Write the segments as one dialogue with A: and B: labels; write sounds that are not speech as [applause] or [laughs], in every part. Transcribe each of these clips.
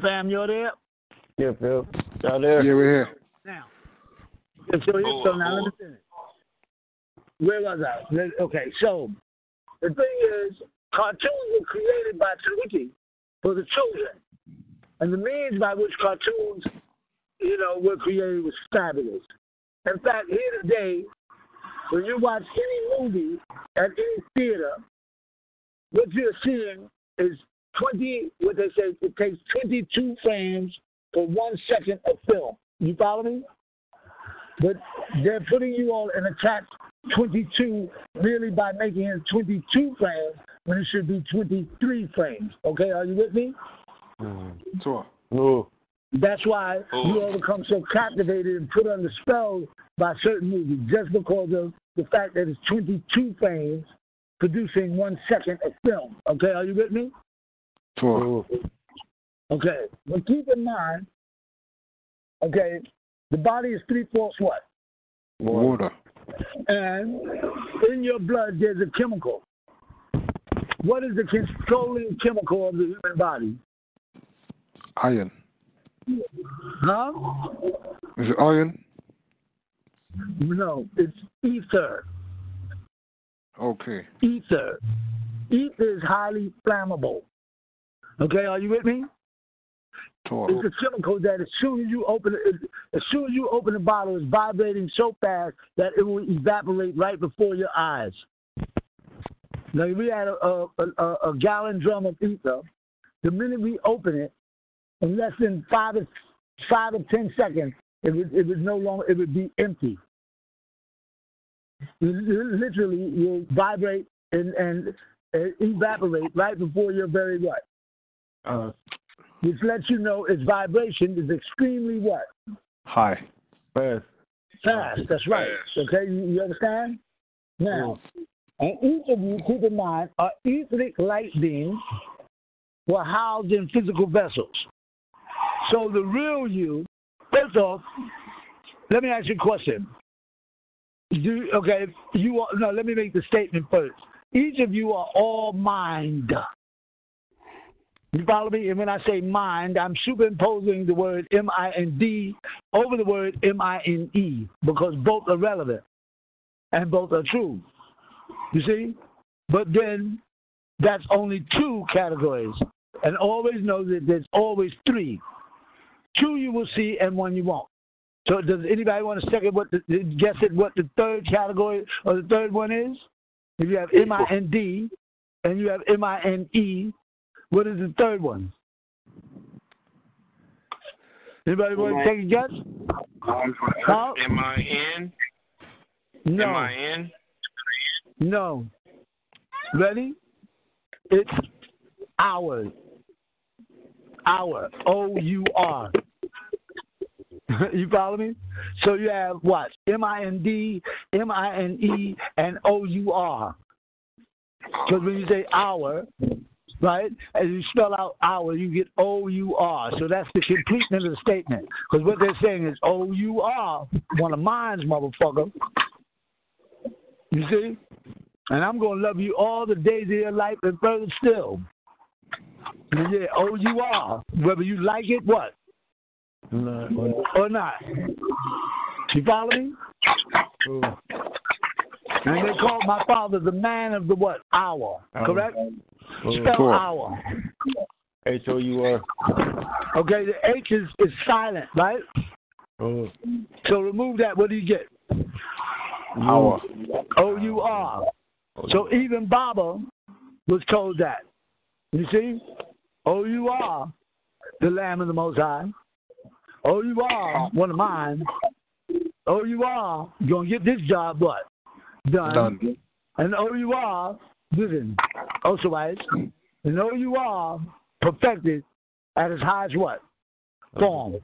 A: Okay, fam, you're there?
B: Yeah, Phil. Y'all there?
C: Yeah, we're here.
A: Now. Okay, so, here- so now let me finish. Where was I? Okay, so the thing is, cartoons were created by Tahuti for the children. And the means by which cartoons, you know, were created was fabulous. In fact, here today, when you watch any movie at any theater, what you're seeing is 20, what they say, it takes 22 frames for one second of film. You follow me? But they're putting you on an attack 22 merely by making it 22 frames when it should be 23 frames. Okay, are you with me? Mm-hmm.
C: Tour.
B: No.
A: That's why you oh. all become so captivated and put under spell by certain movies just because of the fact that it's 22 frames producing one second of film. Okay, are you with me?
C: Tour.
A: Okay, but keep in mind, okay, the body is three fourths what?
C: Water.
A: And in your blood, there's a chemical. What is the controlling chemical of the human body?
C: Iron.
A: Huh?
C: Is it iron?
A: No, it's ether.
C: Okay.
A: Ether. Ether is highly flammable. Okay, are you with me? It's a chemical that as soon as you open it, as soon as you open the bottle, it's vibrating so fast that it will evaporate right before your eyes. Now if we had a, a, a, a gallon drum of ether. The minute we open it, in less than five or five or ten seconds, it would it would no longer it would be empty. It Literally, you'll vibrate and and evaporate right before your very what?
B: Uh,
A: which lets you know its vibration is extremely what?
C: High.
B: fast.
A: Fast. That's right. Okay, you, you understand? Now, and each of you, keep in mind, are etheric light beings were housed in physical vessels. So the real you, first off, let me ask you a question. Do okay? You are, no. Let me make the statement first. Each of you are all mind. You follow me? And when I say mind, I'm superimposing the word M I N D over the word M I N E because both are relevant and both are true. You see? But then that's only two categories. And always know that there's always three. Two you will see and one you won't. So does anybody want to second what the, guess it what the third category or the third one is? If you have M I N D and you have M I N E, what is the third one? Anybody want to take a guess? Huh?
D: M I N.
A: No.
D: M I N.
A: No. Ready? It's hour. Hour. O U R. [laughs] you follow me? So you have what? M I N D, M I N E, and O U R. Because when you say hour, right, as you spell out hour, you get O U R. So that's the completeness of the statement. Because what they're saying is O U R, one of mine's, motherfucker. You see? And I'm going to love you all the days of your life and further still. Yeah, O U R. Whether you like it, what? or not. You follow me? And they called my father the man of the what? Hour. Correct? Spell
C: Sure.
A: hour.
B: H O U R.
A: Okay, the H is, is silent, right?
B: Oh.
A: So remove that. What do you get?
C: Hour.
A: O U R. So even Baba was told that. You see? O U R, the Lamb of the Most High. O U R, one of mine. O U R, you're going to get this job what? Done.
C: Done.
A: And O U R, listen, also right. And R, perfected at its highest what? Form.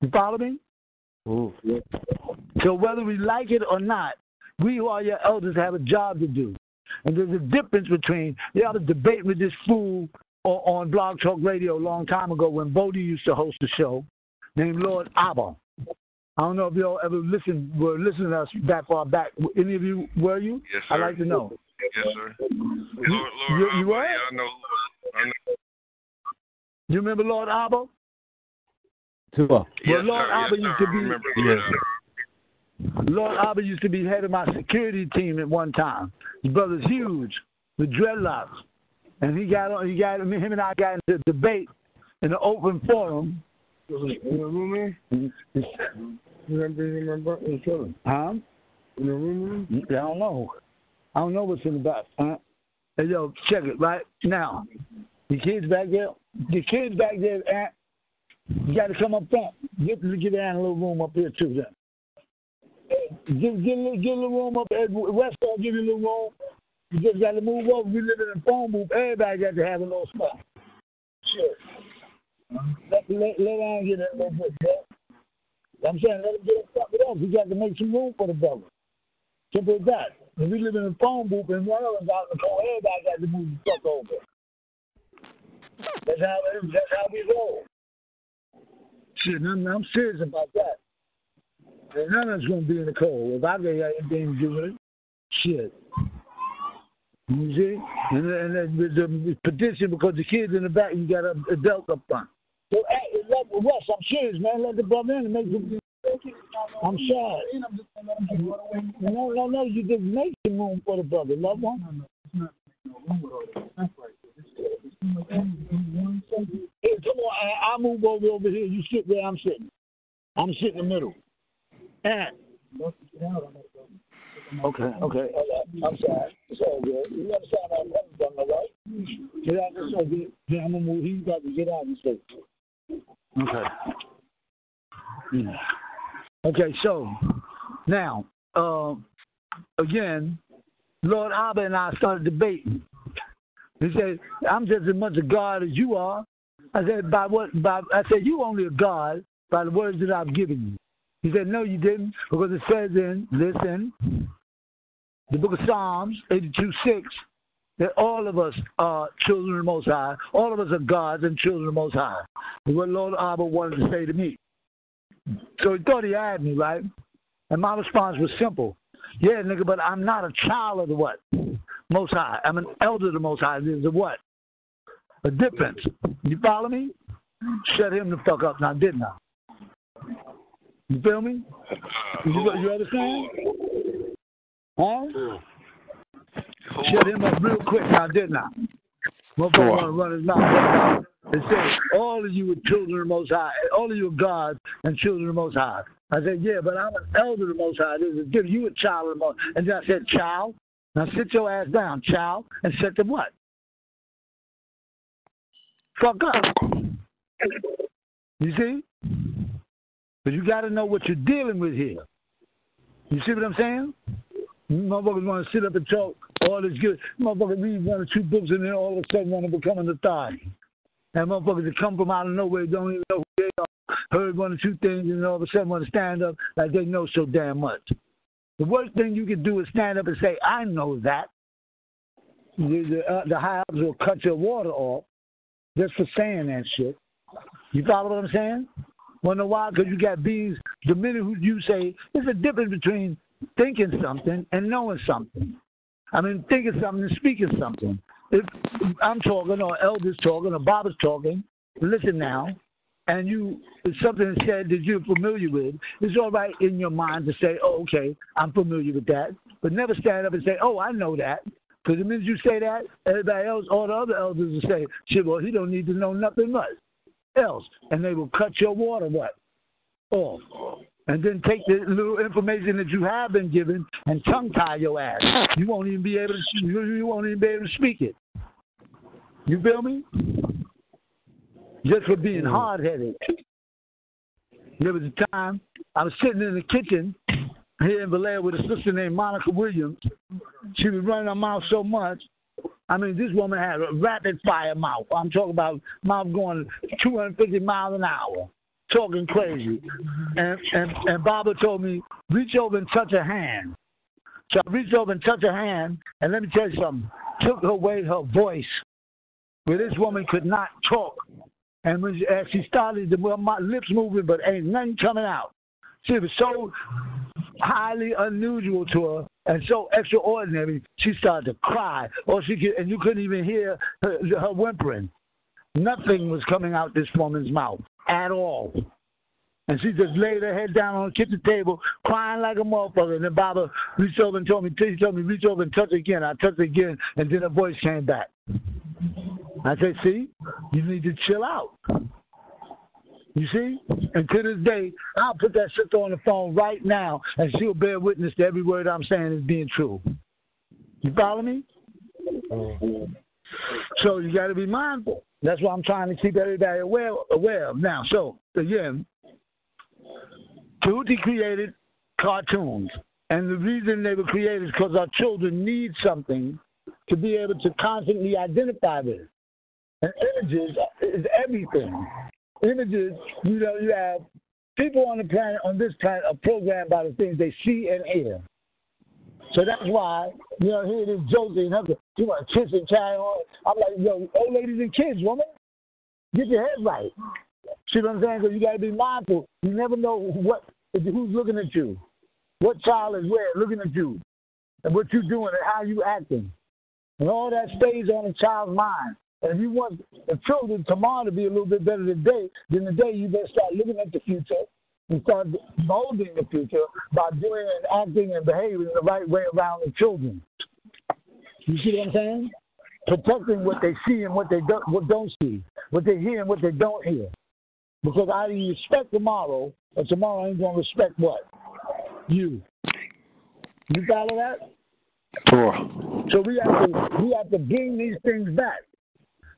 A: You follow me?
B: Ooh.
A: So whether we like it or not, we who are your elders have a job to do. And there's a difference between you had a debate with this fool o- on Blog Talk Radio a long time ago when Bodie used to host a show named Lord Abba. I don't know if y'all ever listened were listening to us that far back. Any of you were you?
D: Yes, sir.
A: I'd like to know.
D: Yes, sir. Lord, Lord,
A: you- you
D: Abba,
A: what?
D: yeah, I know. I know.
A: You remember Lord Abba?
B: Tua.
D: Yes,
A: Lord
D: sir.
A: Abba
D: yes,
A: used
D: sir.
A: to be-
D: remember
B: Yes.
D: Lord Abba.
A: Lord Abba used to be head of my security team at one time. His brother's huge with dreadlocks. And he got on he got him and I got into a debate in an open forum. Huh? In the room, man? I don't know. I don't know what's in the back. Huh? Hey, yo, check it right now. The kids back there, the kids back there, Aunt, you got to come up front. Get get Aunt a little room up here too. Then. Get get a little, get a little room up there. West gonna give you a little room. You just got to move over. We live in a phone booth. Everybody got to have a little spot. Sure. Let let, let Aunt get that little bit, bro. I'm saying let him get it fucked up. We got to make some room for the brother. Simple as that. When we live in a phone booth and one of us out in the corner, everybody got to move the fuck over. That's how that's how we roll. Shit, I'm, I'm serious about that. And none of us gonna be in the cold. If I got anything to do with it, shit. You see? And, and the, the, the petition because the kids in the back, you got a adult up front. So, hey, let, Wes, I'm serious, man. Let the brother in and make some. I'm sorry. No, no, no. You just make some room for the brother, love one. Hey, come on, I, I move over over here. You sit where I'm sitting. I'm sitting in the middle. And okay, okay. I'm sorry. It's all good. You understand I'm coming from, right? Get out. Good. Then I'm gonna move. He's got to get out and stay. Okay. Yeah. Okay. So now, uh, again, Lord Abba and I started debating. He said, "I'm just as much a God as you are." I said, "By what? By I said you only a God by the words that I've given you." He said, No, you didn't, because it says in, listen, the book of Psalms, 82 6, that all of us are children of the Most High. All of us are gods and children of the Most High. What Lord Abba wanted to say to me. So he thought he had me, right? And my response was simple. Yeah, nigga, but I'm not a child of the what? Most High. I'm an elder of the Most High. There's a what? A difference. You follow me? Shut him the fuck up now, didn't I? You feel me? You, you understand? Huh? Shut him up real quick now, didn't I? Motherfucker want to run his mouth. It says, all of you are children of the Most High. All of you are gods and children of the Most High. I said, yeah, but I'm an elder of the Most High. A difference. You a child of the Most And then I said, child. Now sit your ass down, child, and set the what? Fuck up. You see? But you got to know what you're dealing with here. You see what I'm saying? Motherfuckers want to sit up and talk all this good. Motherfuckers read one or two books and then all of a sudden want to become an authority. And motherfuckers that come from out of nowhere don't even know who they are. Heard one or two things and all of a sudden want to stand up like they know so damn much. The worst thing you can do is stand up and say, I know that. The, the, uh, the ups will cut your water off just for saying that shit. You follow what I'm saying? Wanna why? Because you got beings. The minute you say there's a difference between thinking something and knowing something. I mean, thinking something and speaking something. If I'm talking, or Elder's talking, or Bob is talking, listen now, and you something said that you're familiar with, it's all right in your mind to say, "Oh, okay, I'm familiar with that," but never stand up and say, "Oh, I know that." Because the minute you say that, everybody else, all the other elders will say, "Shit, well, he don't need to know nothing much." else, and they will cut your water what off, and then take the little information that you have been given and tongue tie your ass. You won't even be able to. You won't even be able to speak it. You feel me? Just for being mm. hard headed. There was a time I was sitting in the kitchen here in Bel with a sister named Monica Williams. She was running her mouth so much I mean, this woman had a rapid fire mouth. I'm talking about mouth going 250 miles an hour, talking crazy. And and and Baba told me, reach over and touch her hand. So I reached over and touched her hand, and let me tell you something. Took away her voice, where this woman could not talk. And when she, as she started, the my lips moving, but ain't nothing coming out. She was so highly unusual to her and so extraordinary, she started to cry, or she could, and you couldn't even hear her, her whimpering. Nothing was coming out this woman's mouth at all. And she just laid her head down on the kitchen table, crying like a motherfucker. And then Baba reached over and told me, she told me, reach over and touch again. I touched again, and then her voice came back. I said, see, you need to chill out. You see? And to this day, I'll put that sister on the phone right now, and she'll bear witness to every word I'm saying is being true. You follow me? Mm-hmm. So you got to be mindful. That's why I'm trying to keep everybody aware, aware of now. So, again, Tahuti created cartoons. And the reason they were created is because our children need something to be able to constantly identify with. And images is everything images, you know, you have people on the planet, on this planet, are programmed by the things they see and hear. So that's why, you know, here it is Josie and her, you want to kiss and carry on. I'm like, yo, old ladies and kids, woman, get your head right. See what I'm saying? Because you got to be mindful. You never know what who's looking at you, what child is where looking at you, and what you're doing and how you acting. And all that stays on a child's mind. And if you want the children tomorrow to be a little bit better today, then today you better start looking at the future and start molding the future by doing and acting and behaving the right way around the children. You see what I'm saying? Protecting what they see and what they don't, what don't see. what they hear and what they don't hear. Because either you respect tomorrow, or tomorrow ain't gonna respect what you. You follow that?
C: Sure.
A: So we have to we have to bring these things back.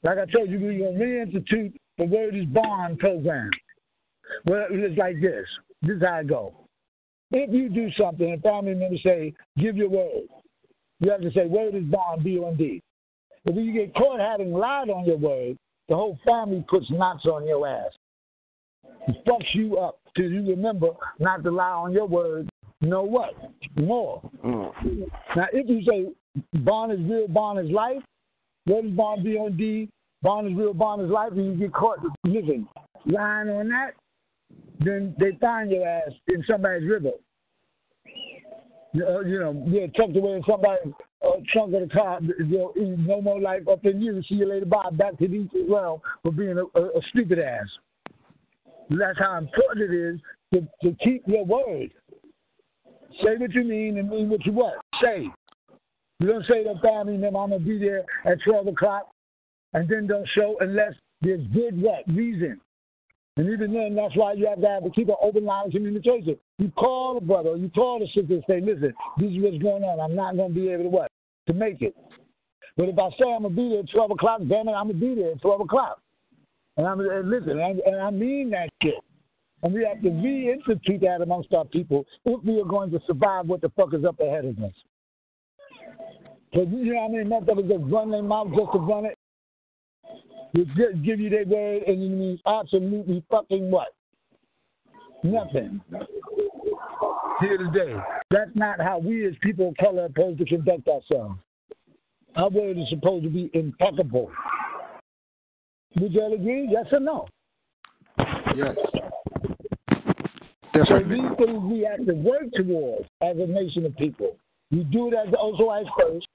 A: Like I told you, we're gonna reinstitute the word is bond program. Well, it's like this. This is how it go. If you do something and family members say, give your word, you have to say, word is bond, B O N D. If you get caught having lied on your word, the whole family puts knots on your ass. It fucks you up till you remember not to lie on your word. Know what? More. Mm. Now, if you say bond is real, bond is life, what is bond B on D? Bond is real, bond is life, and you get caught living lying on that, then they find your ass in somebody's river. You know, you know yeah, tucked away in somebody's uh, trunk of the car. You know, no more life up in you. See you later. Bye. Back to these well for being a, a, a stupid ass. That's how important it is to, to keep your word. Say what you mean and mean what you what. Say. You don't say to family member, I'm going to be there at 12 o'clock, and then don't show unless there's good what? Reason. And even then, that's why you have to have to keep an open line of communication. You call the brother, you call the sister and say, listen, this is what's going on. I'm not going to be able to what? To make it. But if I say I'm going to be there at 12 o'clock, damn it, I'm going to be there at 12 o'clock. And I'm and listen, and, and I mean that shit. And we have to reinstitute that amongst our people if we are going to survive what the fuck is up ahead of us. Because you know how many motherfuckers just run their mouth just to run it? They just give you their word and you mean absolutely fucking what? Nothing. Here today. That's not how we as people of color are supposed to conduct ourselves. Our word is supposed to be impeccable. Would you all agree? Yes or no?
C: Yes.
A: So these things we have to work towards as a nation of people. We do it as the Osawite first.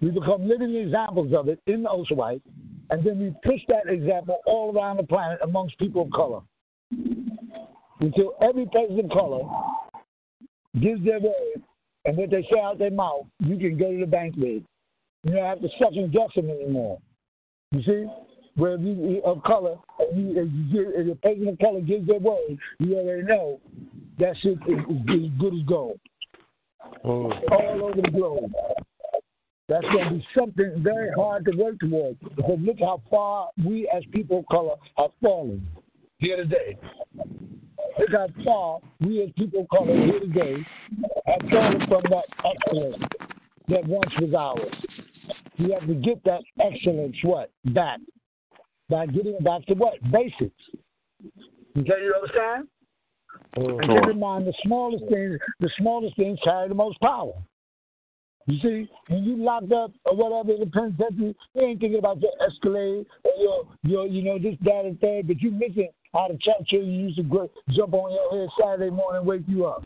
A: We become living examples of it in the Osawite, and then we push that example all around the planet amongst people of color. Until every person of color gives their word, and what they say out their mouth, you can go to the bank with. You don't have to second guess them anymore. You see? Where if you of color, if, you, if, you give, if a person of color gives their word, you already know that shit is, is good as gold.
B: Oh.
A: All over the globe. That's going to be something very hard to work towards because look how far we as people of color have fallen here today. Look how far we as people call it here today have fallen from that excellence that once was ours. We have to get that excellence what back by getting back to what basics. Okay, you understand? Mm-hmm. And keep in mind the smallest things, the smallest things carry the most power. You see, when you locked up or whatever in the penitentiary, you ain't thinking about your Escalade or your, your you know, this, that, and third, but you missing how the chat you used to go, jump on your head Saturday morning and wake you up.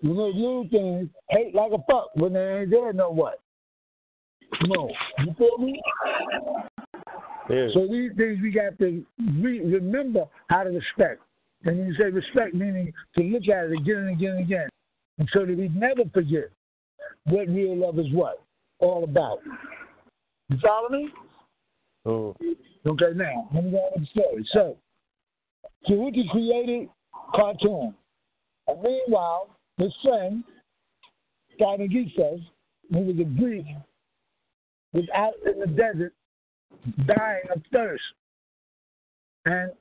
A: You know, little things hate like a fuck when they ain't there, no what? No. You feel me?
B: Yeah.
A: So these things we got to re- remember how to respect. And you say respect, meaning to look at it again and again and again. And so that we never forget what real love is what? All about. You follow me?
B: Oh.
A: Okay, now, let me go on with the story. So, Tahuti created cartoon. And meanwhile, his friend, Gises, who was a Greek, was out in the desert dying of thirst. And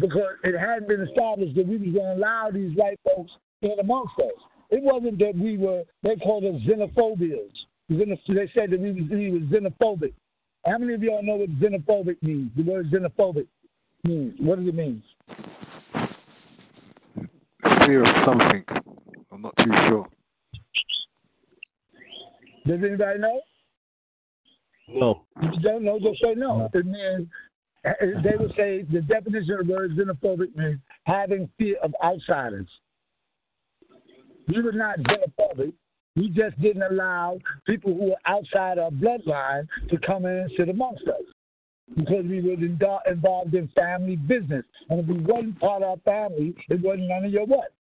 A: because it hadn't been established that we was going to allow these white folks in amongst us. It wasn't that we were, they called us xenophobias. They said that we was, we was xenophobic. How many of y'all know what xenophobic means? The word xenophobic means. What does it mean?
C: Fear of something. I'm not too sure.
A: Does anybody know?
B: No.
A: If you don't know, just say no. It means eh, they would say the definition of the word xenophobic means having fear of outsiders. We were not xenophobic. We just didn't allow people who were outside our bloodline to come in and sit amongst us because we were involved in family business. And if we wasn't part of our family, it wasn't none of your what?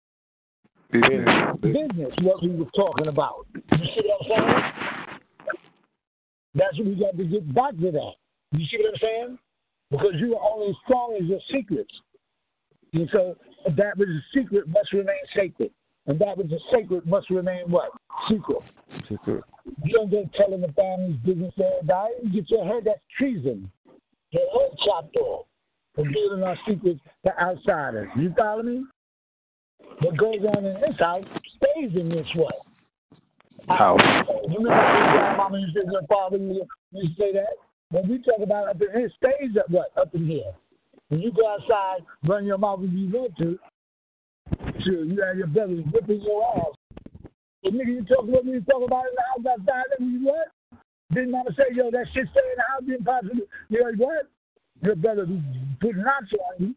C: Business.
A: business what we were talking about. You see what I'm saying? That's what we got to get back to that. You see what I'm saying? Because you are only as strong as your secrets. And so that which is secret must remain sacred. And that which is sacred must remain what? Secret.
B: Secret.
A: You don't go telling the family's business everybody. You get your head, that's treason. Your head chopped off for giving our secrets to outsiders. You follow me? What goes on in this house stays in this what?
C: House.
A: You remember your grandmama used to say, your father used to say that? When we talk about up in here, it stays up what? Up in here. When you go outside, run your mouth if you want to, sure, you had your brothers whipping your ass. The nigga you talking talk me, you talk about it in the house outside, then you what? Didn't mama say, yo, that shit stay in the house, possible. You know what? Your brother put knots on you.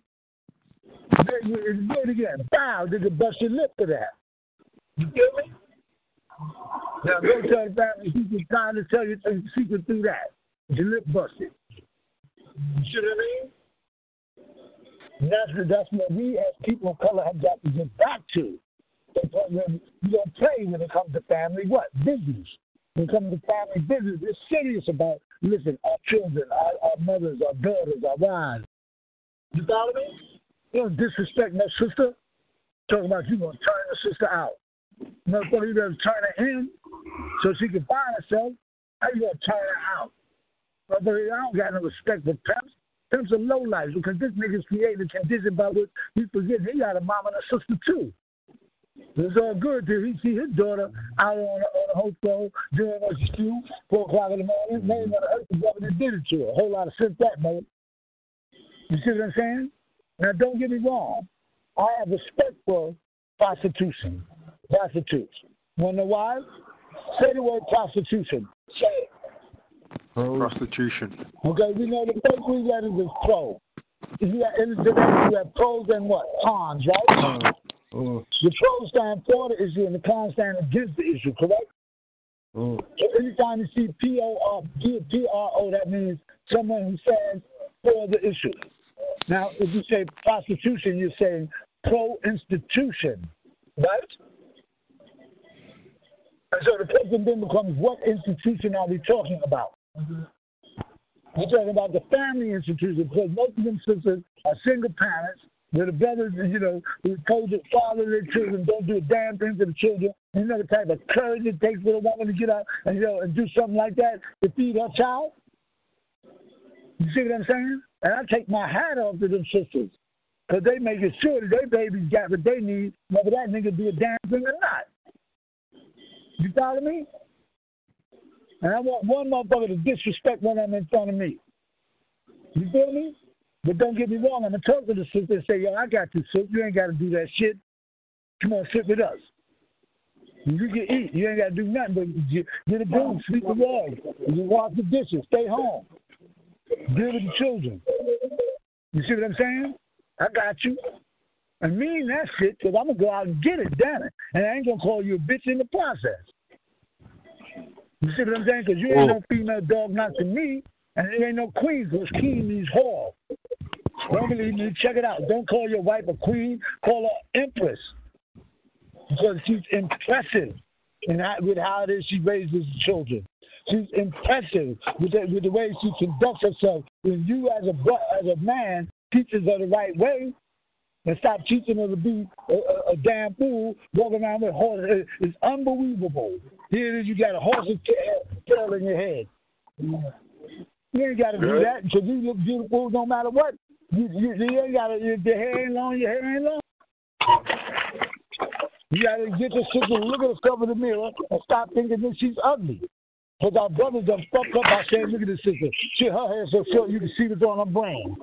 A: Then you do it again. Bow, could bust your lip for that. You feel me? Now go tell the family he was trying to tell you the secret through that. Your lip busted. You see what I mean? That's that's what we as people of color have got to get back to. You don't play when it comes to family what? Business. When it comes to family business, it's serious about listen, our children, our, our mothers, our daughters, our wives. You follow me? You don't disrespect my sister. Talking about you gonna turn the sister out. Motherfucker, you better turn her in so she can find herself. How you gonna turn her out? Motherfucker, I don't got no respect for pimps. Pimps are low lives because this nigga's creating a condition by which he forgets he got a mom and a sister too. It's all good till he see his daughter out on a, on a hotel doing what she do, four o'clock in the morning. They ain't gonna hurt the government did it to her. A whole lot of sense that, man. You see what I'm saying? Now, don't get me wrong. I have respect for prostitution, prostitutes. Want to know why? Say the word prostitution. Say it.
C: Prostitution.
A: Okay, we know the first three letters is pro. You have, in you have pros and what? Cons, right?
B: Mm.
A: The pros stand for the issue and the cons stand against the issue, correct?
B: Mm.
A: So anytime you see P-O-R, P-R-O, that means someone who stands for the issue. Now, if you say prostitution, you're saying pro-institution, right? And so the question then becomes, what institution are we talking about? We're talking about the family institution because most of them sisters are single parents where the brothers, you know, who told the father their children don't do a damn thing for the children. You know the type of courage it takes for a woman to get out and you know and do something like that to feed her child. You see what I'm saying? And I take my hat off to them sisters. Because they making sure that their babies got what they need, whether that nigga be a damn thing or not. You follow me? And I want one motherfucker to disrespect when I'm in front of me. You feel me? But don't get me wrong, I'm gonna talk to the sister and say, yo, I got you, sis. You ain't gotta do that shit. Come on, sit with us. You can eat. You ain't gotta do nothing but get a broom, sweep the walls. Wash the dishes, stay home. Deal with the children. You see what I'm saying? I got you. And mean that shit, because I'm to go out and get it, damn it. And I ain't to call you a bitch in the process. You see what I'm saying? Because you ain't oh. no female dog not to me, and it ain't no queen, because queen means whore. Don't believe me? Check it out. Don't call your wife a queen, call her empress. Because she's impressive in how, with how it is she raises children. She's impressive with the, with the way she conducts herself. When you, as a as a man, teaches her the right way, and stop teaching her to be a, a, a damn fool walking around with horses. It's unbelievable. Here it is, you got a horse's tail, in your head. You ain't got to do that because you look beautiful no matter what. You, you, you ain't got to, your hair ain't long, your hair ain't long. You got to get the sister to look at herself in the mirror and stop thinking that she's ugly. Because our brothers done fucked up by saying, look at this sister. She, her hair so short you can see what's on her brain.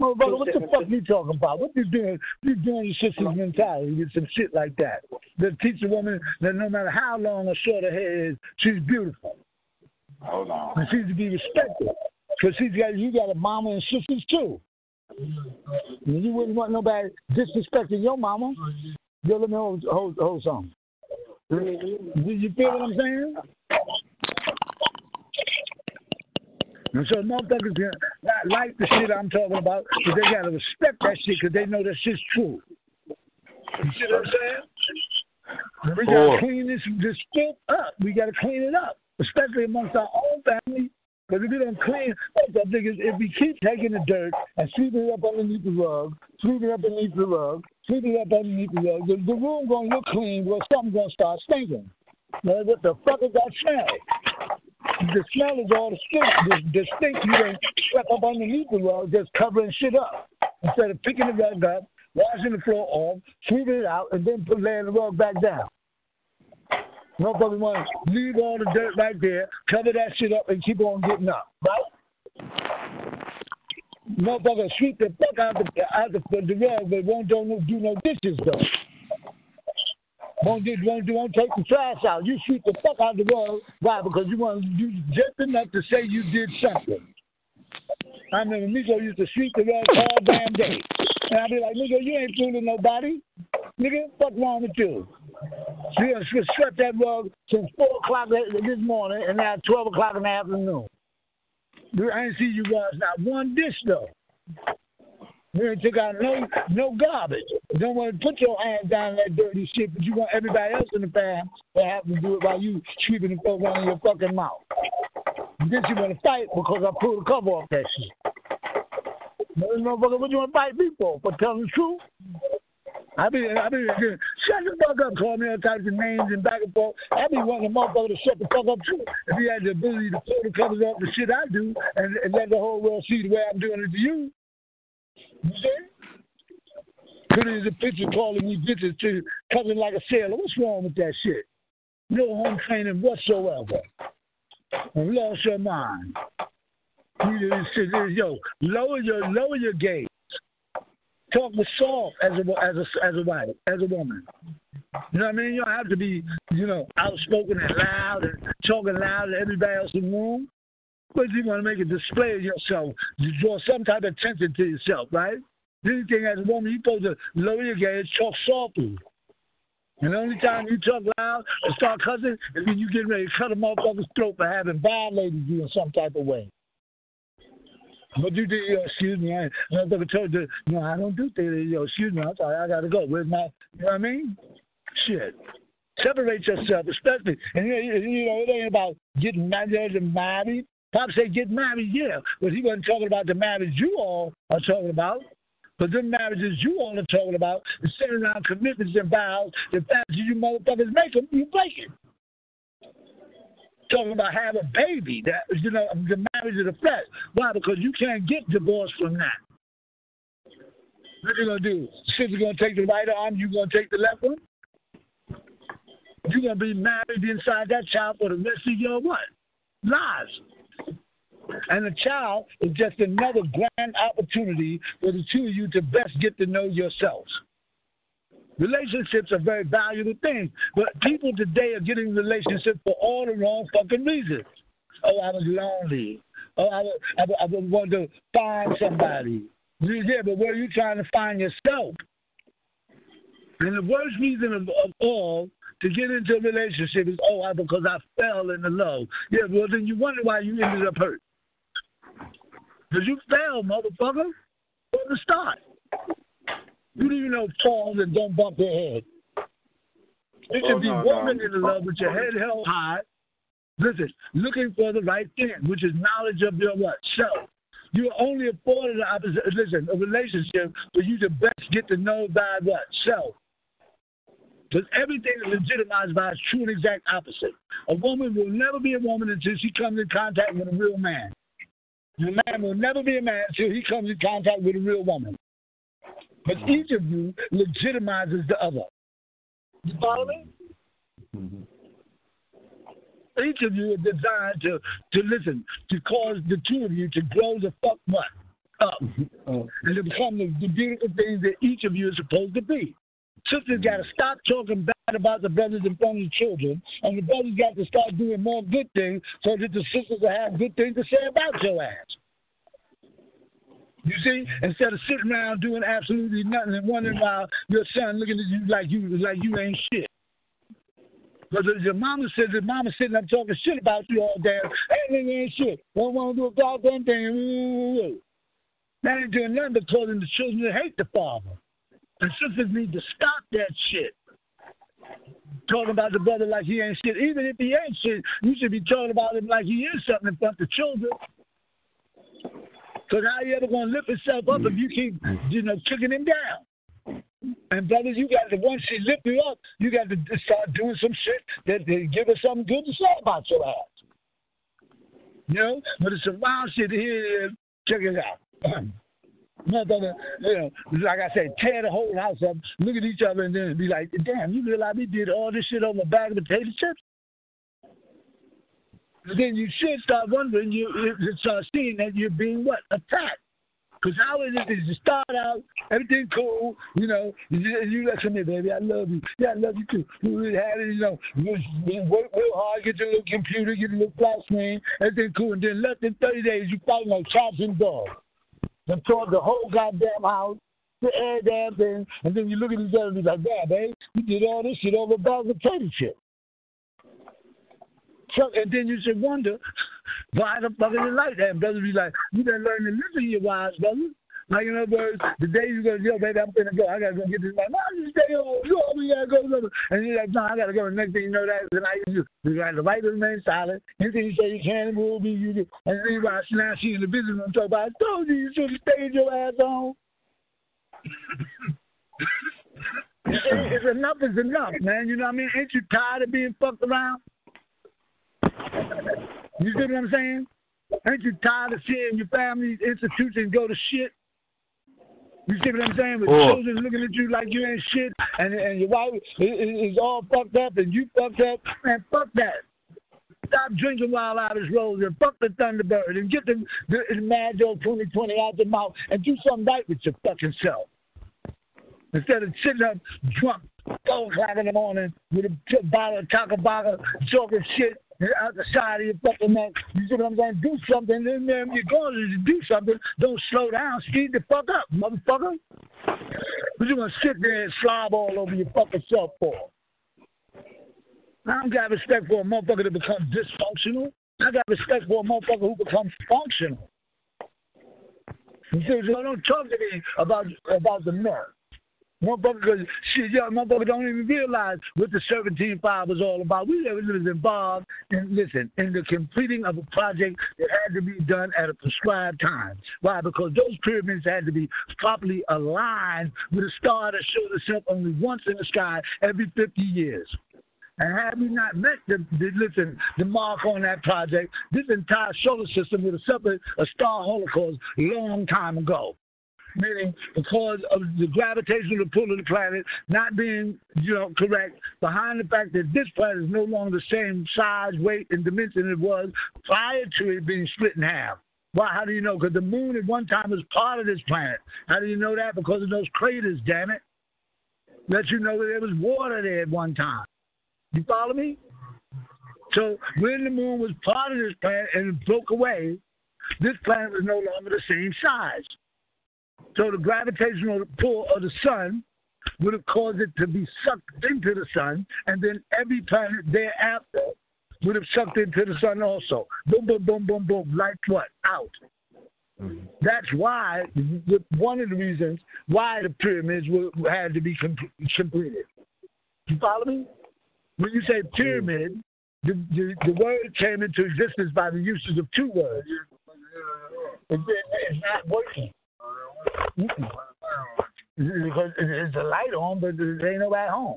A: Motherfucker, what the fuck you talking about? What you doing? You doing your sister's mentality with some shit like that. That teach a woman that no matter how long or short her hair is, she's beautiful.
E: Hold on.
A: And she's to be respected. Because she's got you got a mama and sisters too. And you wouldn't want nobody disrespecting your mama. Yo, let me hold hold hold something. Do you feel what I'm saying? And so motherfuckers can not like the shit I'm talking about, but they gotta respect that shit because they know that shit's true. You see what I'm saying? And we gotta clean this this shit up. We gotta clean it up, especially amongst our own family. Because if we don't clean, what the thing is, if we keep taking the dirt and sweeping it up underneath the rug, sweeping it up underneath the rug, sweeping it up underneath the rug, the, the room gonna look clean, but something's gonna start stinking. Man, what the fuck is that smell? The smell is all the stink, the, the stink you done swept up underneath the rug, just covering shit up. Instead of picking the rug up, washing the floor off, sweeping it out, and then put laying the rug back down. Motherfuckers want to leave all the dirt right there, cover that shit up, and keep on getting up, right? Motherfuckers sweep the fuck out the out the, the rug, but won't do no, do no dishes though. Won't do, won't do, won't take the trash out. You shoot the fuck out the rug, why? Because you want to do just enough to say you did something. I remember Miko used to shoot the rug all damn day. And I'd be like, nigga, you ain't fooling nobody. Nigga, what's wrong with you? So you done swept that rug since 4 o'clock this morning and now 12 o'clock in the afternoon. I ain't see you guys not one dish, though. You ain't took out no no garbage. You don't want to put your hands down that dirty shit, but you want everybody else in the fam to have to do it while you sweeping the fuck out of your fucking mouth. Then you want to fight because I pulled the cover off that shit. Motherfucker, what you want to fight me for? For telling the truth? I be, I be, shut the fuck up, call me all types of names and back and forth. I be wanting a motherfucker to shut the fuck up too. If he had the ability to pull the covers off the shit I do and, and let the whole world see the way I'm doing it to you. You see? Put it as a picture calling me bitches to coming like a sailor. What's wrong with that shit? No home training whatsoever. And lost your mind. Yo, lower your lower your gaze. Talk with soft as a as a as a wife, as a woman. You know what I mean? You don't have to be, you know, outspoken and loud and talking loud to everybody else in the room. But you want to make a display of yourself, you draw some type of attention to yourself, right? Anything as a woman, you're supposed to lower your gaze, talk softly. And the only time you talk loud and start cussing is when you get ready to cut a motherfucker's throat for having violated you in some type of way. But you did, yo, excuse me, I, motherfucker told you, no, I don't do things, yo, excuse me, I'm sorry, I gotta go. Where's my, you know what I mean? Shit. Separate yourself, especially, and you know, it ain't about getting married and married. Pop said get married, yeah, but he wasn't talking about the marriage you all are talking about. But the marriages you all are talking about is sitting around commitments and vows. The that you motherfuckers make them, you break it talking about having a baby, that you know, the marriage of the flesh. Why? Because you can't get divorced from that. What you gonna do? Sister gonna take the right arm, you gonna take the left one? You're gonna be married inside that child for the rest of your what? Lives. And the child is just another grand opportunity for the two of you to best get to know yourselves. Relationships are very valuable things, but people today are getting relationships for all the wrong fucking reasons. Oh, I was lonely. Oh, I, was, I, I want to find somebody. Yeah, but where are you trying to find yourself? And the worst reason of, of all to get into a relationship is, oh, I, because I fell in love. Yeah, well, then you wonder why you ended up hurt. Because you fell, motherfucker, from the start. You don't even know falls and don't bump their head. You can oh, be no, walking no. in love with your head held high. Listen, looking for the right thing, which is knowledge of your what? Self. You're only afforded the opposite, listen, a relationship for you to best get to know thy what? Self. Because everything is legitimized by its true and exact opposite. A woman will never be a woman until she comes in contact with a real man. A man will never be a man until he comes in contact with a real woman. But mm-hmm. each of you legitimizes the other. You follow me? Mm-hmm. Each of you is designed to, to listen, to cause the two of you to grow the fuck what? Up. Oh. And to become the, the beautiful things that each of you is supposed to be. Sisters got to stop talking bad about the brothers and the children, and the brothers got to start doing more good things so that the sisters will have good things to say about your ass. You see, instead of sitting around doing absolutely nothing and wondering why your son looking at you like you like you ain't shit. Because your mama says your mama sitting up talking shit about you all day. Nigga ain't shit. Don't want to do a goddamn thing. That ain't doing nothing but causing the children to hate the father. The sisters need to stop that shit. Talking about the brother like he ain't shit. Even if he ain't shit, you should be talking about him like he is something in front of children. Because how you ever going to lift yourself up if you keep, you know, kicking him down? And brothers, you got to once she lift you up, you got to start doing some shit that, that give us something good to say about your ass. You know, but it's some wild shit here. Check it out. [clears throat] Motherfucker, uh, you know, like I said, tear the whole house up, look at each other, and then be like, damn, you realize we did all this shit on the bag of potato chips? Then you should start wondering, you, you start seeing that you're being what? Attacked. Because how is it is you start out, everything cool, you know, you, you let come here, baby, I love you. Yeah, I love you too. You had it, you know, you, you work real hard, get your little computer, get your little flat screen, everything cool, and then less than 30 days, you fighting like chops and dogs. And tore the whole goddamn house, the air damn thing, and then you look at each other and be like, damn, babe, we did all this shit over a bag of potato chips. So, and then you should wonder why the fuck is it like that? And brothers be like, you better learn to listen to your wives, brother. Like in other words, the day you go, yo, baby, I'm gonna go. I gotta go get this. Like, mom, you stay home. You we gotta go. go. And you're like, no, I gotta go. And next thing you know, that tonight you you got the right to remain silent. Anything you say you can will be you. And then you watch now she in the business room talk about. I told you you should have stayed your ass home. [laughs] it's enough is enough, man. You know what I mean? Ain't you tired of being fucked around? You see what I'm saying? Ain't you tired of seeing your family's institutions go to shit? You see what I'm saying? With
C: Oh.
A: children looking at you like you ain't shit, and and your wife is, is all fucked up, and you fucked up. Man, fuck that. Stop drinking Wild Irish Rose and fuck the Thunderbird and get the, the, the Mad Joe 2020 out your mouth and do something right with your fucking self. Instead of sitting up drunk, four o'clock in the morning with a bottle of Taco Baka, talking shit out the side of your fucking neck. You see what I'm saying? Do something. Then you're going to do something. Don't slow down. Speed the fuck up, motherfucker. What you gonna sit there and slob all over your fucking self for? I don't got respect for a motherfucker that becomes dysfunctional. I got respect for a motherfucker who becomes functional. You see, so don't talk to me about about the mirror. Motherfucker, shit, young motherfucker don't even realize what the Serpentine Five was all about. We was involved in, listen, in the completing of a project that had to be done at a prescribed time. Why? Because those pyramids had to be properly aligned with a star that showed itself only once in the sky every 50 years. And had we not met the, the listen, the mark on that project, this entire solar system would have suffered a star holocaust long time ago meaning because of the gravitational pull of the planet not being, you know, correct, behind the fact that this planet is no longer the same size, weight, and dimension it was prior to it being split in half. Why? How do you know? Because the moon at one time was part of this planet. How do you know that? Because of those craters, damn it. Let you know that there was water there at one time. You follow me? So when the moon was part of this planet and it broke away, this planet was no longer the same size. So the gravitational pull of the sun would have caused it to be sucked into the sun, and then every planet thereafter would have sucked into the sun also. Boom, boom, boom, boom, boom. Like what? Out. Mm-hmm. That's why one of the reasons why the pyramids were, had to be com- completed. You follow me? When you say pyramid, the, the, the word came into existence by the usage of two words. It's not working. Because it's a light on, but there ain't nobody home.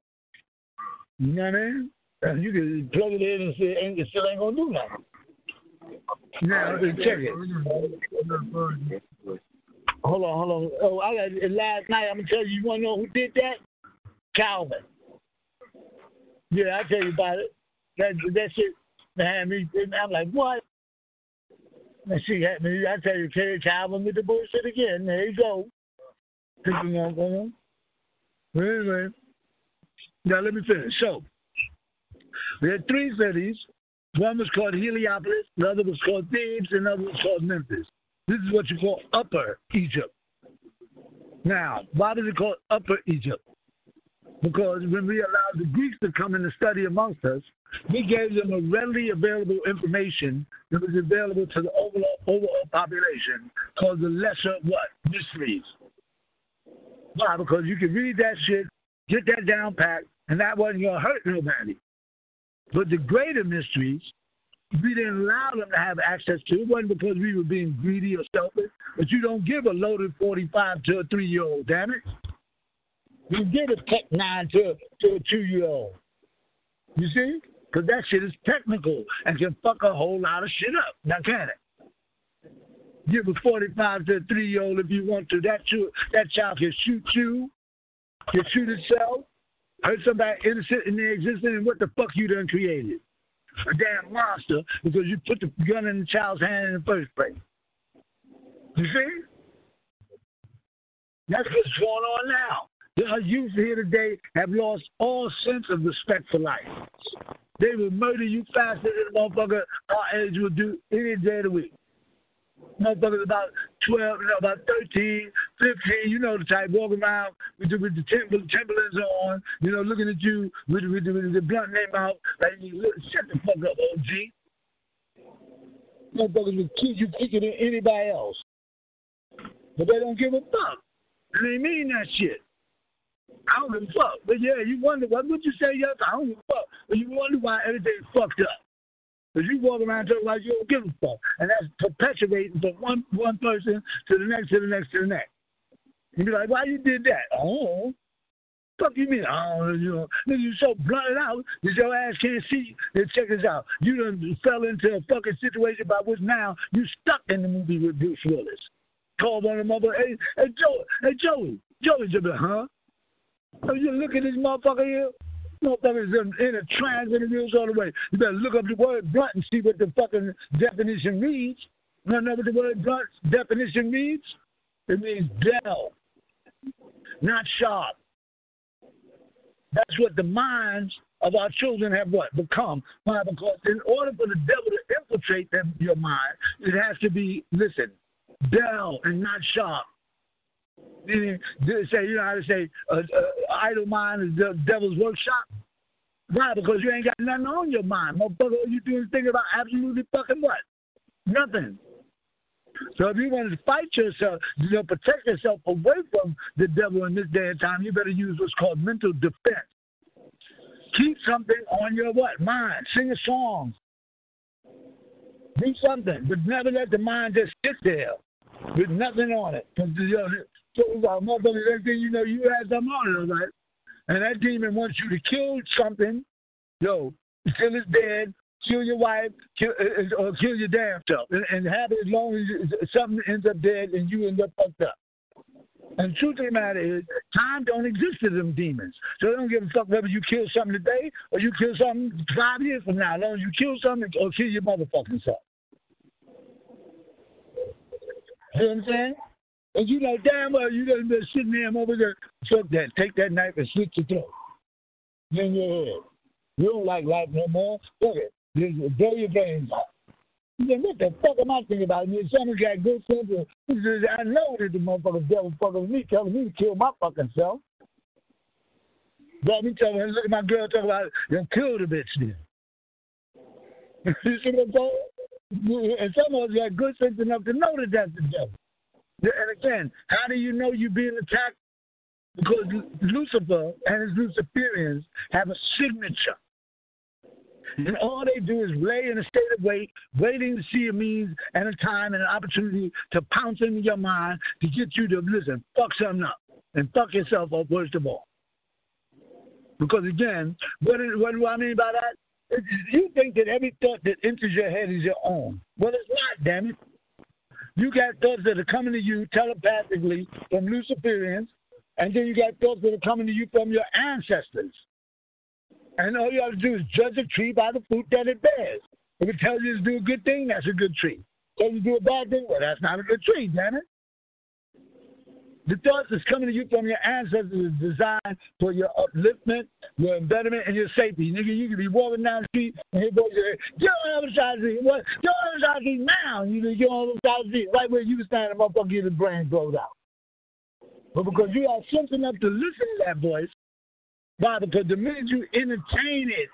A: You know what I mean? And you can plug it in and see, and it still ain't gonna do nothing. Now, check it. Hold on, hold on. Oh, I got last night. I'm gonna tell you. You wanna know who did that? Calvin. Yeah, I tell you about it. That that shit had me. I'm like, what? And she had me. I tell you, Terry Calvin with the bullshit again. There you go. Picking on. But anyway, now let me finish. So we had three cities. One was called Heliopolis, the other was called Thebes, and the other was called Memphis. This is what you call Upper Egypt. Now, why is it called Upper Egypt? Because when we allowed the Greeks to come in and study amongst us, we gave them a readily available information that was available to the overall, overall population called the lesser what? Mysteries. Why? Because you can read that shit, get that down pat, and that wasn't going to hurt nobody. But the greater mysteries, we didn't allow them to have access to. It wasn't because we were being greedy or selfish, but you don't give a loaded 45 to a three year old, damn it. You give a Tech 9 to, to a two year old. You see? Because that shit is technical and can fuck a whole lot of shit up. Now, can it? Give a 45 to a three year old if you want to. That, that child can shoot you, can shoot itself, hurt somebody innocent in their existence, and what the fuck you done created? A damn monster because you put the gun in the child's hand in the first place. You see? That's what's going on now. The youth here today have lost all sense of respect for life. They will murder you faster than a motherfucker our age will do any day of the week. Motherfuckers about 12, you know, about 13, 15, you know the type, walking around with the, with the temple, Timberlands on, you know, looking at you with, with, with, with the blunt name out, like, shut the fuck up, OG. Motherfuckers will kill you quicker than anybody else. But they don't give a fuck. And they mean that shit. I don't give a fuck. But yeah, you wonder, what would you say, yes? I don't give a fuck. But you wonder why everything's fucked up. Because you walk around talking like you don't give a fuck. And that's perpetuating from one, one person to the next, to the next, to the next. You be like, why you did that? Oh, fuck you mean? Oh, you know, you so blunted out that your ass can't see. Then check this out. You done fell into a fucking situation by which now you stuck in the movie with Bruce Willis. Call one of them up, hey, hey, Joey, hey, Joey, Joey, Joey, huh? So you look at this motherfucker here. Motherfuckers in, in a trance interviews all the way. You better look up the word blunt and see what the fucking definition means. You know what the word blunt definition means? It means dull, not sharp. That's what the minds of our children have what become. Why? Because in order for the devil to infiltrate them, your mind, it has to be listen, dull and not sharp. Meaning, say you know how to say uh, uh, idle mind is the devil's workshop. Why? Because you ain't got nothing on your mind, motherfucker. You doing is thinking about absolutely fucking what? Nothing. So if you want to fight yourself, you know, protect yourself away from the devil in this day and time, you better use what's called mental defense. Keep something on your what? Mind. Sing a song. Do something, but never let the mind just sit there with nothing on it. So about motherfuckers, next thing you know, you had something on it, right? And that demon wants you to kill something, yo, kill his dead, kill your wife, kill, uh, uh, or kill your damn self, and, and have it as long as something ends up dead and you end up fucked up. And the truth of the matter is, time don't exist to them demons. So they don't give a fuck whether you kill something today or you kill something five years from now. As long as you kill something or kill your motherfucking self. You know what I'm saying? And you know damn well you done been sitting there over there. Fuck that. Take that knife and slit your throat. In your head. You don't like life no more. Fuck it. Just blow your brains out. You said, what the fuck am I thinking about? And someone got good sense. I know that the motherfucker devil fucking me, telling me to kill my fucking self. Got me telling me, look at my girl talking about, then kill the bitch then. [laughs] you see what I'm saying? And some of us got good sense enough to know that that's the devil. And again, how do you know you're being attacked? Because Lucifer and his Luciferians have a signature. And all they do is lay in a state of wait, waiting to see a means and a time and an opportunity to pounce into your mind to get you to listen, fuck something up and fuck yourself up worst of all. Because again, what, is, what do I mean by that? You think that every thought that enters your head is your own. Well, it's not, damn it. You got thoughts that are coming to you telepathically from Luciferians, and then you got thoughts that are coming to you from your ancestors. And all you have to do is judge a tree by the fruit that it bears. If it tells you to do a good thing, that's a good tree. Tells you to do a bad thing, well, that's not a good tree, damn it. The thoughts that's coming to you from your ancestors is designed for your upliftment, your betterment, and your safety. Nigga, you can be walking down the street and here goes your get on the other side of the street. What? Get on the other side of the street now. You can get on the other side of the street, right where you were standing, motherfucker, get his brain blowed out. But because you are sense enough to listen to that voice, why? Because the minute you entertain it,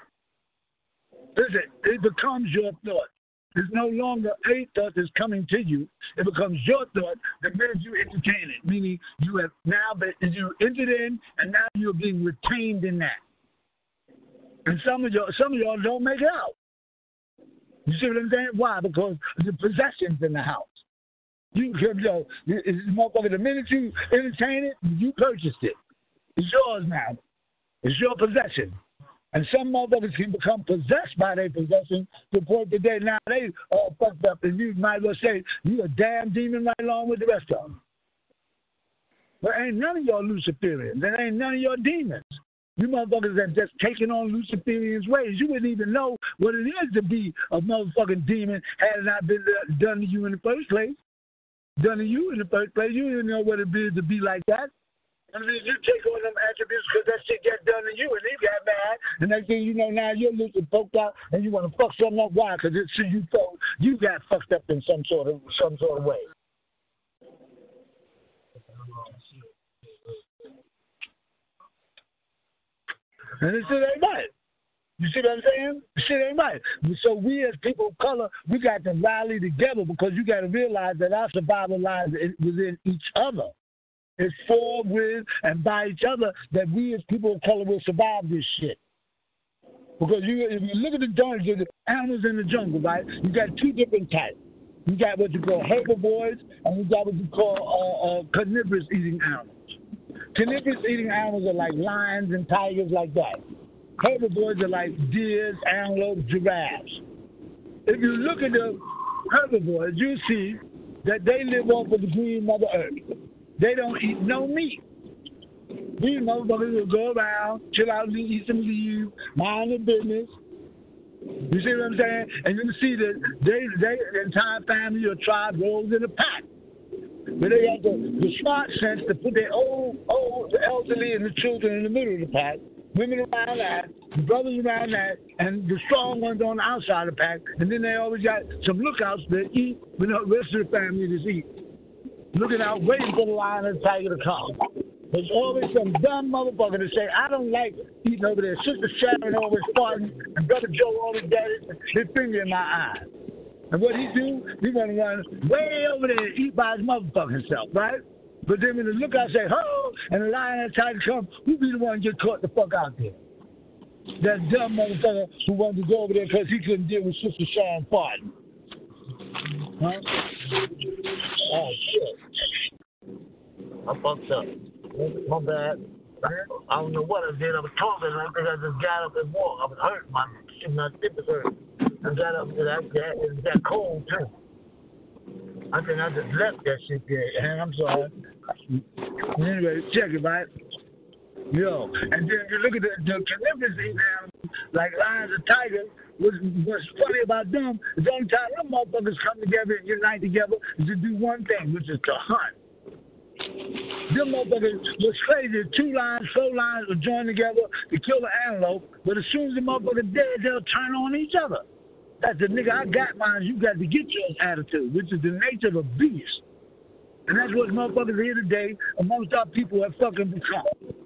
A: listen, it becomes your thought. It's no longer a thought that's coming to you. It becomes your thought the minute you entertain it, meaning you have now been, you entered in and now you're being retained in that. And some of y'all, some of y'all don't make it out. You see what I'm saying? Why? Because the possessions in the house. You, it's motherfucker. The minute you entertain it, you purchased it. It's yours now. It's your possession. And some motherfuckers can become possessed by their possession to the point that they now they all fucked up, and you might as well say you a damn demon right along with the rest of them. But ain't none of y'all Luciferians. There ain't none of your demons. You motherfuckers have just taken on Luciferian's ways. You wouldn't even know what it is to be a motherfucking demon had it not been done to you in the first place. Done to you in the first place. You didn't know what it is to be like that. You take on them attributes because that shit got done to you, and they got mad. And next thing you know, now you're looking poked out, and you want to fuck something up. Why? Because it's you thought you got fucked up in some sort of some sort of way. And this shit ain't right. You see what I'm saying? This shit ain't right. So we as people of color, we got to rally together because you got to realize that our survival lies within each other. It's for, with, and by each other that we as people of color will survive this shit. Because you, if you look at the jungles, the animals in the jungle, right? You got two different types. You got what you call herbivores, and you got what you call uh, uh, carnivorous eating animals. Carnivorous eating animals are like lions and tigers, like that. Herbivores are like deers, antelopes, giraffes. If you look at the herbivores, you see that they live off of the green Mother Earth. They don't eat no meat. These motherfuckers will go around, chill out, eat some leaves, mind their business. You see what I'm saying? And you see that they, they, the entire family or tribe rolls in a pack. But they got the, the smart sense to put their old, old, the elderly and the children in the middle of the pack, women around that, the brothers around that, and the strong ones on the outside of the pack. And then they always got some lookouts that eat when the rest of the family is eat. Looking out, waiting for the lion and the tiger to come. There's always some dumb motherfucker to say, I don't like eating over there. Sister Sharon always farting, and Brother Joe always got his finger in my eye. And what he do, he gonna run way over there and eat by his motherfucking self, right? But then when the lookout say, ho, and the lion and tiger come, who be the one get caught the fuck out there? That dumb motherfucker who wanted to go over there because he couldn't deal with Sister Sharon farting. Huh? Oh, shit. I fucked up. My bad. I don't know what I did. I was talking. I think I just got up and walked. I was hurt. My, shit, my tip was hurt. I got up and that, that, it got cold, too. I think I just left that shit there. And I'm sorry. Anyway, check it, right? Yo, and then you look at the, the carnivorous um, like lions and tigers, what's, what's funny about them is the only time them motherfuckers come together and unite together is to do one thing, which is to hunt. Them motherfuckers was crazy. Two lions, four lions will join together to kill the antelope, but as soon as the motherfucker dead, they'll turn on each other. That's the nigga I got mine, you got to get yours attitude, which is the nature of a beast. And that's what motherfuckers here today amongst our people have fucking become.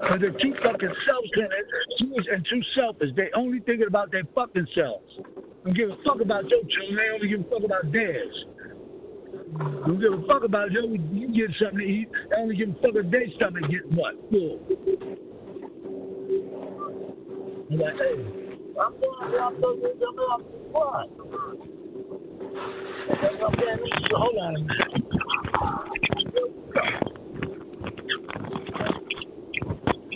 A: Because they're too fucking self-centered too, and too selfish. They only thinking about their fucking selves. Don't give a fuck about your children. They only give a fuck about theirs. Don't give a fuck about you. You get something to eat. They only give a fuck if their stomach get what? Full. I'm like, hey, I'm going to what? Hold on a minute.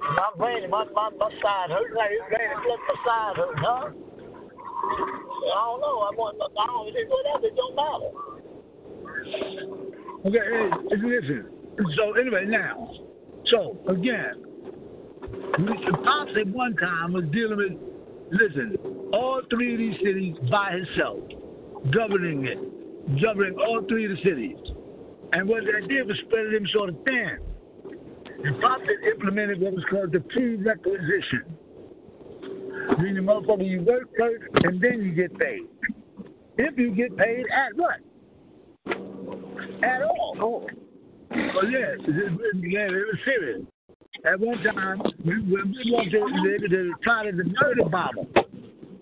A: My brain, my, my, my side hurt. Like his brain, plus my side hurt, huh? I don't know. I want. I don't. It's whatever. It don't matter. Okay. Hey, listen. So anyway, now, so again, Pops at one time was dealing with. Listen, all three of these cities by himself, governing it, governing all three of the cities. And what that did was spread him sort of thin. And had implemented what was called the prerequisition. Meaning, motherfucker, you work first and then you get paid. If you get paid at what? At all.
E: Oh,
A: Oh yes, it, it, yeah, it was serious. At one time, we, we wanted to, to, to try to murder Bible.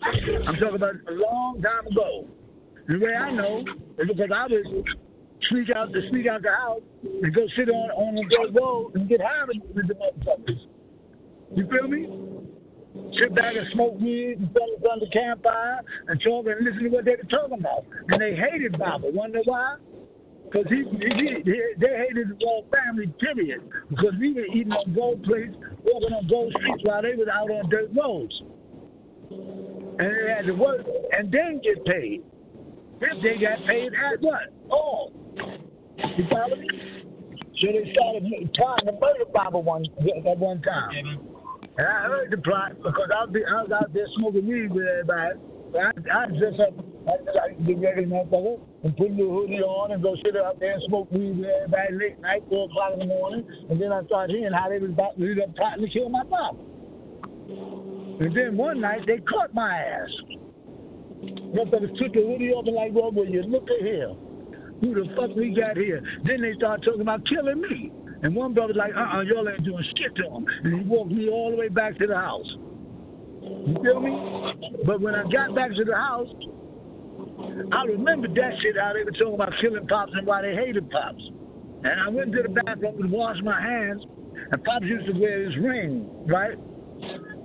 A: I'm talking about a long time ago. The way I know is because I would sneak out to sneak out the house and go sit on on the dirt road and get high with the motherfuckers. You feel me? Sit back and smoke weed and fellas around the campfire and talk and listen to what they were talking about. And they hated Bible. Wonder why? Because he, he, he, they hated the whole family, period. Because we were eating on gold plates, walking on gold streets while they was out on dirt roads. And they had to work and then get paid. If they got paid at what? All. Me? So they started trying to murder Bible one at one time. And I heard the plot because I was, out there smoking weed with everybody. I, I dress up like the regular motherfucker and put little hoodie on and go sit out there and smoke weed with everybody late night, 4 o'clock in the morning. And then I started hearing how they was about to up plotting to kill my father. And then one night they caught my ass. Motherfuckers took the hoodie off and like, well, will you look at here? Who the fuck we got here? Then they start talking about killing me. And one brother's like, uh-uh, y'all ain't doing shit to him. And he walked me all the way back to the house. You feel me? But when I got back to the house, I remembered that shit, how they were talking about killing Pops and why they hated Pops. And I went to the bathroom and washed my hands, and Pops used to wear his ring, right?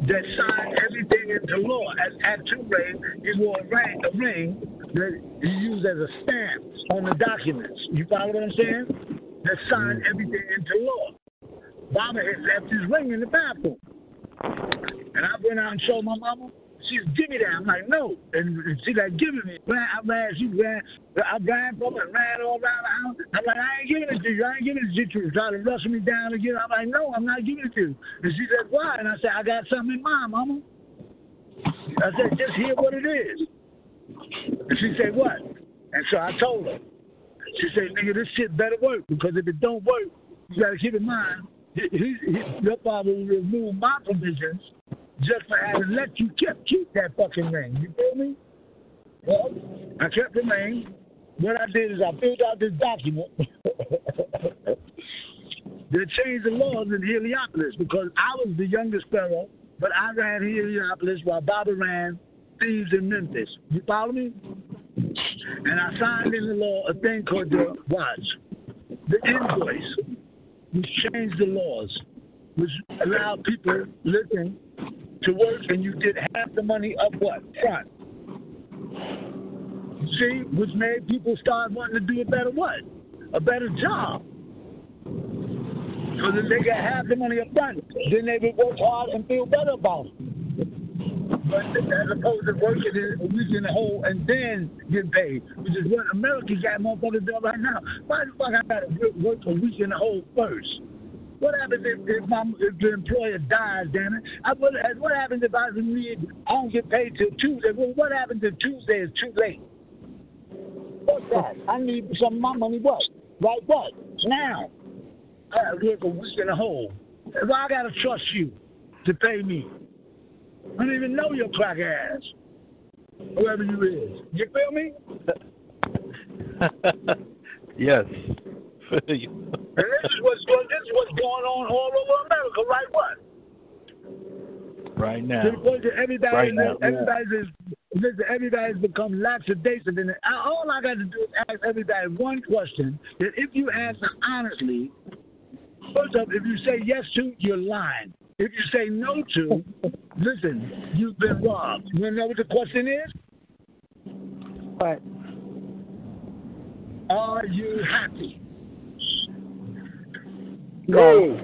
A: That signed everything into law. At, at Tulane, he wore a ring, a ring that he used as a stamp on the documents. You follow what I'm saying? That signed mm. everything into law. Baba had left his ring in the bathroom. And I went out and showed my mama. She's give me that. I'm like, no. And she like giving me. Ran, I ran, she ran, I ran from it, ran all around the house. I'm like, I ain't giving it to you. I ain't giving it to you. Tried to rustle me down again. I'm like, no, I'm not giving it to you. And she said, why? And I said, I got something in mind, mama. I said, just hear what it is. And she said, what? And so I told her. She said, nigga, this shit better work because if it don't work, you got to keep in mind, he, he, he, your father will remove my provisions just for having let you keep, keep that fucking ring. You feel me? Well, I kept the ring. What I did is I filled out this document. [laughs] they changed the laws in Heliopolis because I was the youngest pharaoh, but I ran Heliopolis while Baba ran Thebes in Memphis. You follow me? And I signed in the law a thing called the watch, the invoice, which changed the laws, which allowed people living to work and you get half the money up what? Front. See, which made people start wanting to do a better what? A better job. Because if they got half the money up front, then they would work hard and feel better about it. As opposed to working a week in a hole and then getting paid, which is what America got motherfuckers doing right now. Why the fuck I gotta work a week in a hole first? What happens if, if, my, if the employer dies, damn it? I, what, what happens if I need, I don't get paid till Tuesday? Well, what happens if Tuesday is too late? What's that? I need some of my money what? Right what? Now. I gotta work a week in a hole. Why I gotta trust you to pay me? I don't even know your crack ass. Whoever you is. You feel me? [laughs]
B: yes. [laughs]
A: And this is what's going this is what's going on all over America, right what?
B: right now.
A: To the point that everybody
B: Right now, yeah.
A: everybody's is listen, everybody's become lackadaisical and all I got to do is ask everybody one question that if you answer honestly, first up, if you say yes to, you're lying. If you say no to, listen, you've been robbed. You wanna know what the question is?
E: Right.
A: Are you happy?
E: No.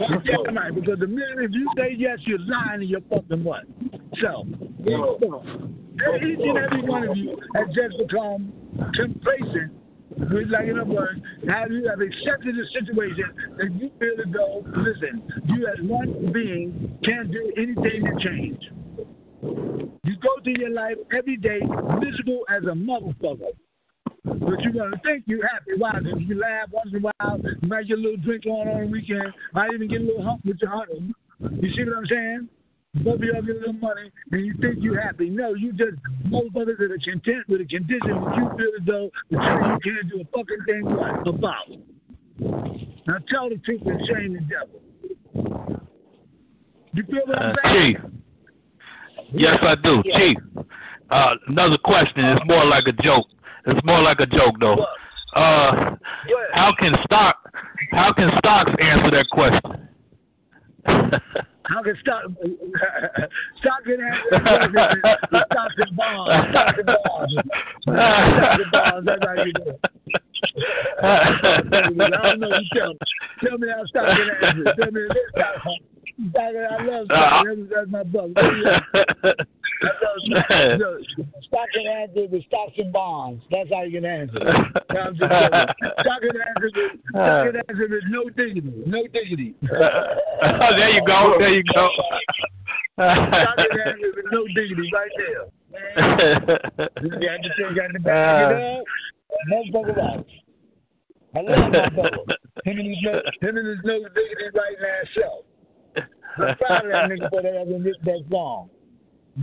A: That's damn right, because the minute if you say yes, you're lying to your fucking what? So, each and every one of you has just become complacent. With, Like in other words, have you have accepted the situation that you feel as though, listen, you as one being can't do anything to change. You go through your life every day miserable as a motherfucker. But you want to think you're happy. Why? Because you laugh once in a while, you might get a little drink on on the weekend, might even get a little hump with your honey. You see what I'm saying? Of y'all get little money, and you think you happy. No, you just motherfuckers that are content with a condition that you feel as though the truth you can't do a fucking thing right about. Now tell the truth and shame the devil. You feel what I'm
E: Uh,
A: saying?
E: Chief. Yes, I do, Chief. Uh, another question. It's more like a joke. It's more like a joke, though. Uh, how can stock? How can stocks answer that question? [laughs]
A: How can stock [laughs] stock can answer the with stocks and bonds? Stocks and bonds. Stocks bonds. That's how you do it. [laughs] I don't know. You tell me. Tell me how stock can answer. Tell me this Stock, I love uh, stock. That's, that's my brother. Stock can answer with stocks and bonds. That's how you can answer. [laughs] No, I'm just. Stock can answer with [laughs] uh. stock can answer with no dignity. No dignity. [laughs]
E: Oh, there you go. There you go.
A: Stock can answer with no dignity right there. You got the thing, got the bag, you know? Motherfucker rock. I love my brother. Him and his no, him and his no diggity right now self. I'm proud of that nigga for that ever written that song.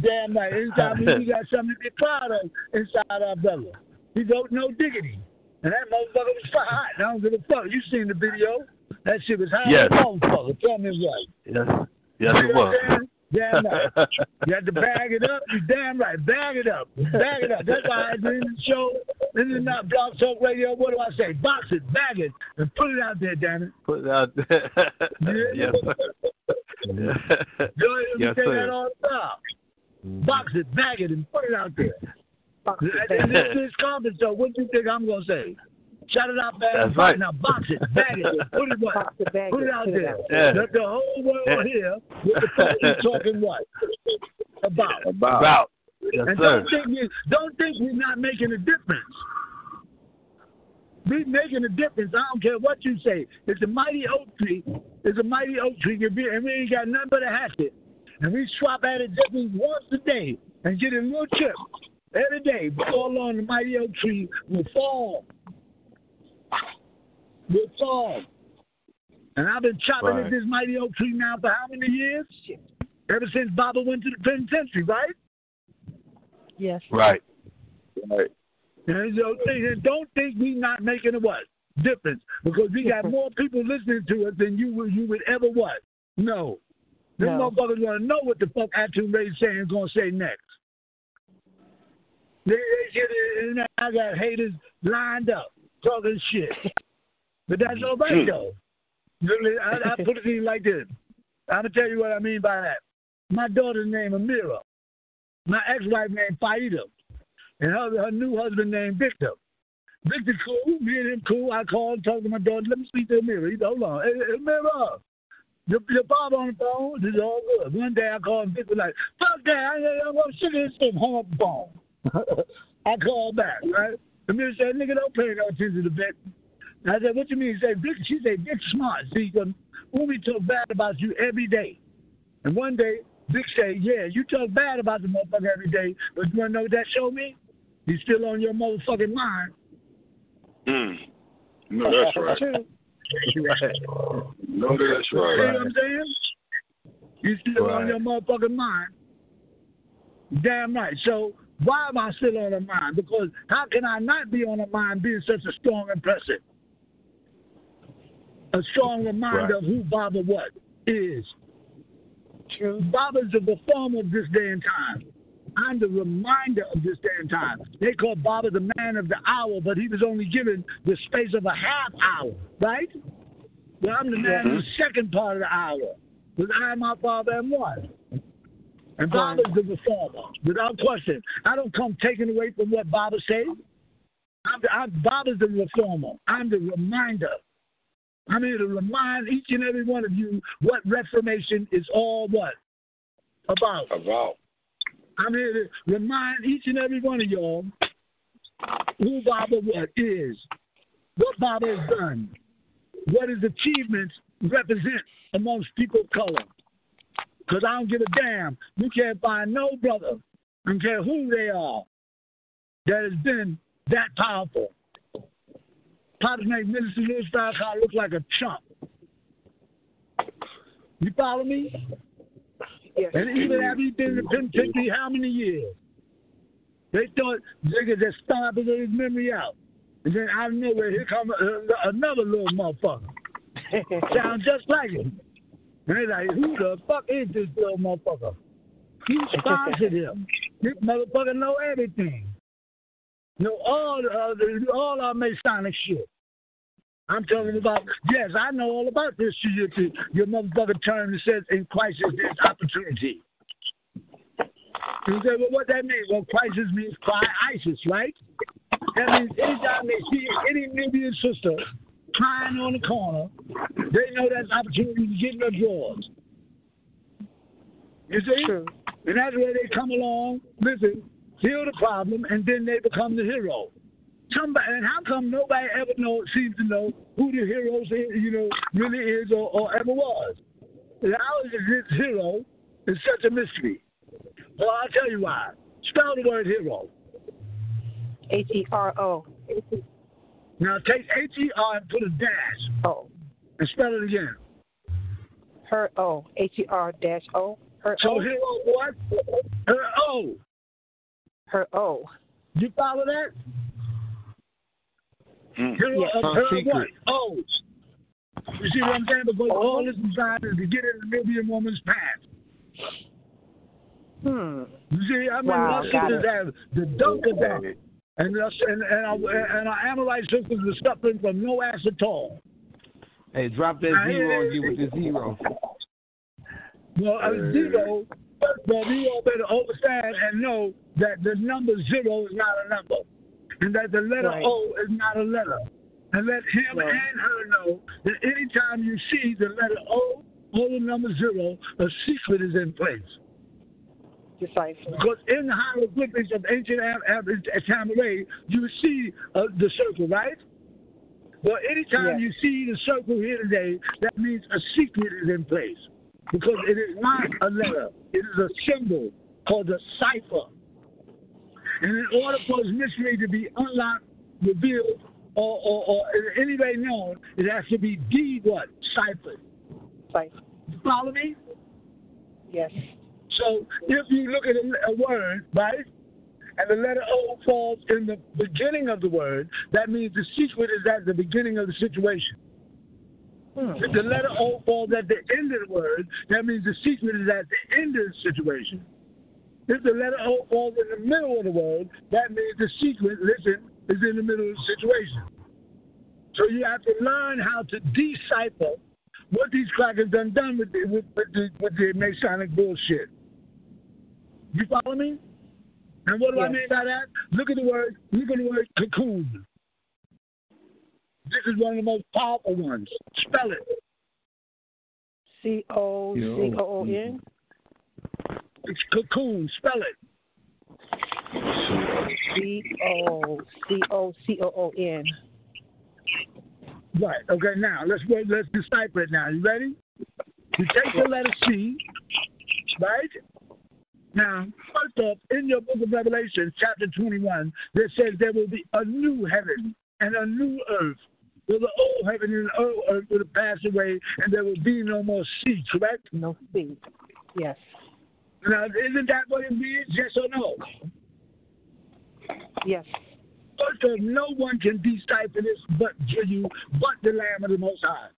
A: Damn right. Anytime we got something to be proud of inside our brother. He wrote no diggity. And that motherfucker was hot. I don't give a fuck. You seen the video. That shit was hot
E: Yes.
A: motherfucker. Tell me what.
E: yes, yes,
A: You
E: it was.
A: Saying? Damn right. [laughs] You have to bag it up. You damn right. Bag it up. Bag it up. That's why I do the show. This is not Blog Talk Radio. What do I say? Box it, bag it, and put it out there, damn it.
E: Put it out there. [laughs] yes, sir.
A: Go ahead and
E: Yes,
A: say
E: sir.
A: that all the time. Mm-hmm. Box it, bag it, and put it out there. [laughs] And this, this conference, though, what do you think I'm going to say? Shout it out, fast.
E: That's right.
A: Now box it, bag it, put it what?
F: Box it, bag
A: Put
F: it,
A: it out there.
F: out
E: there.
A: Let the whole world
E: Yeah.
A: hear what the fuck you talking what [laughs] about.
B: About.
E: About. Yes,
A: And
E: sir.
A: don't think we don't think we're not making a difference. We making a difference. I don't care what you say. It's a mighty oak tree. It's a mighty oak tree, and we and we ain't got nothing but a hatchet. And we swap at it just once a day and get a little chip every day. Before long, the mighty oak tree will fall. Will fall. And I've been chopping
B: Right.
A: at this mighty oak tree now for how many years? Ever since Baba went to the penitentiary, right?
F: Yes.
E: Right.
B: Right.
A: And and don't think we not making a what difference because we got [laughs] more people listening to us than you would you would ever what. No, them
F: No.
A: motherfuckers gonna know what the fuck Atun-Re saying is gonna say next. They, they get it, and I got haters lined up talking shit, [laughs] but that's all right though. I, I put it to you like this. I'm gonna tell you what I mean by that. My daughter's name Amira. My ex-wife named Faida and her, her new husband named Victor. Victor cool, me and him cool. I called, talked to my daughter. Let me speak to Amira. He hold on, hey, Amira, your, your father on the phone. This is all good. One day I called Victor like, fuck that, I, I, I'm sick of this shit. Hung up the phone. [laughs] I called back, right? Amira said, nigga, don't pay no attention to Vic. I said, what you mean? He said, Vic, she said, Vic's smart. See, we talk bad about you every day. And one day, Vic said, yeah, you talk bad about the motherfucker every day, but you want to know what that showed me? He's still on your motherfucking mind.
D: Mm. No, that's [laughs] right. No, that's right.
A: You know what. I'm saying? He's still on your motherfucking mind. Damn right. So why am I still on her mind? Because how can I not be on her mind being such a strong impressor? A strong reminder
B: Right.
A: of who Baba what is.
F: True.
A: Baba's the reformer of this day and time. I'm the reminder of this day and time. They call Baba the man of the hour, but he was only given the space of a half hour, right? Well, I'm the man of the mm-hmm. second part of the hour. Because I and my father am one. And Baba's the reformer, without question. I don't come taking away from what Baba says. I'm, the, I'm Baba's the reformer. I'm the reminder. I'm here to remind each and every one of you what reformation is all what about.
D: About.
A: I'm here to remind each and every one of y'all who Baba what is, what Baba has done, what his achievements represent amongst people of color. Because I don't give a damn. You can't find no brother, I don't care who they are, that has been that powerful. Pops make Minister Louis Farrakhan look like a chump. You follow me?
F: Yes.
A: And even after he's been in the penitentiary how many years? They thought they could just stop his memory out. And then out of nowhere, here come uh, another little motherfucker. [laughs] Sounds just like him. And they're like, who the fuck is this little motherfucker? He sponsored him. This motherfucker know everything. Know all the, all our Masonic shit. I'm telling you about, yes, I know all about this. Your, your motherfucker term that says in crisis there's opportunity. You say, well, what that means? Well, crisis means cry ISIS, right? That means anytime they see any Nubian sister crying on the corner, they know that's opportunity to get in their drawers. You see?
F: True.
A: And that's where they come along, listen, heal the problem, and then they become the hero. Somebody, and how come nobody ever know seems to know who the hero you know, really is or, or ever was? How is this hero is such a mystery? Well, I'll tell you why. Spell the word hero.
F: H E R O.
A: Now take H E R and put a dash
F: O.
A: and spell it again.
F: Her O. H E R dash O. Her
A: So
F: O.
A: hero what? Her O.
F: Her O.
A: You follow that?
D: Mm.
A: Hero
F: Yes.
A: of
B: Top
A: her what?
B: secret.
A: O. You see what I'm saying? Because all this design is to get in the Nubian woman's pants.
F: Hmm.
A: You see, I mean,
F: Wow,
A: our
F: got
A: sisters have the dunk of that. And, us, and, and, our, and our Amorite sisters are suffering from no ass at all.
B: Hey, drop that zero and get with this zero.
A: Well, a zero, but we all better understand and know that the number zero is not a number, and that the letter
F: Right.
A: O is not a letter. And let him
F: Right.
A: and her know that anytime you see the letter O or the number zero, a secret is in place.
F: Decipher.
A: Because in the hieroglyphics of ancient Am- Tama-Re, you see uh, the circle, right? Well, anytime
F: Yes.
A: you see the circle here today, that means a secret is in place. Because it is not a letter, it is a symbol called a cipher. And in order for this mystery to be unlocked, revealed, or, or, or in any way known, it has to be de what? Ciphered.
F: Decipher.
A: You follow me?
F: Yes.
A: So if you look at a, a word, right, and the letter O falls in the beginning of the word, that means the secret is at the beginning of the situation.
F: Hmm.
A: If the letter O falls at the end of the word, that means the secret is at the end of the situation. If the letter O falls in the middle of the word, that means the secret, listen, is in the middle of the situation. So you have to learn how to decipher what these crackers done done with the, with, with the, with the Masonic bullshit. You follow me? And what do I mean by that? Look at the word, look at the word cocoon. This is one of the most powerful ones. Spell it.
F: C O C O O N.
A: It's cocoon. Spell it.
F: C O C O C O O N.
A: Right. Okay. Now let's wait. Let's decipher it. Now, you ready? You take the letter C, right? Now, first off, in your book of Revelation, chapter 21, that says there will be a new heaven and a new earth. Where the old heaven and the old earth will pass away, and there will be no more sea. Correct?
F: No C. Yes.
A: Now, isn't that what it means? Yes or no?
F: Yes.
A: First no one can decipher this but you, but the Lamb of the Most High.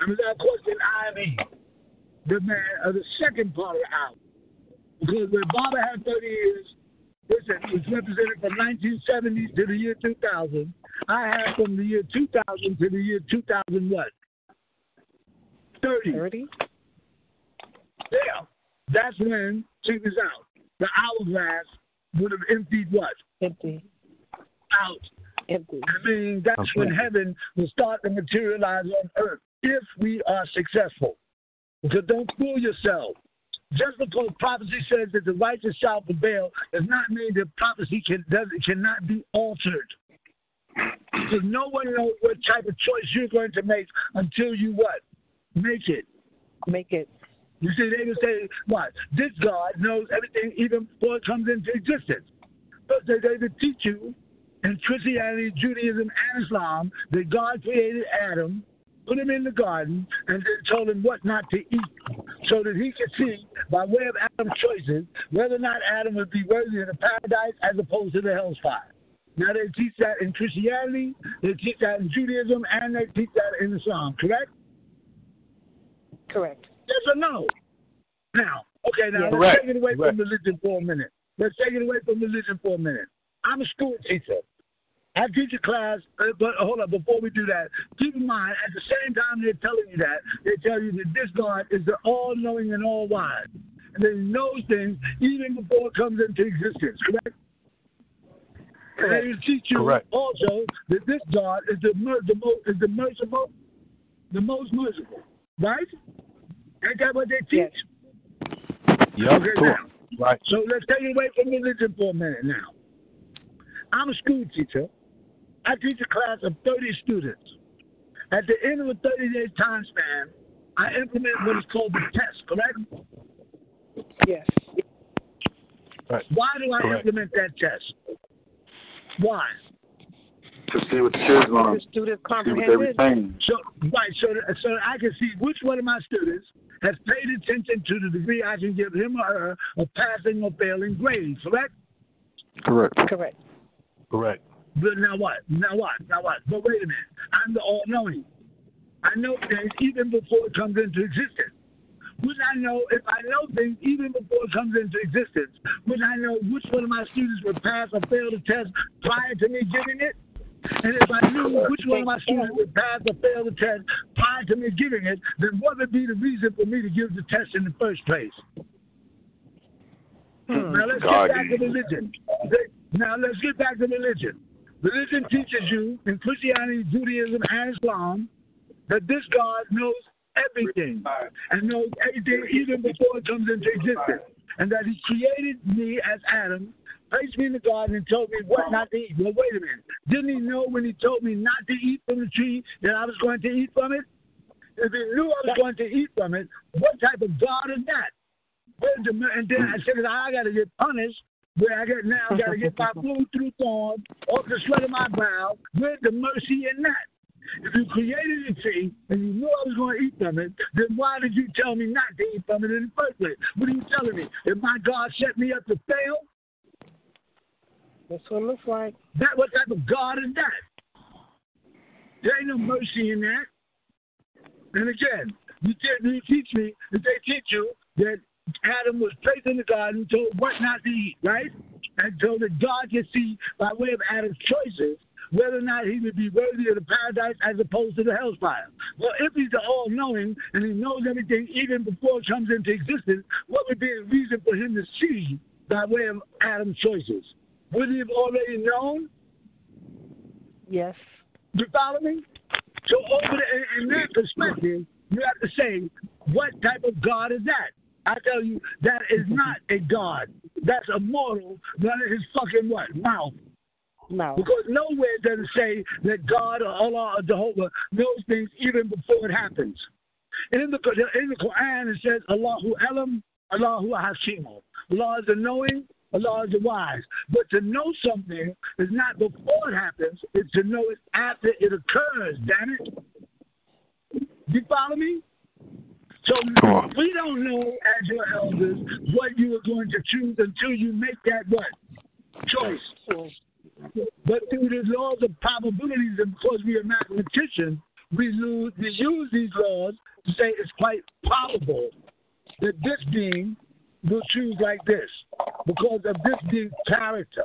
A: I mean, of course, then I he, the man of the second part of the hour. Because when Baba had 30 years, listen, it was represented from 1970 to the year 2000. I had from the year 2000 to the year 2000 what? 30.
F: Thirty.
A: Yeah. That's when, check this out, the hourglass would have emptied what?
F: Empty.
A: Out.
F: Empty.
A: I mean, that's when heaven will start to materialize on earth if we are successful. Because don't fool yourself. Just because prophecy says that the righteous shall prevail does not mean that prophecy can does cannot be altered. Because no one knows what type of choice you're going to make until you what? Make it.
F: Make it.
A: You see, they would say, what? This God knows everything even before it comes into existence. But they, they would teach you in Christianity, Judaism, and Islam that God created Adam, put him in the garden, and then told him what not to eat. so that he could see, by way of Adam's choices, whether or not Adam would be worthy of the paradise as opposed to the hell's fire. Now they teach that in Christianity, they teach that in Judaism, and they teach that in Islam. Correct?
F: Correct.
A: Yes or no? Now, okay, now
F: Yeah.
A: let's
B: Correct.
A: take it away
B: Correct.
A: from religion for a minute. Let's take it away from religion for a minute. I'm a school teacher. I teach a class, uh, but hold on, before we do that, keep in mind, at the same time they're telling you that, they tell you that this God is the all knowing and all wise. And that he knows things even before it comes into existence, correct? And they teach you
B: Correct.
A: also that this God is the, mer- the most is the merciful, the most merciful, right? Ain't that what they teach?
B: Yep.
A: Okay,
B: Cool.
A: now,
B: Right.
A: so let's take it away from religion for a minute now. I'm a school teacher. I teach a class of 30 students. At the end of a 30 day time span, I implement what is called the test, correct?
F: Yes.
B: Right.
A: Why do I
B: Correct.
A: implement that test? Why?
D: To see what the kids
F: The
D: want,
F: student
D: see what they
F: comprehended.
D: retain.
A: So, right, so so I can see which one of my students has paid attention to the degree I can give him or her a passing or failing grade, correct?
C: Correct.
F: Correct.
B: Correct.
A: But now what? Now what? Now what? But wait a minute. I'm the all knowing. I know things even before it comes into existence. Would I know if I know things even before it comes into existence? Would I know which one of my students would pass or fail the test prior to me giving it? And if I knew which one of my students would pass or fail the test prior to me giving it, then what would be the reason for me to give the test in the first place? Hmm. Now let's
D: God
A: get back to religion. Now let's get back to religion. Religion teaches you in Christianity, Judaism, and Islam that this God knows everything and knows everything even before it comes into existence. And that He created me as Adam, placed me in the garden, and told me what not to eat. Well, wait a minute. Didn't He know when He told me not to eat from the tree that I was going to eat from it? If He knew I was going to eat from it, what type of God is that? Where's the, and then I said, I got to get punished. Where I get now, I got to get my [laughs] food through thorns, off the sweat of my brow. Where's the mercy in that? If you created a tree and you knew I was going to eat from it, then why did you tell me not to eat from it in the first place? What are you telling me? If my God set me up to fail,
F: That's what it looks like.
A: that what type of God is that? There ain't no mercy in that. And again, you, te- you teach me that they teach you that Adam was placed in the garden, told what not to eat, right? And so that God can see by way of Adam's choices whether or not he would be worthy of the paradise as opposed to the hellfire. Well, if he's the all knowing and he knows everything even before it comes into existence, what would be a reason for him to see by way of Adam's choices? Would he have already known?
F: Yes.
A: You follow me? So over the, in, that perspective, you have to say, what type of God is that? I tell you, that is mm-hmm. not a God. That's a mortal running his fucking what? Mouth.
F: No.
A: Because nowhere does it say that God or Allah or Jehovah knows things even before it happens. In the in the Quran it says Allahu Alam, Allahu Hashimu. Allah is the knowing, Allah is wise. But to know something is not before it happens, it's to know it after it occurs, damn it. You follow me? So we don't know as your elders what you are going to choose until you make that what? Choice. But through the laws of probabilities, and because we are mathematicians, we, lose, we use these laws to say it's quite probable that this being will choose like this because of this being's character.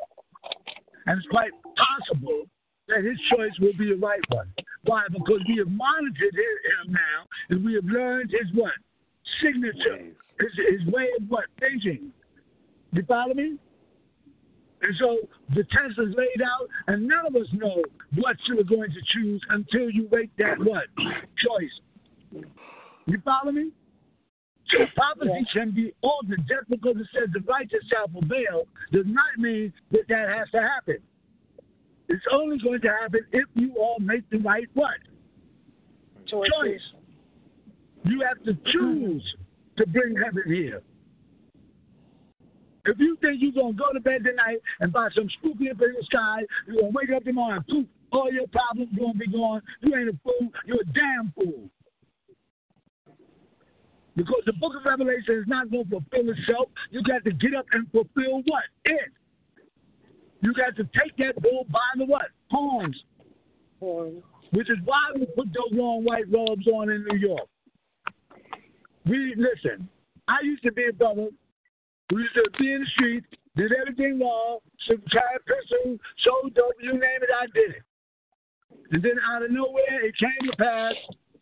A: And it's quite possible that his choice will be the right one. Why? Because we have monitored him now, and we have learned his what? Signature. His, his way of what? Thinking. You follow me? And so the test is laid out, and none of us know what you are going to choose until you make that what? Choice. You follow me? So prophecy can be altered just because it says the righteous shall prevail does not mean that that has to happen. It's only going to happen if you all make the right what?
F: Choices.
A: Choice. You have to choose to bring heaven here. If you think you're going to go to bed tonight and buy some spooky up in the sky, you're going to wake up tomorrow and poof, all your problems going to be gone. You ain't a fool. You're a damn fool. Because the book of Revelation is not going to fulfill itself. You got to get up and fulfill what? It. You got to take that bull by the what? Horns.
F: Horns.
A: Which is why we put those long white robes on in New York. We listen. I used to be a brother who used to be in the street, did everything wrong, some child pistol, so dope, you name it, I did it. And then out of nowhere, it came to pass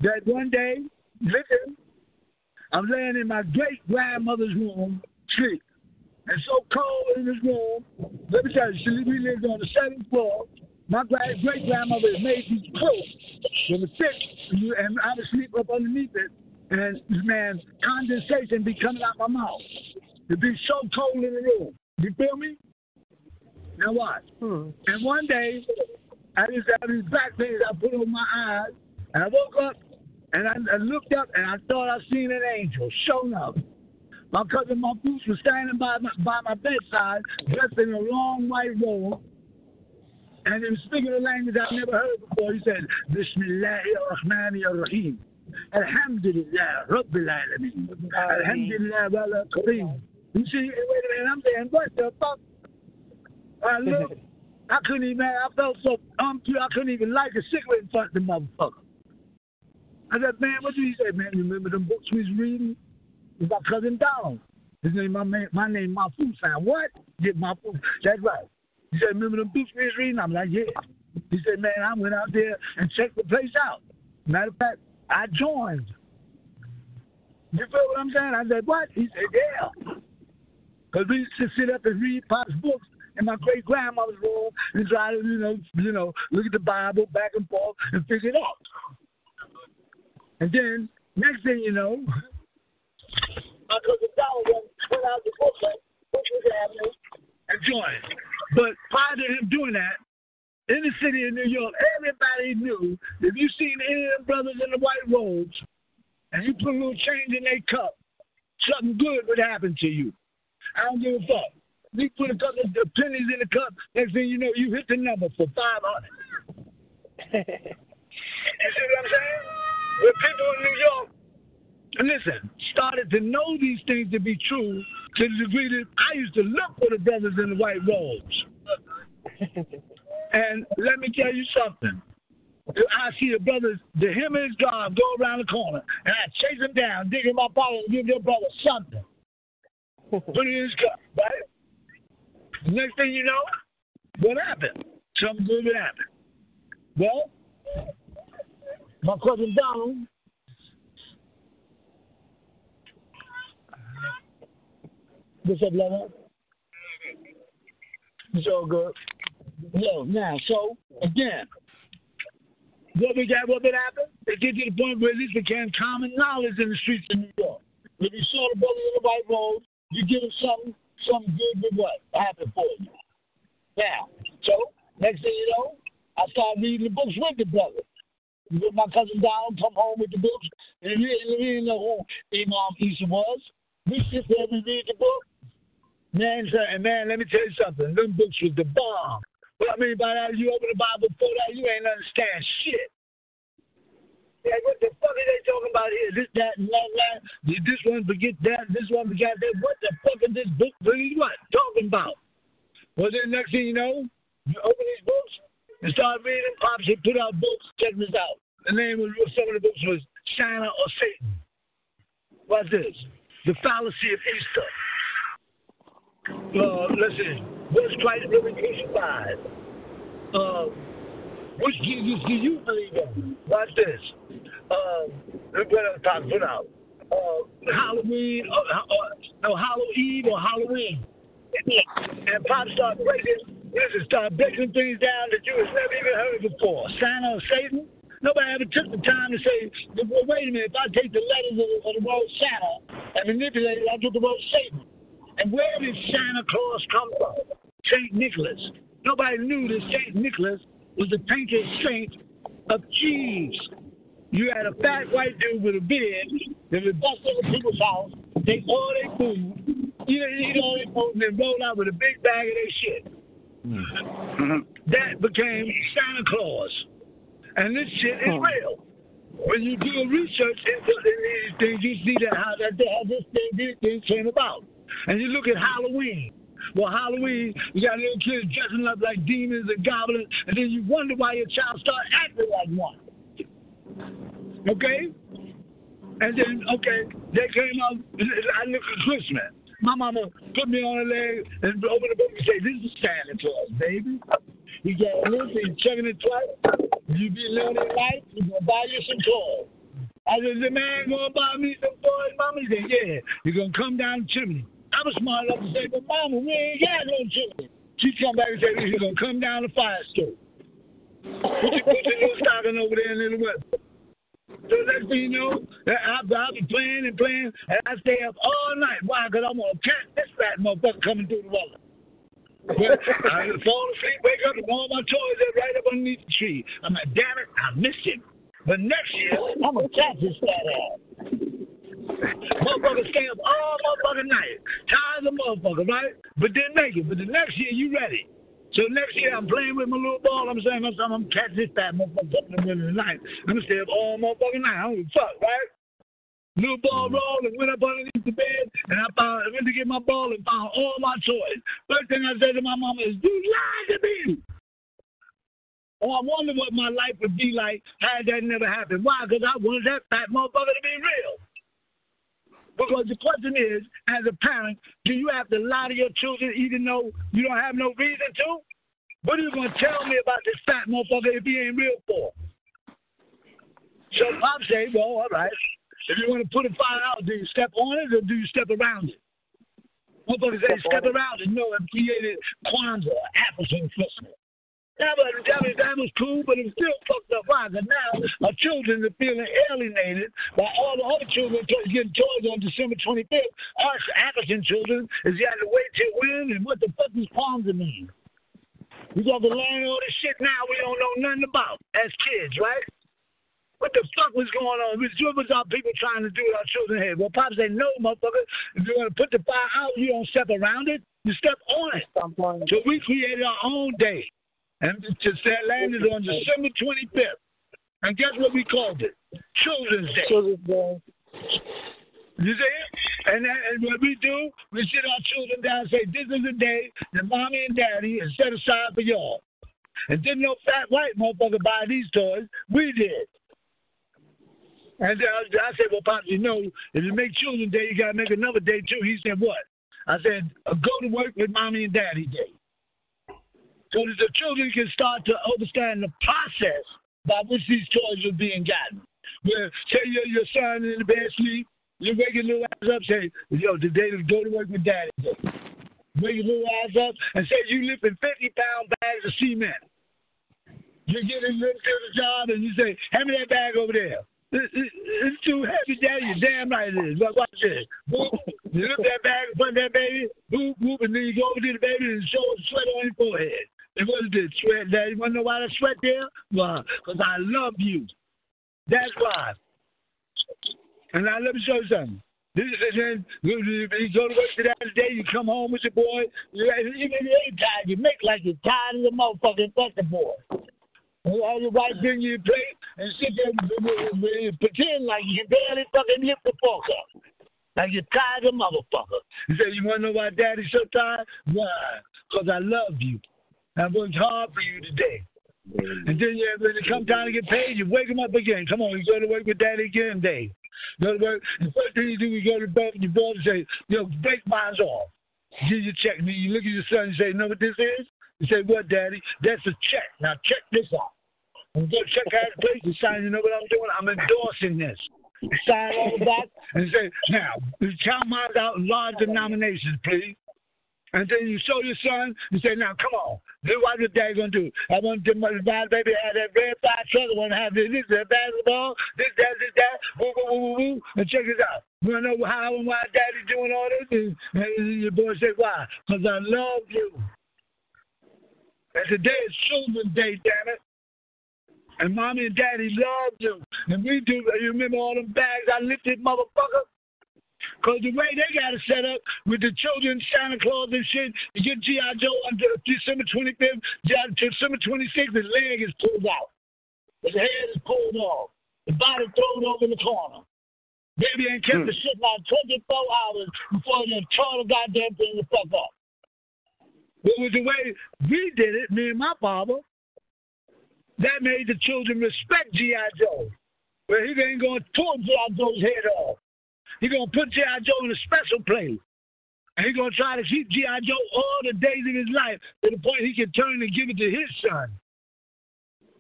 A: that one day, listen, I'm laying in my great grandmother's room, sleep. And so cold in this room. Let me tell you, we lived on the seventh floor. My great grandmother made these clothes from the thick, and I would sleep up underneath it. And man, condensation be coming out my mouth. It'd be so cold in the room. You feel me? Now watch.
F: Hmm.
A: And one day, I just had these black things I put on my eyes, and I woke up and I, I looked up and I thought I seen an angel showing up. My cousin Marcus was standing by my, by my bedside, dressed in a long white robe, and he was speaking a language I've never heard before. He said, Bismillahirrahmanirrahim. Alhamdulillah, Rabbil Alameen. Alhamdulillah, Wala Kareem. You see, wait a minute, I'm saying, what the fuck? I looked, [laughs] I couldn't even, I felt so umpty, I couldn't even light a cigarette in front of the motherfucker. I said, man, what did he say, man? You remember them books we was reading? It's my cousin Donald. His name, my man, my name, Mahfouz. I what? Yeah, Mahfouz. That's right. He said, remember them books we was reading? I'm like, yeah. He said, man, I went out there and checked the place out. Matter of fact, I joined. You feel what I'm saying? I said, what? He said, yeah. Because we used to sit up and read Pop's books in my great grandmother's room and try to, you know, you know, look at the Bible back and forth and figure it out. And then next thing you know, my cousin Donald went out to Brooklyn, Brooklyn Avenue, and joined. But prior to him doing that, in the city of New York, everybody knew if you seen any of them brothers in the white robes and you put a little change in their cup, something good would happen to you. I don't give a fuck. You put a couple of pennies in the cup, next thing you know, you hit the number for 500. [laughs] you see what I'm saying? Where people in New York, and listen, started to know these things to be true to the degree that I used to look for the brothers in the white robes. and let me tell you something. I see the brothers, the him and his God go around the corner, and I chase them down, dig in my pocket, and give their brother something. Put it in his cup, right? Next thing you know, what happened? Something good happened. Well, my cousin Donald. What's up, lover? It's all good. Yo, now, so again, what we got, what would happen? It get to the point where this became common knowledge in the streets of New York. If you saw the brother in the white robe, you give him something, something good with what happened for you. Now, so next thing you know, I started reading the books with the brother. With my cousin down, come home with the books, and we, we didn't know who Imam Isa was. We sit there, we read the book. Man, and man, let me tell you something. Them books was the bomb. What I mean by that, you open the Bible before that, you ain't understand shit. Yeah, what the fuck are they talking about here? This, that, and that, that. This one forget that, this one forget that. What the fuck is this book really what? Talking about? Well, then next thing you know, you open these books and start reading. Pops had put out books. Check this out. The name of some of the books was Santa or Satan. What's this? The fallacy of Easter. Uh, listen, was Christ really crucified? Uh, which Jesus do you believe in? Watch this. Um, what else Pop put out? Uh, Halloween, uh, uh, no, Halloween or Halloween. And Pop started breaking, listen, started breaking things down that you have never even heard before. Santa or Satan? Nobody ever took the time to say, well, wait a minute, if I take the letters of, of the word Santa and manipulate it, I get the word Satan. And where did Santa Claus come from? St. Nicholas. Nobody knew that St. Nicholas was the painted saint of cheese. You had a fat white dude with a beard that would bust into people's house, take all their food, eat, eat all their food, and then roll out with a big bag of their shit. Mm-hmm. That became Santa Claus. And this shit is hmm. real. when you do research into these things, you see that how that how this thing these things came about. And you look at Halloween. Well, Halloween, you got little kids dressing up like demons and goblins, and then you wonder why your child start acting like one. Okay? And then, okay, they came out, I look at Christmas. My mama put me on the leg and opened the book and say, This is Santa Claus, baby. You got this, and checking it twice. You be learning life, you gonna buy you some toys. I said, the man gonna buy me some toys, mama? He said, Yeah, you're gonna come down the chimney. I was smart enough to say, But mama, we ain't got no chimney. She come back and said, You're gonna come down the fire stove. Put your, put your little stocking over there in the weather. So next thing you know, I'll, I'll be playing and playing, and I stay up all night. Why? Because I'm to catch this fat motherfucker coming through the weather. I fall asleep, wake up, and all my toys are right up underneath the tree. I'm like, damn it, I missed him. But next year, I'm to catch this fat ass. motherfucker stay up all motherfucking night. Tired of the motherfucker, right? But didn't make it. But the next year, you ready. So next year I'm playing with my little ball. I'm saying I'm, I'm catch this fat motherfucker in the middle of the night. I'm gonna stay up all motherfucking night. I don't give a fuck, right? Little ball rolled and went up underneath the bed and I found I went to get my ball and found all my toys. First thing I said to my mama is, You lied to me. Oh, I wonder what my life would be like had that never happened. Why? Because I wanted that fat motherfucker to be real. Because the question is, as a parent, do you have to lie to your children even though you don't have no reason to? What are you going to tell me about this fat motherfucker if he ain't real for? So Pop say, well, all right. If you want to put a fire out, do you step on it or do you step around it? Motherfuckers say step around it. No, it created Kwanzaa, African Christmas. That was, that, was, that was cool, but it's still fucked up. Why? Because now our children are feeling alienated by all the other children getting toys on December 25th. Our African children is you have to wait till when and what the fuck does Kwanzaa mean? We got to learn all this shit now we don't know nothing about as kids, right? What the fuck was going on? What was our people trying to do with our children here? Well, Pop said, no, motherfucker. If you want to put the fire out, you don't step around it. You step on it. So we created our own day. And that landed on December 25th. And guess what we called it? Children's Day.
F: Children's Day.
A: You see it? And, that, and what we do, we sit our children down and say, this is a day that mommy and daddy is set aside for y'all. And didn't no fat white motherfucker buy these toys. We did. And I, I said, well, Pops, you know, if you make Children's Day, you got to make another day, too. He said, what? I said, uh, go to work with mommy and daddy day so that the children can start to understand the process by which these toys are being gotten. Where, say, your, your son in the bed sleep, you wake your little ass up, say, yo, today to go to work with daddy. Wake your little ass up and say you lifting 50 pound bags of cement. You get in to the job and you say, hand me that bag over there. It's too heavy, Daddy. You damn right it is. But watch this. Boop. You lift that bag in front of that baby, boop, boop, and then you go over to the baby and show the sweat on your forehead. What is this? Sweat, Daddy? You want to know why I sweat there? Why? Because I love you. That's why. And now let me show you something. This is then you go to work today, day, you come home with your boy, you even if you tired, you make like you're tired of the motherfucking fucking boy. All your wife bring you a plate and sit there and, pretend like you can barely fucking lift the fork up. Like you're tired of motherfucker. You say, you want to know why daddy's so tired? Why? Because I love you. I worked hard for you today. Mm. And then yeah, when it comes time to get paid, you wake him up again. Come on, you go to work with daddy again, Dave. Go to work. The first thing you do, you go to bed and your brother say, yo, break mine off. Give you check. And you look at your son and say, you know what this is? You say, what, daddy? That's a check. Now check this out. And go check out the place and sign, you know what I'm doing? I'm endorsing this. Sign the back and say, now, count mine out in large denominations, please. And then you show your son, you say, now come on, this what your dad gonna do. I want to my baby have that red fire truck, I want to have this, this, that basketball, this, that, this, that, woo, woo, woo, woo, and check this out. You wanna know how and why daddy's doing all this? And, and your boy say, why? Because I love you. And today is Children's Day, damn it. And mommy and daddy loved you. And we do, you remember all them bags I lifted, motherfucker? Because the way they got it set up with the children, Santa Claus and shit, you get G.I. Joe on December 25th, December 26th, his leg is pulled out. His head is pulled off. The body thrown over in the corner. Baby ain't kept hmm. the shit like 24 hours before the goddamn thing the fuck up. It was the way we did it, me and my father. That made the children respect G.I. Joe. Well, he ain't going to pull G.I. Joe's head off. He going to put G.I. Joe in a special place. And he going to try to keep G.I. Joe all the days of his life to the point he can turn and give it to his son.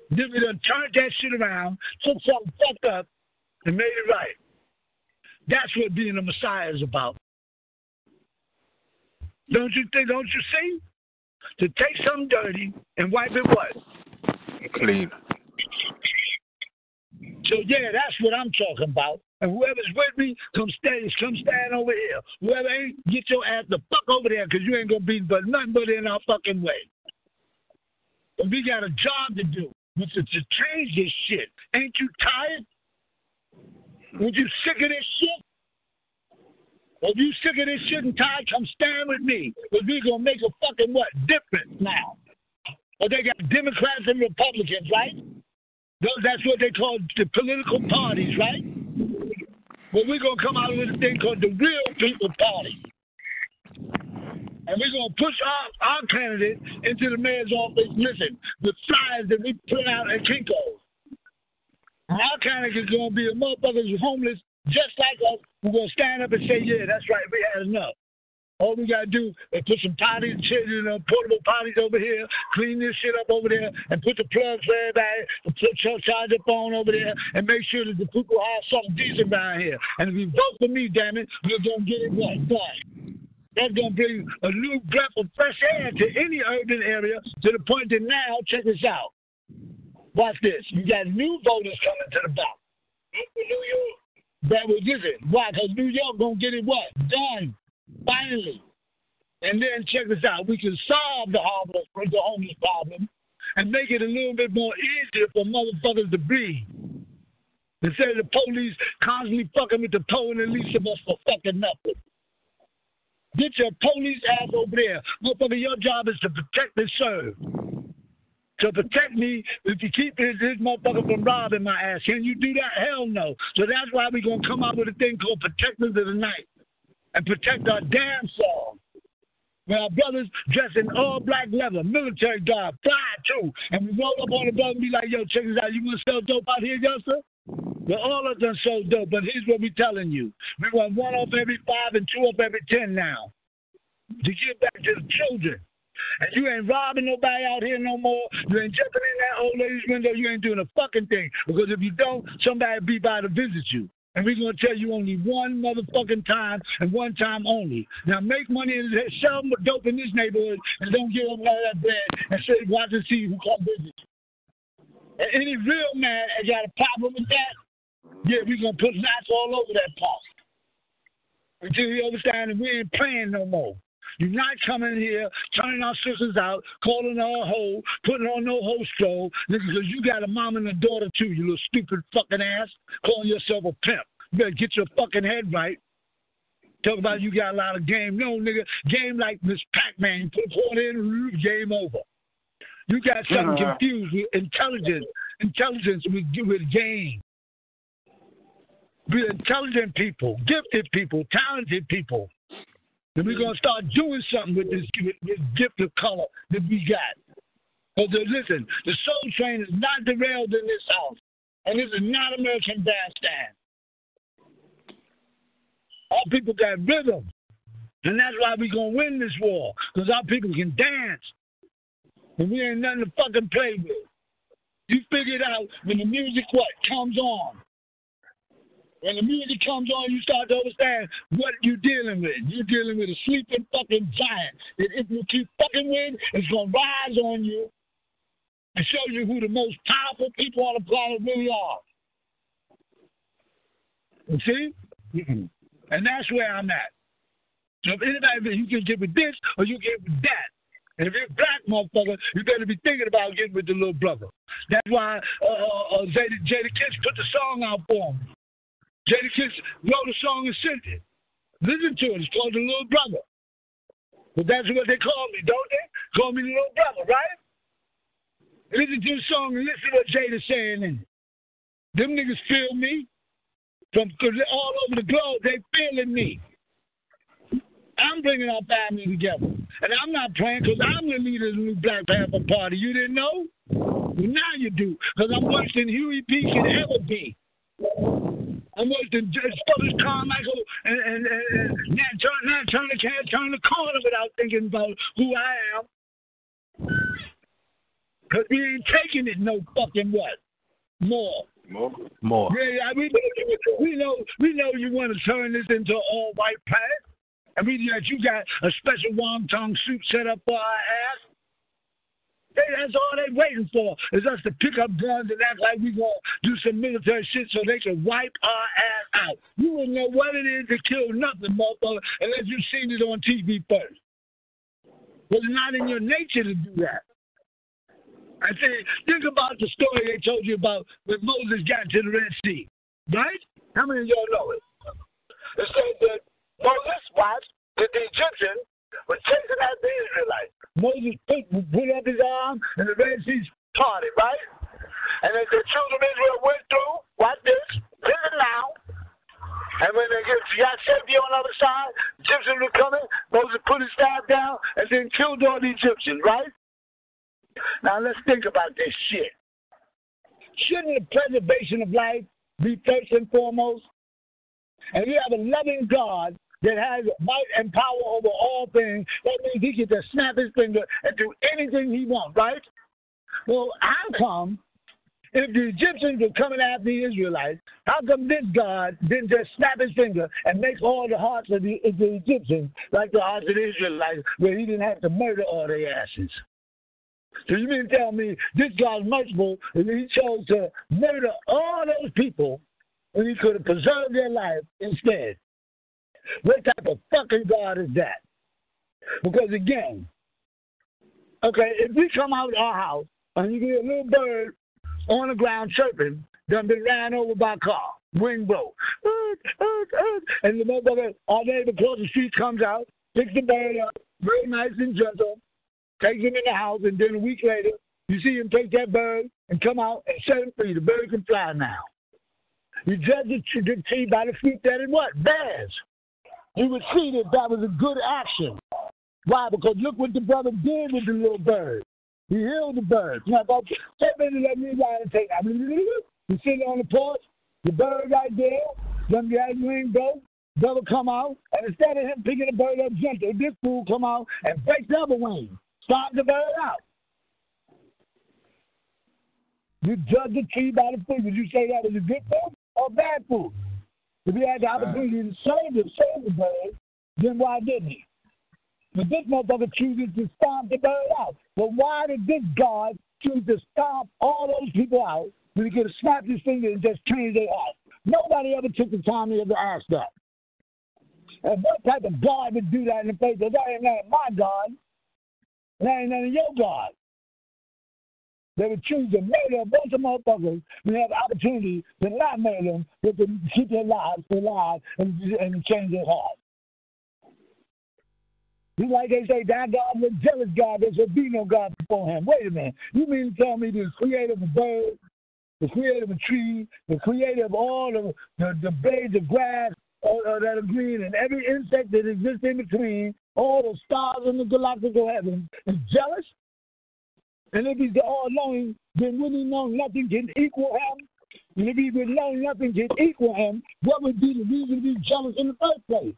A: Then we done turned that shit around, took something fucked up, and made it right. That's what being a Messiah is about. Don't you think, don't you see? To take something dirty and wipe it what?
D: Clean.
A: So yeah, that's what I'm talking about. And whoever's with me, come stand, come stand over here. Whoever ain't, get your ass the fuck over there, cause you ain't gonna be but nothing but in our fucking way. And we got a job to do, which is to change this shit. Ain't you tired? Would you sick of this shit? If you sick of this shit and tired, come stand with me. Because we gonna make a fucking what? Difference now. But they got Democrats and Republicans, right? That's what they call the political parties, right? But we're going to come out with a thing called the Real People Party. And we're going to push our, our candidate into the mayor's office, listen, the flyers that we put out at Kinko's. Our candidate is going to be a motherfucker who's homeless just like us. We're going to stand up and say, yeah, that's right, we had enough. All we gotta do is put some potties, shit, know, uh, portable potties over here, clean this shit up over there, and put the plugs for everybody, put charge the phone over there, and make sure that the people have something decent around here. And if you vote for me, damn it, we're gonna get it what done. That's gonna bring a new breath of fresh air to any urban area to the point that now, check this out. Watch this. You got new voters coming to the ballot. New York. That was it. Why? Because New York gonna get it what? Done. Finally. And then check this out. We can solve the homeless, the homeless problem and make it a little bit more easier for motherfuckers to be. Instead of the police constantly fucking with the toe and the least of us for fucking nothing. Get your police ass over there. Motherfucker, your job is to protect and serve. To protect me, if you keep this, this motherfucker from robbing my ass, can you do that? Hell no. So that's why we're going to come out with a thing called Protectors of the Night and protect our damn selves. When our brothers dressed in all black leather, military garb, fly too, and we roll up on the brother and be like, yo, check this out, you want to sell dope out here, y'all youngster? Well, all of them sold dope, but here's what we're telling you. We want one off every five and two off every ten now to give back to the children. And you ain't robbing nobody out here no more. You ain't jumping in that old lady's window. You ain't doing a fucking thing. Because if you don't, somebody be by to visit you. And we're going to tell you only one motherfucking time and one time only. Now make money and sell dope in this neighborhood and don't give them all that bread and say, watch and see who come you. And any real man that got a problem with that, yeah, we're going to put knots all over that pot. Until you understand that we ain't playing no more. You're not coming here, turning our sisters out, calling her a hoe, putting on no hoe show, because you got a mom and a daughter too, you little stupid fucking ass, calling yourself a pimp. You better get your fucking head right. Talk about you got a lot of game. No, nigga, game like Miss Pac-Man. You put a quarter in, game over. You got something uh-huh. confused with intelligence. Intelligence with, with game. Be intelligent people, gifted people, talented people. And we're to start doing something with this, with this gift of color that we got. Because listen, the soul train is not derailed in this house. And this is not American bandstand. Our people got rhythm. And that's why we're going to win this war. Because our people can dance. And we ain't nothing to fucking play with. You figure it out when the music what comes on. When the music comes on, you start to understand what you're dealing with. You're dealing with a sleeping fucking giant that if you keep fucking with, it's to rise on you and show you who the most powerful people on the planet really are. You see? Mm-hmm. And that's where I'm at. So if anybody, you can get with this or you get with that. And if you're a black motherfucker, you better be thinking about getting with the little brother. That's why uh, uh, uh Jada, Jadakiss put the song out for him. Jadakiss wrote a song and sent it. Listen to it. It's called The Little Brother. But that's what they call me, don't they? Call me the little brother, right? Listen to the song and listen to what Jada's saying in it. Them niggas feel me. From all over the globe, they feeling me. I'm bringing our family together. And I'm not playing because I'm the leader of the new Black Panther Party. You didn't know? Well, now you do. Because I'm worse than Huey P. can ever be. I'm worse than Stubbs Carmichael and, and, and, and not, turn, not turn the can't turn the corner without thinking about who I am. Because we ain't taking it no fucking what? More.
D: More.
E: More.
A: Yeah, we, we know we know you want to turn this into all white planet. I mean that you got a special wonton suit set up for our ass. Hey, that's all they're waiting for is us to pick up guns and act like we gonna do some military shit so they can wipe our ass out. You wouldn't know what it is to kill nothing, motherfucker, unless you've seen it on TV first. But it's not in your nature to do that. I say, think about the story they told you about when Moses got to the Red Sea, right? How many of y'all know it? It said that Moses watched that the Egyptian was chasing after the Israelites. Moses put, put up his arm and the Red Sea parted, right? And as the children of Israel went through, watch this, listen now. And when they get, got safety on the other side, Egyptians were coming, Moses put his staff down and then killed all the Egyptians, right? Now let's think about this shit. Shouldn't the preservation of life be first and foremost? And you have a loving God that has might and power over all things. That means he can just snap his finger and do anything he wants, right? Well, how come if the Egyptians were coming after the Israelites, how come this God didn't just snap his finger and make all the hearts of the, of the Egyptians like the hearts of the Israelites, where he didn't have to murder all their asses? So you mean to tell me this God's merciful and he chose to murder all those people when he could have preserved their life instead? What type of fucking God is that? Because again, okay, if we come out of our house and you get a little bird on the ground chirping, done been ran over by a car, wing broke, and the motherfucker, our neighbor across the street comes out, picks the bird up, very nice and gentle, takes him in the house, and then a week later, you see him take that bird and come out and set him free. The bird can fly now. You judge the tree by the fruit that it what? Bears. Would see that that was a good action. Why? Because look what the brother did with the little bird. He healed the bird. Now, about ten minutes, let me ride and take. I mean, you sit on the porch, the bird right there, them guys wing go, brother come out, and instead of him picking the bird up gentle, this fool come out and breaks the other wing. Start the bird out. You judge the tree by the fruit. Would you say that was a good food or bad food? If he had the opportunity to save the, save the bird, then why didn't he? But this motherfucker chooses to stomp the bird out. But why did this God choose to stomp all those people out when he could have snapped his finger and just changed their heart? Nobody ever took the time to ever ask that. And what type of God would do that in the face of that ain't none my God? That ain't none of your God. They would choose to murder a bunch of motherfuckers they have the opportunity to not murder them, but to keep their lives alive and, and change their hearts. Just like they say, that God was jealous God, there should be no God before him. Wait a minute. You mean to tell me the creator of a bird, the creator of a tree, the creator of all the, the, the blades of grass uh, that are green, and every insect that exists in between, all the stars in the galactical heaven, is jealous? And if he's the all knowing, then would he know nothing can equal him? And if he would know nothing can equal him, what would be the reason to be jealous in the first place?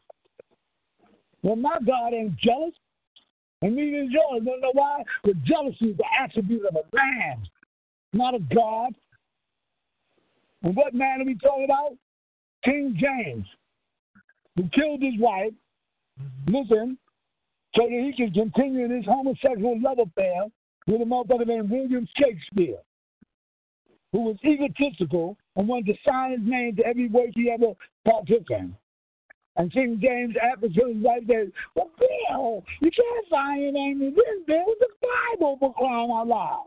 A: Well, my God ain't jealous, and neither is yours. You don't know why? Because jealousy is the attribute of a man, not a God. And what man are we talking about? King James, who killed his wife, listen, so that he could continue in his homosexual love affair with a motherfucker named William Shakespeare, who was egotistical and wanted to sign his name to every work he ever partook in. And King James his wife said, Well, Bill, you can't sign your name to this bill. It's the Bible for crying out loud.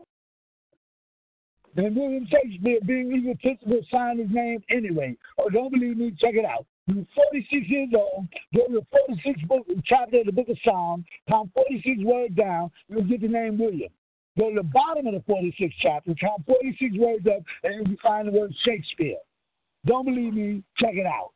A: And William Shakespeare, being egotistical, signed his name anyway. Oh, don't believe me? Check it out. He was 46 years old. Go to the 46th book, chapter of the book of Psalms, count 46 words down, you'll get the name William. Go to the bottom of the 46th chapter, count 46 words up, and you find the word Shakespeare. Don't believe me? Check it out.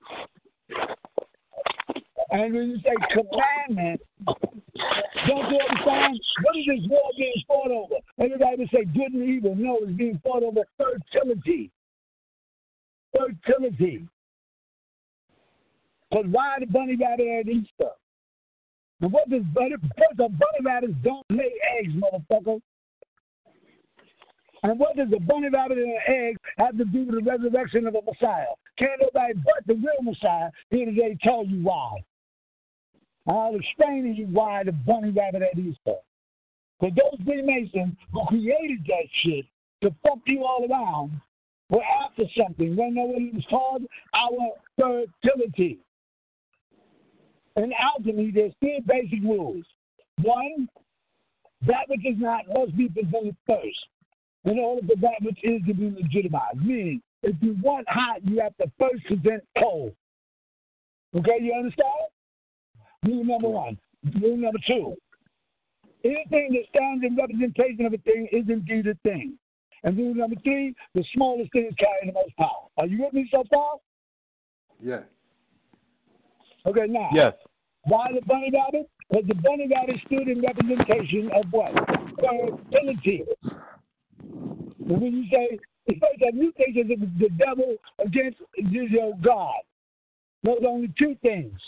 A: And when you say commandment, don't you understand? What is this war being fought over? Everybody would say good and evil. No, it's being fought over fertility. Fertility. Because why the bunny rabbit at Easter? And what does bunny, first of bunny rabbits don't lay eggs, motherfucker. And what does a bunny rabbit and an egg have to do with the resurrection of a Messiah? Can't nobody but the real Messiah here today tell you why. I'll explain to you why the bunny rabbit at Easter. Because those Freemasons who created that shit to fuck you all around were after something. You know what it was called? Our fertility. In alchemy, there's three basic rules. One, that which is not must be presented first in order for that which is to be legitimized. Meaning, if you want hot, you have to first present cold. Okay, you understand? Rule number one. Rule number two. Anything that stands in representation of a thing is indeed a thing. And rule number three, the smallest thing is carrying the most power. Are you with me so far?
C: Yeah.
A: Okay, now.
B: Yes.
A: Why the bunny rabbit? Because the bunny rabbit stood in representation of what? Fertility. When you say, it's like that think it's the devil against you know, God. There's only two things.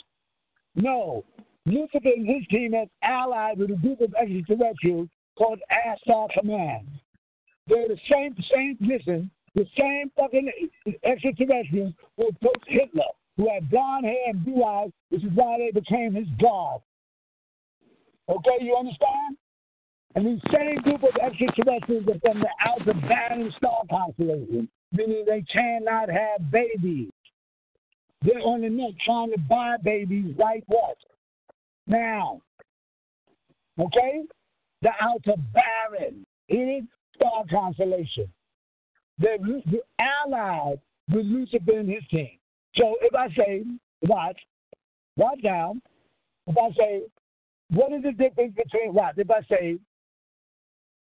A: No, Lucifer and his team has allied with a group of extraterrestrials called Ashtar Command. They're the same, same, listen, the same fucking extraterrestrials who approached Hitler, who had blonde hair and blue eyes, which is why they became his god. Okay, you understand? And these same group of extraterrestrials are from the Aldebaran star constellation, meaning they cannot have babies. They're on the net trying to buy babies right what? Now. Okay? The Aldebaran. It is star constellation. They're, they're allied with Lucifer and his team. So if I say, watch, watch down, if I say, what is the difference between what? If I say,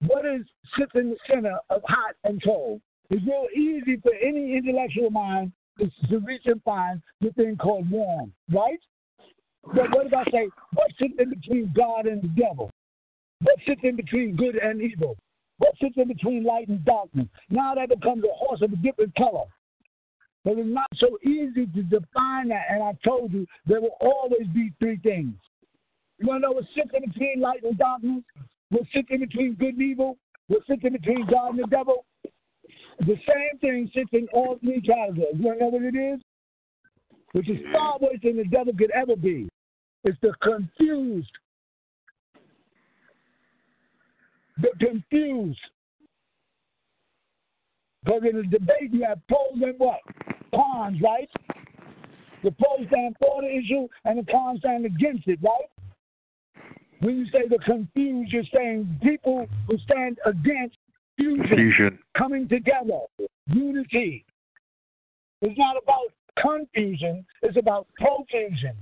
A: what is sits in the center of hot and cold? It's real easy for any intellectual mind to, to reach and find the thing called warm, right? But what if I say, what sits in between God and the devil? What sits in between good and evil? What sits in between light and darkness? Now that becomes a horse of a different color. But it's not so easy to define that. And I told you there will always be three things. You want to know what sits in between light and darkness? What sits in between good and evil? What sits in between God and the devil? The same thing sits in all three categories. You want to know what it is? Which is far worse than the devil could ever be. It's the confused. The confused. Because in a debate, you have pros and what? Cons, right? The pros stand for the issue and the cons stand against it, right? When you say the confused, you're saying people who stand against fusion,
D: Fusion.
A: coming together, unity. It's not about confusion, it's about profusion.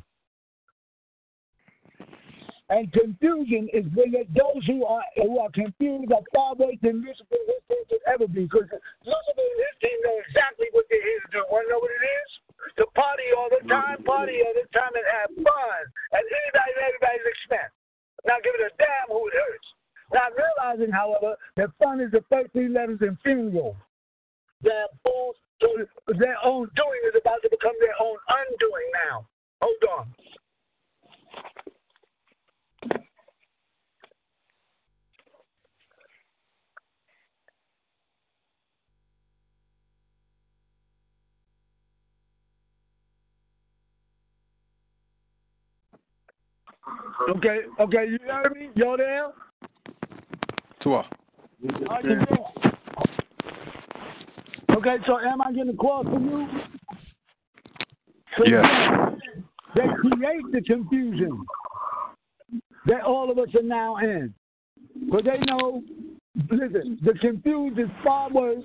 A: And confusion is when those who are who are confused are far worse than Lucifer and his could ever be. Because Lucifer and his team know exactly what they're here to do. Want to know what it is? To party all the time, party all the time, and have fun at anybody and everybody's expense. Not giving a damn who it hurts. Not realizing, however, that fun is the first three letters in funeral. Fools, so their own doing is about to become their own undoing now. Hold on. Okay, okay, you heard me? You there?
C: Toi.
A: You there? Okay, so am I getting a call from you? So
D: Yes.
A: They create the confusion that all of us are now in. Because they know, listen, the confused is far worse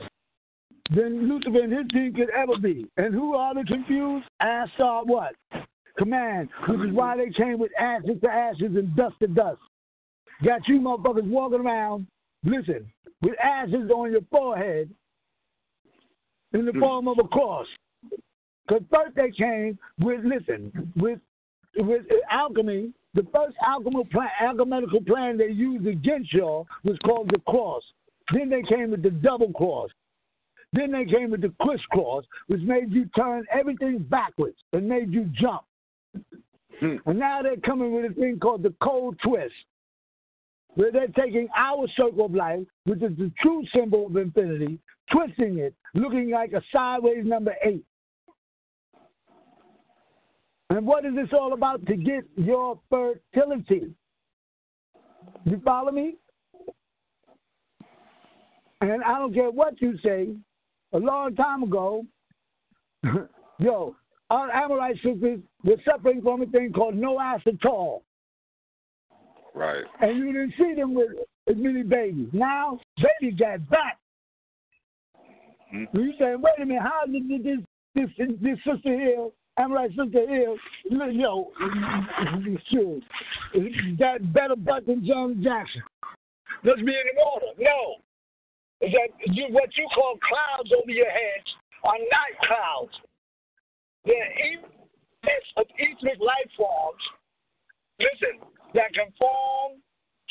A: than Lucifer and his team could ever be. And who are the confused? Ashtar what? Command, which is why they came with ashes to ashes and dust to dust. Got you motherfuckers walking around listen, with ashes on your forehead in the form of a cross. Because first they came with, listen, with with alchemy, the first alchemical plan, alchemical plan they used against y'all was called the cross. Then they came with the double cross. Then they came with the crisscross, which made you turn everything backwards and made you jump.
D: Hmm.
A: And now they're coming with a thing called the cold twist, where they're taking our circle of life, which is the true symbol of infinity, twisting it, looking like a sideways number eight. And what is this all about? To get your fertility. You follow me? And I don't care what you say, a long time ago, [laughs] yo, our Amorite sisters were suffering from a thing called no acetol.
D: Right.
A: And you didn't see them with as many babies. Now, babies got back.
D: Hmm.
A: You saying, wait a minute, how did this this this sister here, Amorite sister here, yo, sure, [laughs] got better butt than John Jackson? Let's be in the water. No. Is that you, what you call clouds over your heads are not clouds. They're of etheric life forms, listen, that can form,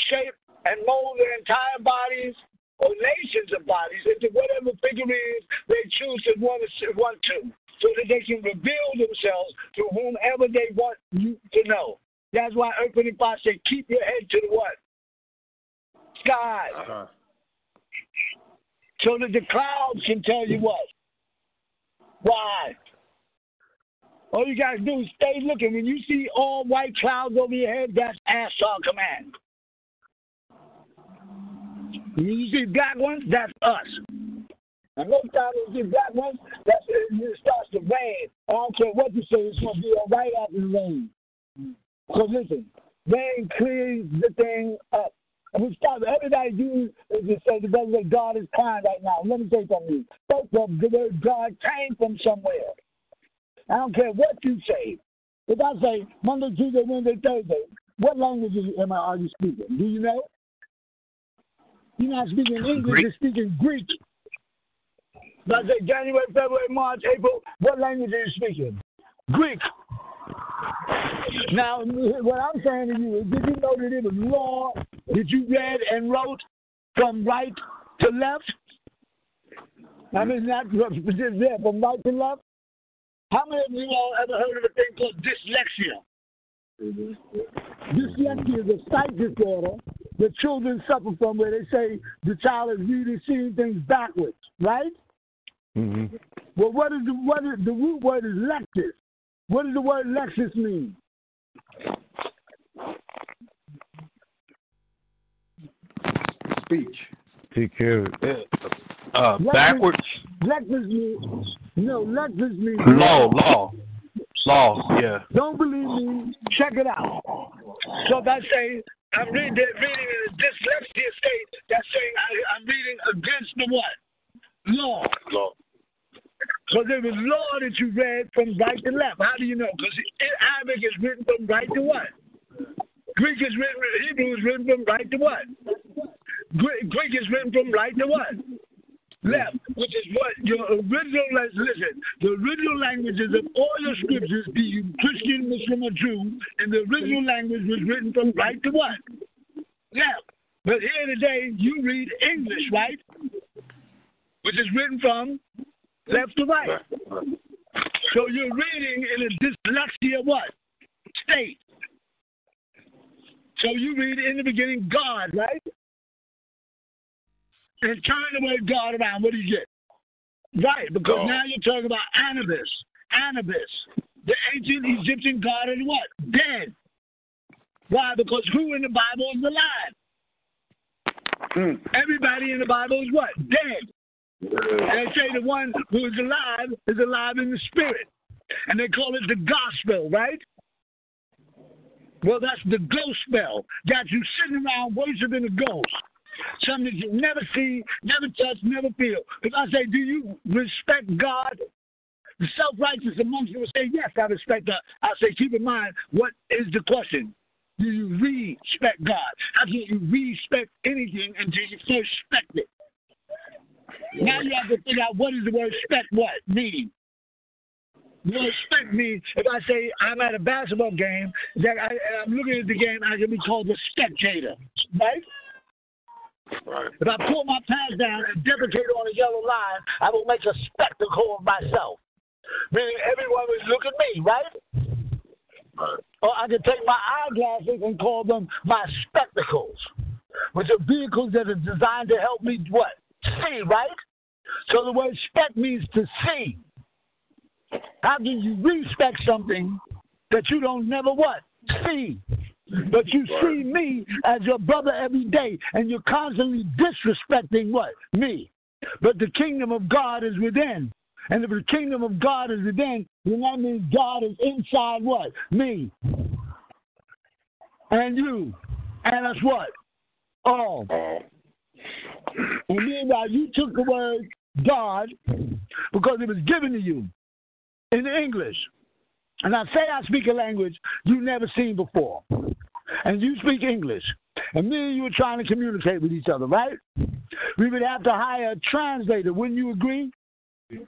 A: shape, and mold their entire bodies or nations of bodies into whatever figure is they choose to want to, want to, so that they can reveal themselves to whomever they want you to know. That's why and Fire say, keep your head to the what? Sky.
D: Uh-huh.
A: So that the clouds can tell you what? Why? All you guys do is stay looking. When you see all white clouds over your head, that's Ashtar command. When you see black ones, that's us. And most times when you see black ones, that's it starts to rain. I don't care what you say, it's going to be all right after the rain. So listen, rain clears the thing up. And we stop everybody doing is to say the that God is kind right now. Let me say something. First of the word God came from somewhere. I don't care what you say. If I say Monday, Tuesday, Wednesday, Thursday, what language am I already speaking? Do you know? You're not speaking English,
E: Greek.
A: you're speaking Greek. If I say January, February, March, April, what language are you speaking? Greek. Now, what I'm saying to you is, did you know that it was law that you read and wrote from right to left? I mean, not just there, from right to left. How many of you all ever heard of a thing called dyslexia? Dyslexia is a sight disorder that children suffer from, where they say the child is reading, seeing things backwards, right?
B: Mm-hmm.
A: Well, what is the what is the root word is lexus? What does the word lexis mean?
D: Speech.
B: Take care of it.
E: Uh, backwards.
A: Lexus means no.
E: Law, law, law. Yeah.
A: Don't believe me? Check it out. So that's saying I'm reading, reading in a dyslexia state, that's saying I, I'm reading against the what? Law.
D: Law.
A: Because it was law that you read from right to left. How do you know? Because Arabic is written from right to what? Greek is written, Hebrew is written from right to what? Greek, Greek is written from right to what? Left, which is what your original, let's listen, the original languages of all your scriptures, be you Christian, Muslim, or Jew, and the original language was written from right to what? Left. But here today, you read English, right? Which is written from left to right. So you're reading in a dyslexia what? State. So you read in the beginning God, right? And turn the word God around. What do you get? Right, because
D: God.
A: now you're talking about Anubis. Anubis. The ancient Egyptian god of what? Dead. Why? Because who in the Bible is alive?
D: Hmm.
A: Everybody in the Bible is what? Dead. And they say the one who is alive is alive in the spirit. And they call it the gospel, right? Well, that's the ghost spell. Got you sitting around worshiping the ghost. Something that you never see, never touch, never feel. If I say, Do you respect God? The self righteous amongst you will say, Yes, I respect God. I say, Keep in mind, what is the question? do you respect God? How can you respect anything until you first respect it? Now you have to figure out what does the word respect what mean. The word respect means if I say I'm at a basketball game, that I, I'm looking at the game, I can be called a spectator, right?
D: Right.
A: If I pull my pants down and defecate on a yellow line, I will make a spectacle of myself. Meaning everyone will look at me, right? Or I can take my eyeglasses and call them my spectacles, which are vehicles that are designed to help me what? See, right? So the word spec means to see. How can you respect something that you don't never what? See. But you see me as your brother every day, and you're constantly disrespecting what? Me. But the kingdom of God is within. And if the kingdom of God is within, then that means God is inside what? Me. And you. And us what? All.
D: Oh.
A: And meanwhile, you took the word God because it was given to you in English. And I say I speak a language you've never seen before. And you speak English. And me and you are trying to communicate with each other, right? We would have to hire a translator. Wouldn't you agree?
D: Yeah.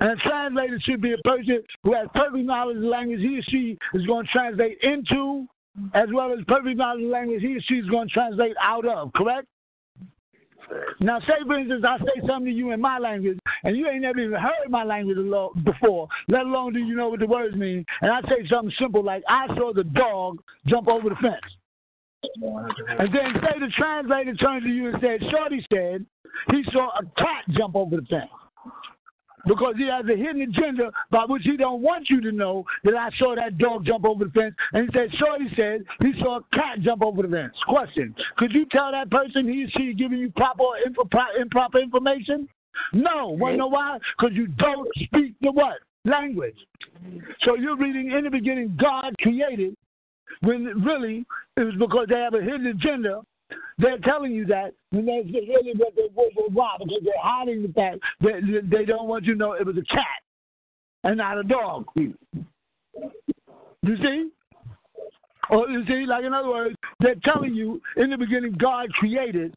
A: And a translator should be a person who has perfect knowledge of the language he or she is going to translate into, as well as perfect knowledge of the language he or she is going to translate out of, correct? Now, say for instance, I say something to you in my language, and you ain't never even heard my language before, let alone do you know what the words mean. And I say something simple like, I saw the dog jump over the fence. And then say the translator turned to you and said, Shorty said he saw a cat jump over the fence. Because he has a hidden agenda by which he don't want you to know that I saw that dog jump over the fence. And he said, Shorty said he saw a cat jump over the fence. Question. Could you tell that person he or she giving you proper improper, improper information? No. Want to know why? Because you don't speak the what? Language. So you're reading in the beginning God created when really it was because they have a hidden agenda. They're telling you that when that's really what they what they want because they're hiding the fact that they don't want you to know it was a cat and not a dog. You see? Or you see, like in other words, they're telling you in the beginning God created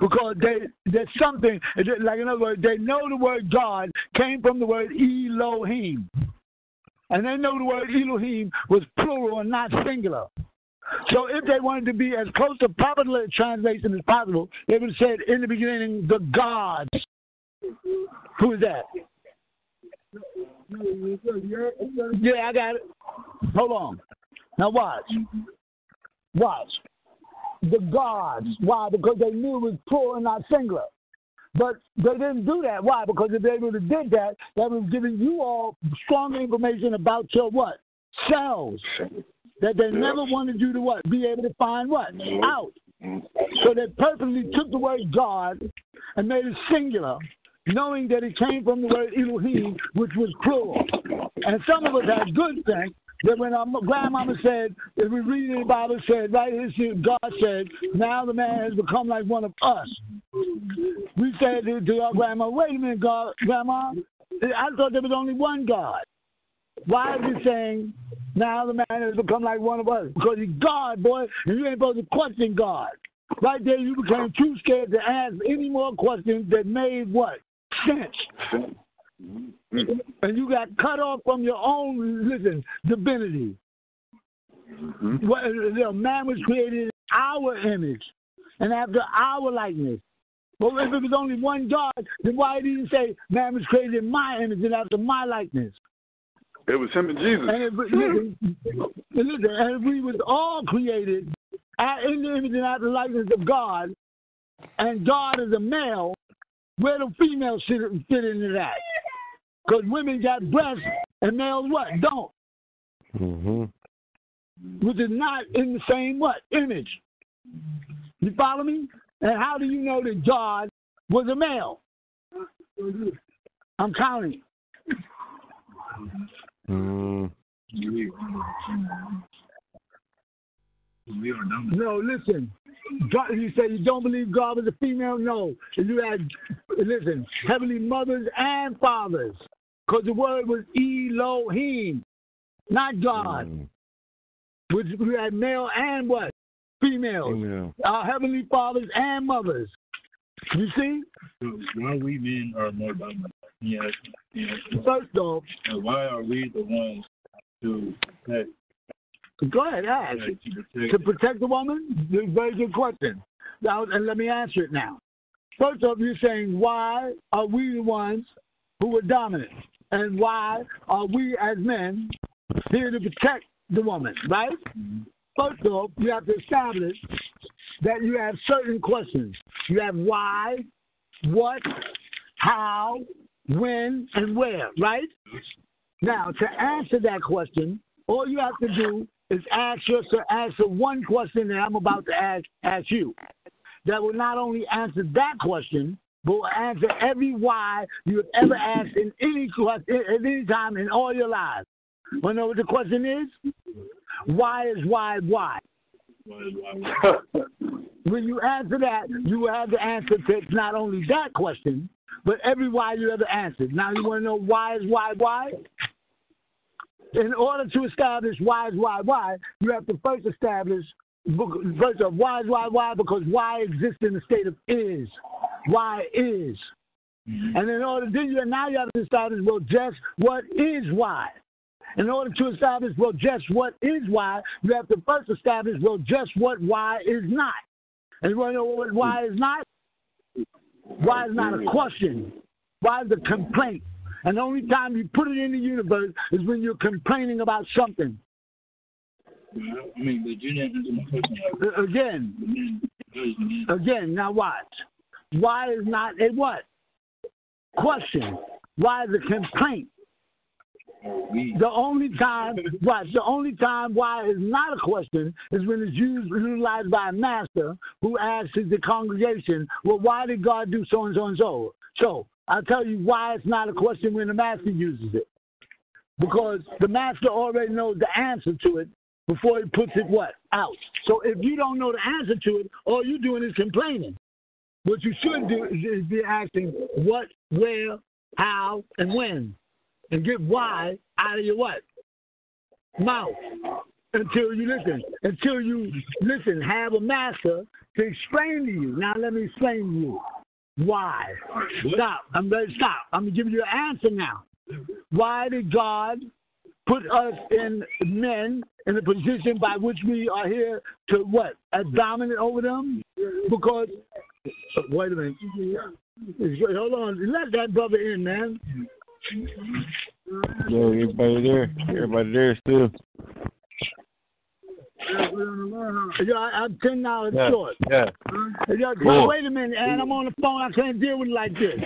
A: because they there's something like in other words, they know the word God came from the word Elohim. And they know the word Elohim was plural and not singular. So if they wanted to be as close to proper translation as possible, they would have said in the beginning the gods. Who is that? Yeah, I got it. Hold on. Now watch. Watch. The gods. Why? Because they knew it was plural and not singular. But they didn't do that. Why? Because if they would have did that, that would have given you all strong information about your what? Selves. That they never wanted you to what? Be able to find what? Mm-hmm. Out. So they purposely took the word God and made it singular, knowing that it came from the word Elohim, which was plural. And some of us had good sense that when our grandmama said, if we read in the Bible, said, right here, God said, now the man has become like one of us. We said to, to our grandma, wait a minute, God, grandma, I thought there was only one God. Why is he saying now the man has become like one of us? Because he's God, boy, and you ain't supposed to question God. Right there, you became too scared to ask any more questions that made what? Sense. And you got cut off from your own, listen, divinity.
D: Mm-hmm.
A: The man was created in our image and after our likeness. Well, if it was only one God, then why did he say man was created in my image and after my likeness?
D: It was him and Jesus.
A: And if, listen, listen, and if we was all created in the image and after the likeness of God, and God is a male, where do females fit, fit into that? Because women got breasts and males what? Don't.
B: Mm-hmm.
A: Which is not in the same what? Image. You follow me? And how do you know that God was a male? I'm counting.
B: Mm.
A: No, listen. God, you say you don't believe God was a female? No. You had, listen, heavenly mothers and fathers. Because the word was Elohim, not God.
B: Mm.
A: which we had male and what? Females.
B: Female.
A: Our heavenly fathers and mothers. You see?
G: Why we men are more dominant? Yes. yes.
A: First off,
G: why are we the ones to protect,
A: go ahead, ask.
G: to protect
A: To protect the woman? Very good question. Now, and let me answer it now. First off, you're saying why are we the ones who are dominant? And why are we as men here to protect the woman, right? Mm-hmm. First off, you have to establish that you have certain questions. You have why, what, how, when, and where, right? Now, to answer that question, all you have to do is ask yourself, answer one question that I'm about to ask, ask you. That will not only answer that question, but will answer every why you have ever asked in any question at any time in all your lives. Want to know what the question is? Why is why why? [laughs] When you answer that, you will have the answer to not only that question, but every why you ever answered. Now you want to know why is why why? In order to establish why is why why, you have to first establish first of why is why why because why exists in the state of is. Why is. Mm-hmm. And in order then you now you have to establish well just what is why. In order to establish well just what is why, you have to first establish well just what why is not. And you want to know what why is not? Why is not a question. Why is a complaint? And the only time you put it in the universe is when you're complaining about something.
G: I mean, but you didn't answer.
A: Again,
G: The men, because men,
A: again, now watch. Why is not a what? Question. Why is a complaint? The only time, [laughs] watch, the only time why is not a question is when it's used, utilized by a master who asks the congregation, well, why did God do so and so and so? So I'll tell you why it's not a question when the master uses it. Because the master already knows the answer to it before he puts it what? Out. So if you don't know the answer to it, all you're doing is complaining. What you should do is be asking what, where, how, and when and get why out of your what? Mouth. Until you listen. Until you listen, have a master to explain to you. Now let me explain to you. Why? Stop. I'm ready to stop. I'm gonna give you an answer now. Why did God put us in men in the position by which we are here to what? As dominant over them? Because wait a minute. Hold on. Let that brother in, man.
B: Yo, everybody there. Everybody there still.
A: Yo, I, I'm ten dollars
B: Yeah.
A: short.
B: Yeah.
A: Hey, Yo,
B: Cool.
A: wait a minute, and I'm on the phone. I can't deal with it like this.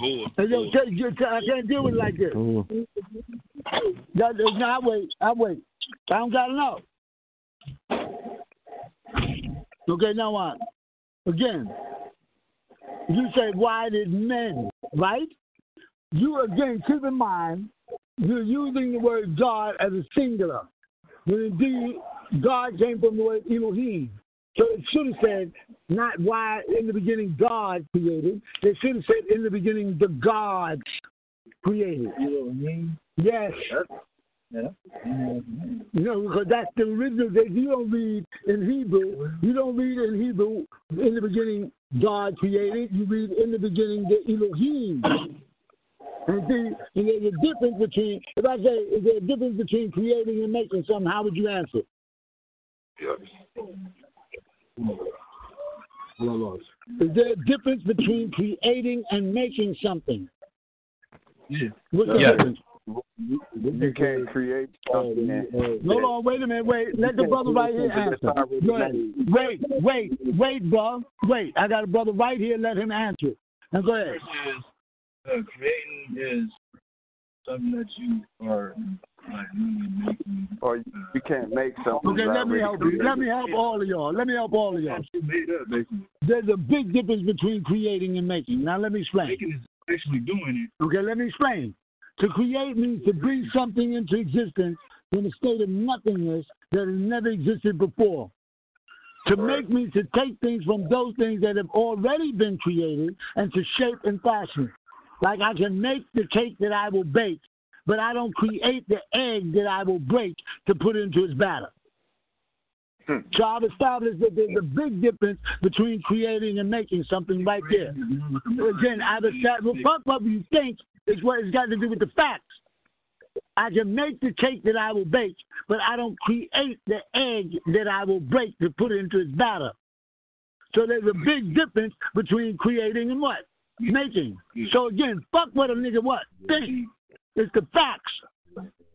A: Hey, yo, t- you- t- I can't deal with it like this.
B: Cool.
A: That, that- no, I wait. I wait. I don't got enough. Okay, now what? Again, you say why did men, right? You again keep in mind you're using the word God as a singular, when indeed God came from the word Elohim. So it should have said not why in the beginning God created. It should have said in the beginning the gods created. Yes.
G: yeah.
A: You know, because that's the original. That you don't read in Hebrew. You don't read in Hebrew in the beginning God created. You read in the beginning the Elohim. And see, and there's a difference between. If I say, is there a difference between creating and making something? How would you answer?
D: Yes.
A: Is there a difference between creating and making something?
G: Yeah.
A: What's the
E: Yes.
A: difference?
C: You can't create something that,
A: Hold on, wait a minute, wait. Let the brother right here answer. Go ahead. Wait, wait, wait, bro. Wait, I got a brother right here. Let him answer. it. Now go ahead.
G: Is uh, creating is something that you are like really making.
C: or you can't make something.
A: Okay, let me help you. Let me help all of y'all. Let me help all of y'all.
G: You made up basically.
A: There's a big difference between creating and making. Now let me explain.
G: Making is actually doing it.
A: Okay, let me explain. To create means to bring something into existence in a state of nothingness that has never existed before. To make means to take things from those things that have already been created and to shape and fashion. Like I can make the cake that I will bake, but I don't create the egg that I will break to put into its batter. Hmm. So I've established that there's a big difference between creating and making something right there. Again, I've established, well, fuck what you think is what it's got to do with the facts. I can make the cake that I will bake, but I don't create the egg that I will break to put into its batter. So there's a big difference between creating and what? Making. So again, fuck what a nigga what? Think. It's the facts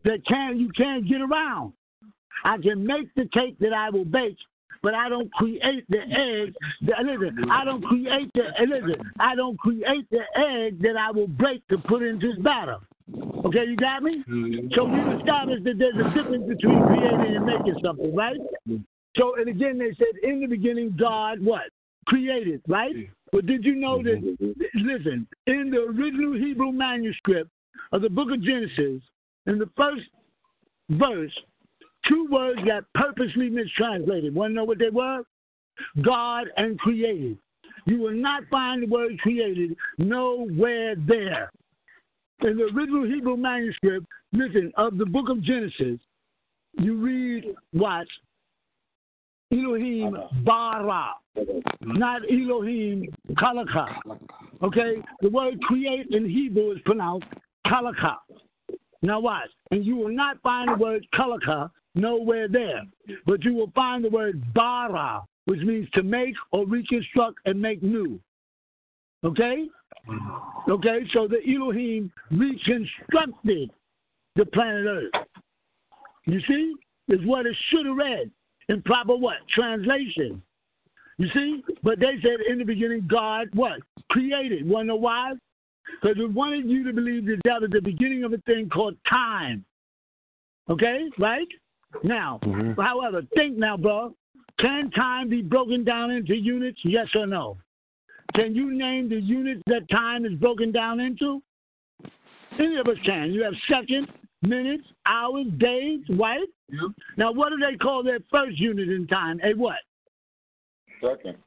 A: that can you can't get around. I can make the cake that I will bake, but I don't create the egg. That, listen, I don't create the listen. I don't create the egg that I will break to put into this batter. Okay, you got me? Mm-hmm. So we established that there's a difference between creating and making something, right? Mm-hmm. So, and again, they said in the beginning, God what created, right? But did you know that? Mm-hmm. Listen, in the original Hebrew manuscript of the Book of Genesis, in the first verse, two words got purposely mistranslated. Want to know what they were? God and created. You will not find the word created nowhere there. In the original Hebrew manuscript, listen, of the book of Genesis, you read what? Elohim bara, not Elohim kalaka. Okay? The word create in Hebrew is pronounced kalaka. Now watch. And you will not find the word kalaka nowhere there. But you will find the word bara, which means to make or reconstruct and make new. Okay? Okay, so the Elohim reconstructed the planet Earth. You see? Is what it should have read in proper what? Translation. You see? But they said in the beginning, God what? Created. Wanna know why? Because we wanted you to believe that that was the beginning of a thing called time. Okay? Right? Now,
C: Mhm.
A: however, think now, bro. Can time be broken down into units? Yes or no? Can you name the units that time is broken down into? Any of us can. You have seconds, minutes, hours, days, right?
G: Yep.
A: Now, what do they call their first unit in time? A what?
D: Second.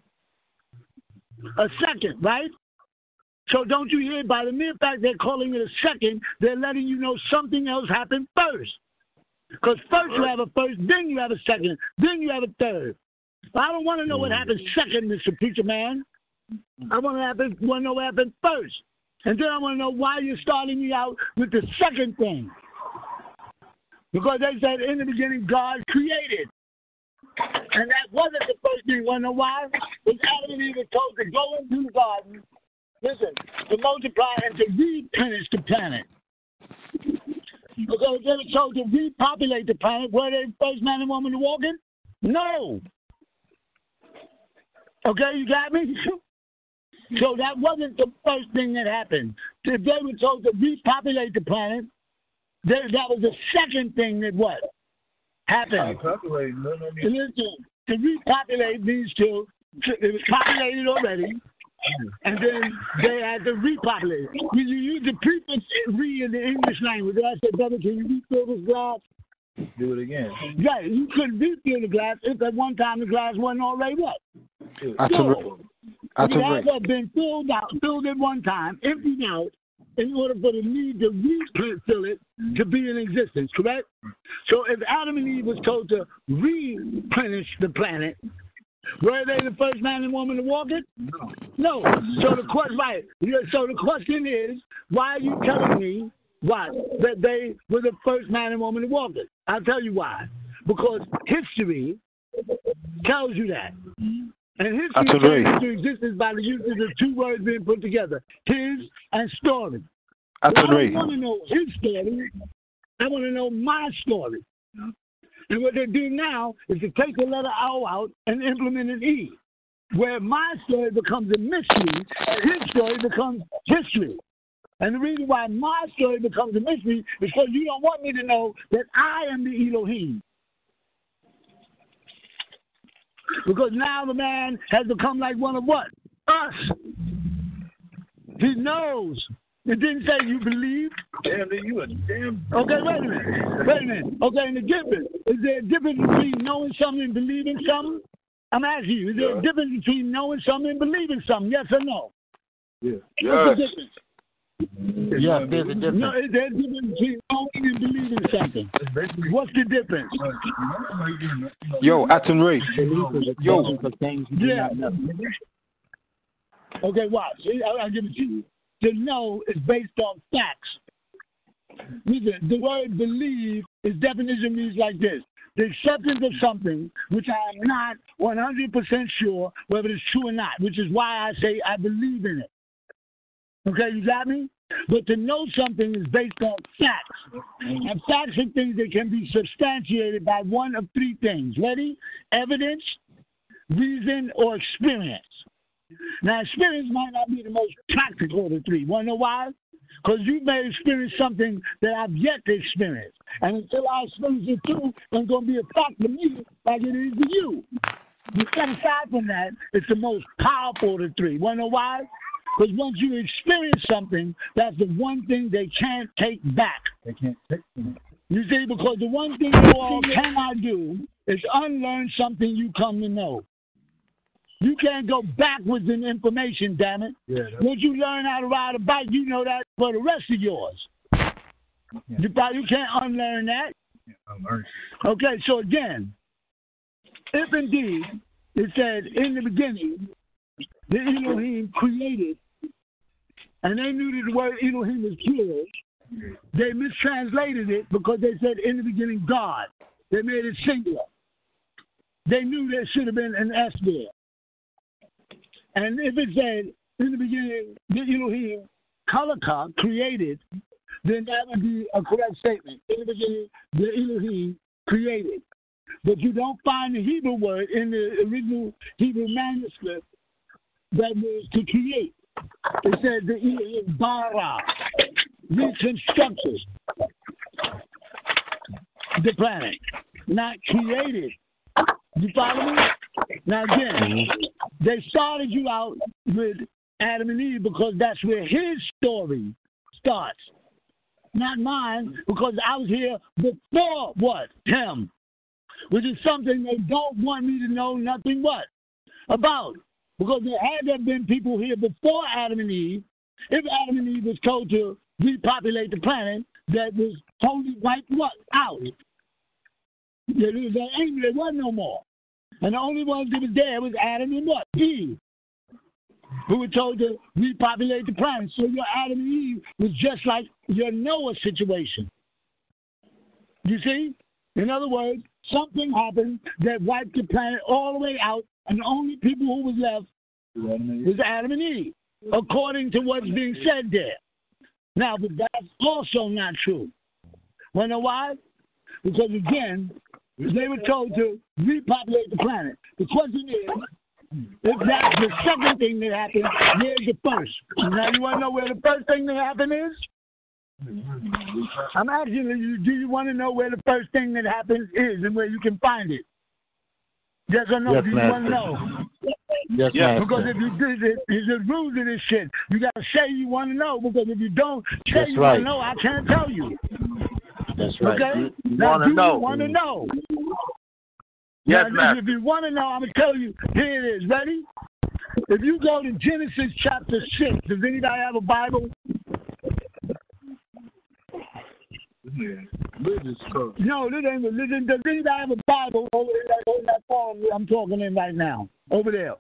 A: A second, right? So don't you hear? By the mere fact they're calling it a second, they're letting you know something else happened first. Because first you have a first, then you have a second, then you have a third. I don't want to know what mm. happened second, Mr. Preacher Man. I want to happen, want to know what happened first, and then I want to know why you're starting me out with the second thing. Because they said in the beginning God created. And that wasn't the first thing. To know why? Because Adam and Eve were told to go into the garden, listen, to multiply and to replenish the planet. Because they were told to repopulate the planet. Were they the first man and woman to walk in? No. Okay, you got me? [laughs] So that wasn't the first thing that happened. If they were told to repopulate the planet, that, that was the second thing that what happened.
G: Calculating, no, no,
A: To listen, to repopulate these to, to it was populated already, and then they had to repopulate. When you use the prefix re in the English language, I said, brother, can you refill this glass?
G: do it again.
A: Right, you couldn't refill the glass if at one time the glass wasn't already what?
C: Atom,
A: So,
C: atom
A: it
C: ring.
A: has to have been filled out, filled at one time, emptied out, in order for the need to refill it to be in existence, correct? So if Adam and Eve was told to replenish the planet, were they the first man and woman to walk it? No. So the question, right? So the question is, why are you telling me why that they were the first man and woman to walk it? I'll tell you why. Because history tells you that. And history into existence by the use of the two words being put together, his and story. Well, I don't want to know his story. I want to know my story. And what they do now is to take the letter O out and implement an E, where my story becomes a mystery and his story becomes history. And the reason why my story becomes a mystery is because you don't want me to know that I am the Elohim. Because now the man has become like one of what? Us. He knows. It didn't say you believe.
G: Damn, you a damn.
A: Okay, wait a minute. Wait a minute. Okay, and the difference is there a difference between knowing something and believing something? I'm asking you, is there a difference between knowing something and believing something? Yes or no?
G: Yeah.
A: What's the
D: Yes.
A: difference?
B: Yes, there's a
A: No,
B: difference.
A: is there a difference between knowing and believing something. What's the difference?
C: Yo, Atun-Re. Yo.
A: Yeah. Okay, watch. See, I- I'll give it to you. To know is based on facts. Listen, the word believe, its definition means like this. The acceptance of something which I am not 100% sure whether it's true or not, which is why I say I believe in it. Okay, you got me? But to know something is based on facts. And facts are things that can be substantiated by one of three things. Ready? Evidence, reason, or experience. Now, experience might not be the most practical of the three. Want to know why? Because you may experience something that I've yet to experience. And until I experience it too, it's going to be a fact to me like it is to you. But aside from that, it's the most powerful of the three. Want to know why? Because once you experience something, that's the one thing they can't take back.
G: They can't take them.
A: You see, because the one thing you all cannot do is unlearn something you come to know. You can't go backwards in information, damn it.
G: Yeah,
A: Once you learn how to ride a bike, you know that for the rest of yours. You, probably- you can't unlearn that.
G: I'm.
A: Okay, so again, if indeed it said in the beginning, the Elohim created, and they knew that the word Elohim was plural, they mistranslated it because they said in the beginning God. They made it singular. They knew there should have been an S there. And if it said in the beginning the Elohim Kalaka created, then that would be a correct statement. In the beginning, the Elohim created. But you don't find the Hebrew word in the original Hebrew manuscript that means to create. It said the Elohim bara, reconstructed the planet, not created. You follow me? Now again, mm-hmm. they started you out with Adam and Eve because that's where his story starts. Not mine, because I was here before what? Him. Which is something they don't want me to know nothing what? About. Because there had there been people here before Adam and Eve, if Adam and Eve was told to repopulate the planet, that was totally wiped what? Out. There, there, ain't, there wasn't no more. And the only ones that was there was Adam and what? Eve. Who were told to repopulate the planet. So your Adam and Eve was just like your Noah situation. You see? In other words, something happened that wiped the planet all the way out, and the only people who was left was Adam and Eve, according to what's being said there. Now, but that's also not true. Why? Because again, they were told to repopulate the planet. The question is, if that's the second thing that happened, where's the first? Now you want to know where the first thing that happened is? I'm asking you, do you want to know where the first thing that happens is and where you can find it? Yes or no?
B: Yes,
A: do you want to know?
B: Yes,
A: Yeah, because if you do this, it's the rules of this shit. You gotta say you want to know because if you don't say
B: That's
A: you want to know, I can't tell you.
B: That's right.
A: Okay?
B: You, you want to know?
A: you want to know?
E: Yes,
A: now, If you want to know, I'm gonna tell you. Here it is. Ready? If you go to Genesis chapter six, does anybody have a Bible?
G: Religious stuff.
A: No, this ain't religion. Does anybody have a Bible over in that, over that form I'm talking in right now? Over there.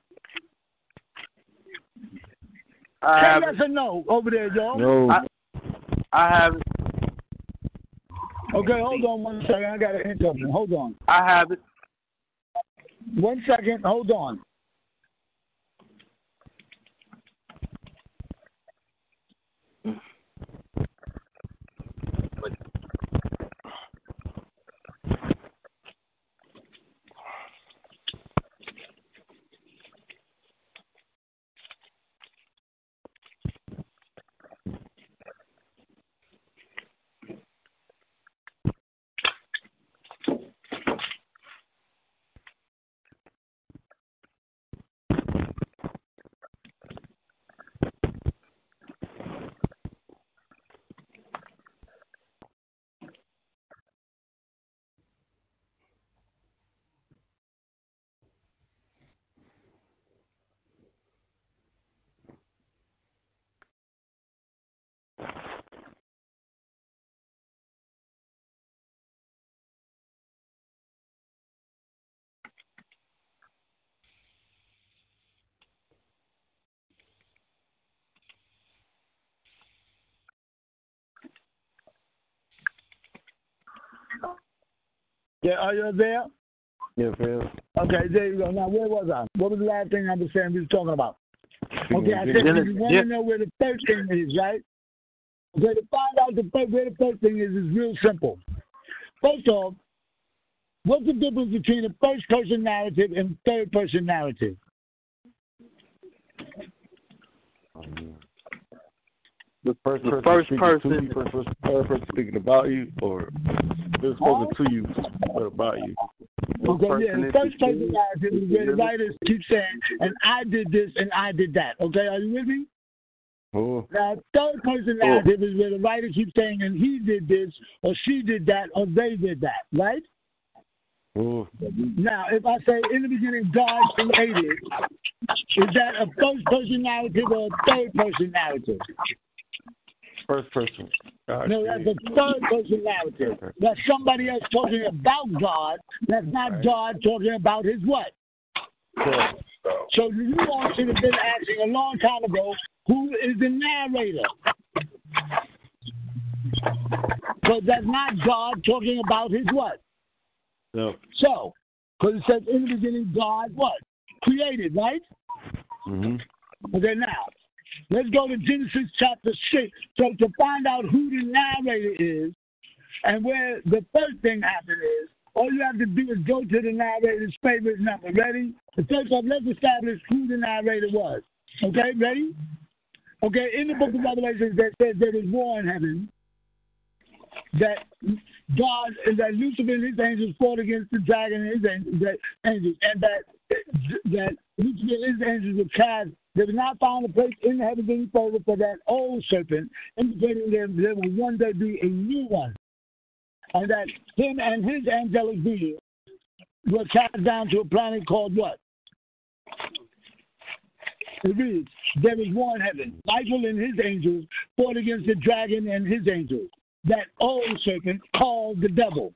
E: I
A: Say
E: have
A: yes or no over there, y'all.
C: No.
E: I- I have
A: Okay, hold on one second. I got an interruption. Hold on.
E: I have it.
A: One second. Hold on. Yeah, are you there?
B: Yeah, fam.
A: Okay, there you go. Now, where was I? What was the last thing I was saying we was talking about? Okay, I said you want to know where the first thing is, right? Okay, to find out the first, where the first thing is is real simple. First off, what's the difference between a first person narrative and third person narrative?
B: The first
C: The
B: person
C: first
B: speaking
C: person-
B: you, first third person speaking about you, or they're spoken to you, about you.
A: Okay, yeah, the first person narrative is where the writers keep saying, and I did this and I did that. Okay, are you with me?
B: Oh,
A: Now, third person narrative is oh. where the writer keeps saying, and he did this, or she did that, or they did that, right?
B: oh,
A: Now, if I say in the beginning God created, is that a first person narrative or a third person narrative?
B: First person.
A: No, that's a third person narrative. That's somebody else talking about God. That's not
B: Right.
A: God talking about his what? So you all should have been asking a long time ago, who is the narrator? Because that's not God talking about his what?
B: No.
A: So, because it says in the beginning, God what? Created, right?
B: Mm-hmm.
A: Okay, now, let's go to Genesis chapter 6. So, to find out who the narrator is and where the first thing happened is, all you have to do is go to the narrator's favorite number. Ready? First off, let's establish who the narrator was. Okay, ready? Okay, in the book of Revelation, that says there is war in heaven, that God, that Lucifer and his angels fought against the dragon and his angels and that, that his angels were cast. They did not find a place in heaven any further for that old serpent, indicating that there will one day be a new one. And that him and his angelic beings were cast down to a planet called what? It reads, There is one heaven. Michael and his angels fought against the dragon and his angels, that old serpent called the devil.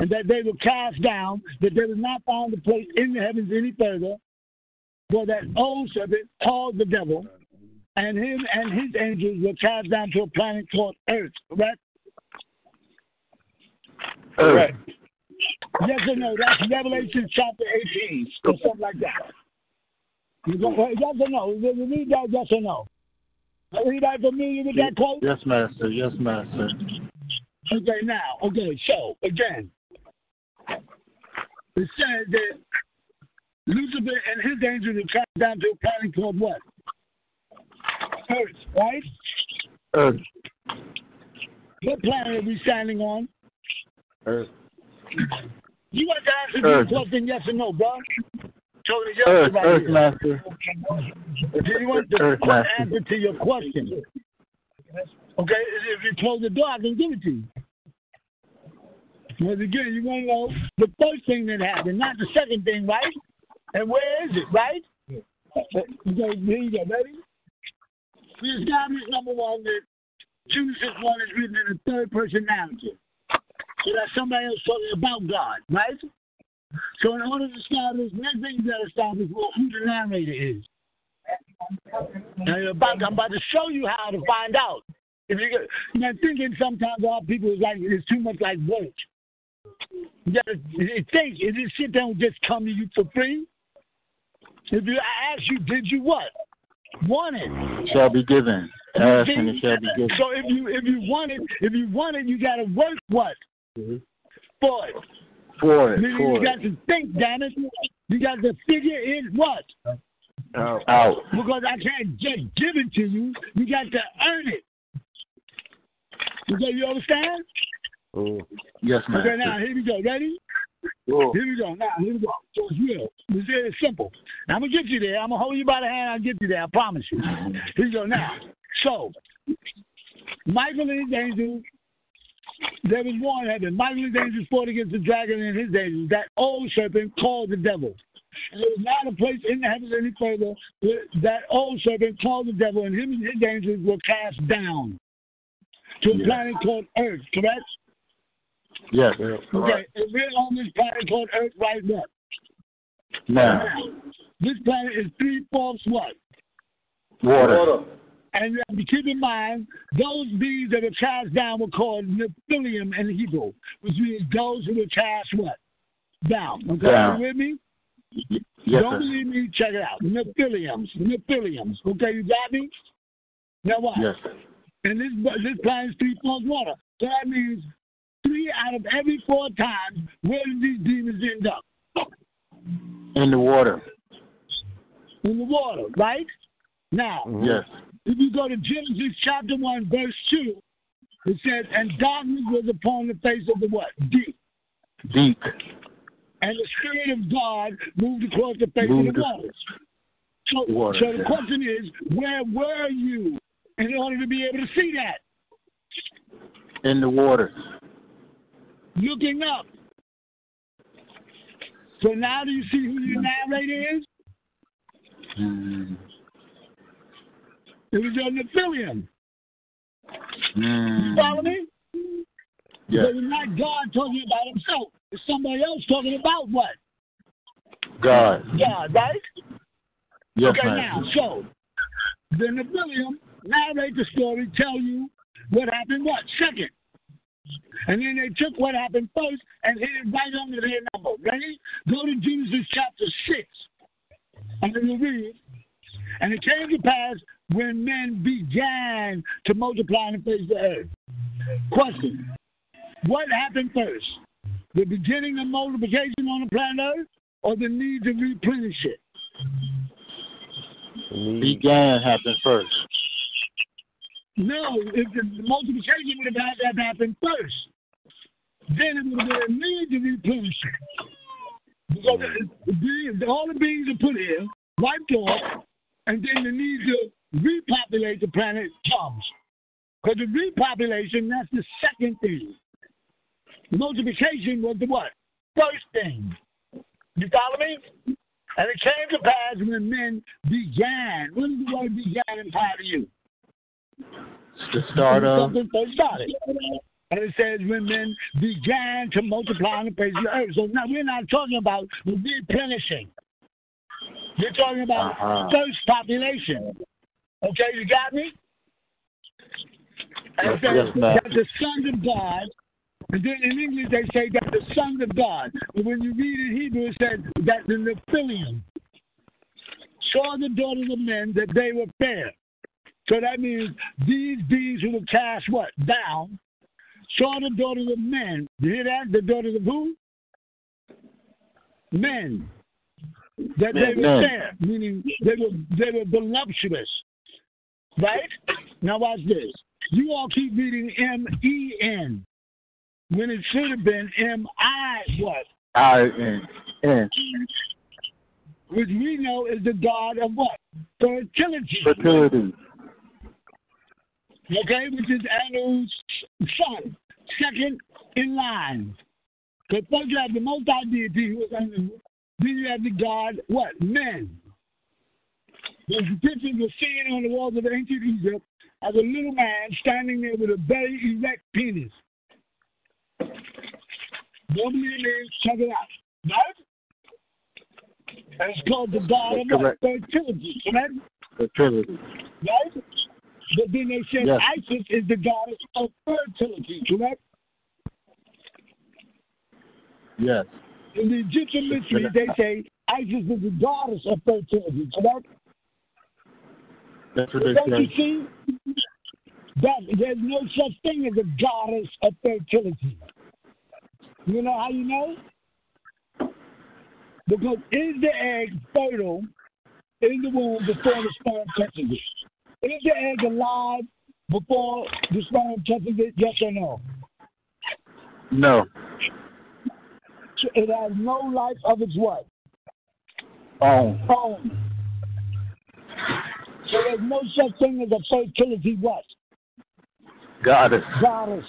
A: And that they were cast down, that they was not found a place in the heavens any further, for that old serpent called the devil, and him and his angels were cast down to a planet called Earth, correct?
B: Correct.
A: Yes or no? That's Revelation chapter 18, or something like that. You go, yes or no? Will you read that, yes or no? Are anybody familiar with that quote?
D: Yes, master. Yes, master.
A: Okay, now, okay, so, again, it said that Lucifer and his angels were cast down to a planet called what? Earth, right?
D: Earth.
A: What planet are we standing on?
B: Earth.
A: You want to answer this
D: Earth.
A: question, yes or no, bro? Yes
D: Earth.
A: right
D: Earth,
A: here.
D: master.
A: Do you want the
D: Earth, master.
A: answer to your question? Okay, if you close the door, I can give it to you. Once again, you want to know the first thing that happened, not the second thing, right? And where is it, right? Okay, here you go. Ready? We established number one that Genesis 1 is written in a third person narrative. So that's somebody else talking about God, right? So in order to establish, next thing you got to establish well, who the narrator is. Now you're about, I'm about to show you how to find out. If you get, now thinking sometimes all people is like it's too much like work. You gotta you think if this shit don't just come to you for free. If you I ask you, did you what? Want it.
D: Shall be given. Ask and it shall be given.
A: So if you if you want it, if you want it, you gotta work what? Mm-hmm. For it.
D: For it.
A: You, you
D: For it.
A: got to think, damn it. You got to figure in what?
B: Out.
D: Out.
A: Because I can't just give it to you. You got to earn it. Okay, you understand?
B: Oh.
D: Yes,
A: Okay, now here we go. Ready?
D: Oh.
A: Here we go. Now here we go. So it's real. It's very simple. Now, I'm gonna get you there. I'm gonna hold you by the hand. I'll get you there. I promise you. Here we go. Now, so Michael and his angels. There was one in heaven. Michael and his angels fought against the dragon and his angels. That old serpent called the devil. And there was not a place in the heavens any further. That old serpent called the devil, and him and his angels were cast down to a
D: Yes.
A: planet called Earth. Correct?
D: Yes.
A: Okay, and we're on this planet called Earth right now.
D: Now.
A: This planet is three fourths what?
D: Water.
A: And you have to keep in mind, those beings that were cast down were called Nephilim in Hebrew, which means those who were cast what? Down. Okay,
D: Down.
A: you with me?
D: Y- Yes,
A: Don't
D: sir.
A: believe me? Check it out. Nephilims. Nephilims. Okay, you got me? Now what?
D: Yes, sir.
A: And this this planet is three fourths water. So that means three out of every four times, where did these demons end up?
D: In the water.
A: In the water, right? Now, mm-hmm.
D: Yes.
A: if you go to Genesis chapter 1, verse 2, it says, And darkness was upon the face of the what? Deep.
D: Deep.
A: And the Spirit of God moved across the face
D: Moved
A: of the waters. So,
D: Water,
A: so the
D: yeah.
A: question is, where were you in order to be able to see that?
D: In the water.
A: Looking up. So now do you see who your narrator is?
D: Mm.
A: It was your Nephilium.
D: Mm.
A: You follow me?
D: Yes.
A: But it's not God talking about himself. It's somebody else talking about what?
D: God.
A: God, right?
D: Yes,
A: okay, now, so the Nephilium narrate the story, tell you what happened what? Second. And then they took what happened first and hit it right under their number. Ready? Go to Genesis chapter 6. And then you read. And it came to pass when men began to multiply the face the earth. Question. What happened first? The beginning of multiplication on the planet Earth or the need to replenish it?
D: Began happened first.
A: No, if the multiplication would have had that happen first, then it would have been a need to replenish it. Because mm. the, the, all the beings are put here, wiped off, and then the need to repopulate the planet comes. Because the repopulation, that's the second thing. Multiplication was the what? First thing. You follow me? And it came to pass when men began. When did the word began imply to you?
D: The start of. [laughs]
A: And it says when men began to multiply on the face of the earth. So now we're not talking about replenishing. We're talking about
D: Uh-huh.
A: first population. Okay, you got me? And it
D: Yes,
A: says
D: yes,
A: that the sons of God, and then in English they say that the sons of God. But when you read in Hebrew, it says that the Nephilium saw the daughters of men that they were fair. So that means these beings who were cast what? Down, saw the daughters of men. You hear that? The daughters of who? Men. That they were fair, meaning they were they were voluptuous. Right? Now watch this. You all keep reading M E N when it should have been M I what?
D: I and and
A: Which we know is the God of what? Fertility.
D: fertility.
A: Okay, which is Anu's son, second in line. Because first you have the most high deity who is Anu, then you have the God, what? Men. There's pictures were seen on the walls of ancient Egypt as a little man standing there with a very erect penis. Believe me, check it out. Right? And it's called the God of?
D: Correct.
A: fertility, correct?
D: Fertility.
A: right? But then they said
D: Yes.
A: Isis is the goddess of fertility, correct?
D: Yes.
A: In the Egyptian mystery, they say Isis is the goddess of fertility, correct?
D: That's what they
A: Don't you
D: say.
A: see? That there's no such thing as a goddess of fertility. You know how you know? Because is the egg fertile in the womb before the sperm touches it? Is the egg alive before the sperm touches it? Yes or no?
D: No.
A: It has no life of its what?
D: On.
A: Own. So there's no such thing as a fertility what?
D: Goddess.
A: Goddess.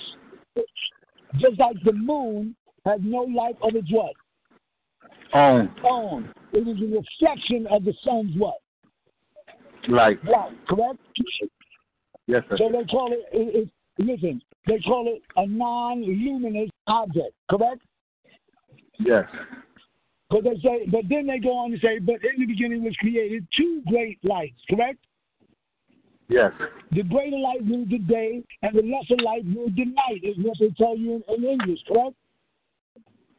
A: Just like the moon has no life of its what?
D: On.
A: Own. It is a reflection of the sun's what?
D: Light.
A: Light, correct?
D: Yes, sir.
A: So they call it, it, it listen, they call it a non-luminous object, correct?
D: Yes.
A: Because they say, but then they go on to say, but in the beginning was created two great lights, correct?
D: Yes.
A: The greater light ruled the day, and the lesser light ruled the night, is what they tell you in, in English, correct?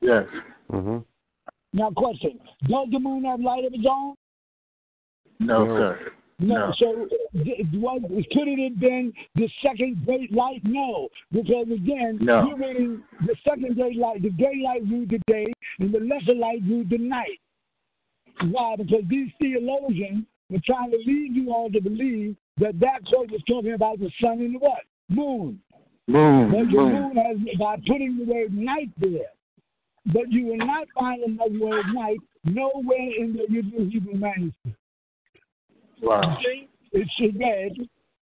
D: Yes.
B: Mm-hmm.
A: Now, question: Does the moon have light of its own?
D: No,
B: No.
D: sir.
A: No.
D: No.
A: So, could it have been the second great light? No, because again,
D: No.
A: you're reading the second great light. The great light ruled the day, and the lesser light ruled the night. Why? Because these theologians were trying to lead you all to believe that that quote was talking about the sun and the what? Moon.
D: Moon.
A: But the
D: Moon.
A: moon has by putting the word night there. But you will not find another word night nowhere in the original Hebrew manuscript.
D: Wow.
A: See? It's red,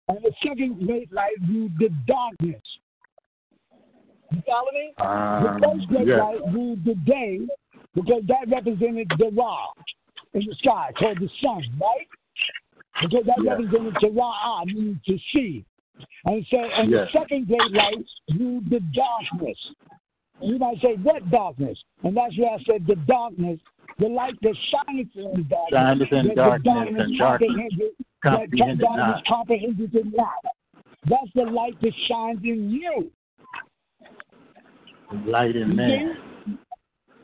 A: and the second great light ruled the darkness. You follow me?
D: Um,
A: the first great light ruled the day because that represented the Ra in the sky, called the sun, right? Because that
D: Yeah.
A: represented the Ra, meaning to see. And so, and the second great light ruled the darkness. You might say, what darkness? And that's where I said the darkness, the light that shineth in the darkness.
D: Shineth in darkness,
A: the darkness
D: and darkness
A: comprehended, that darkness
D: not.
A: comprehended it not. That's the light that shines in you.
D: Light in man.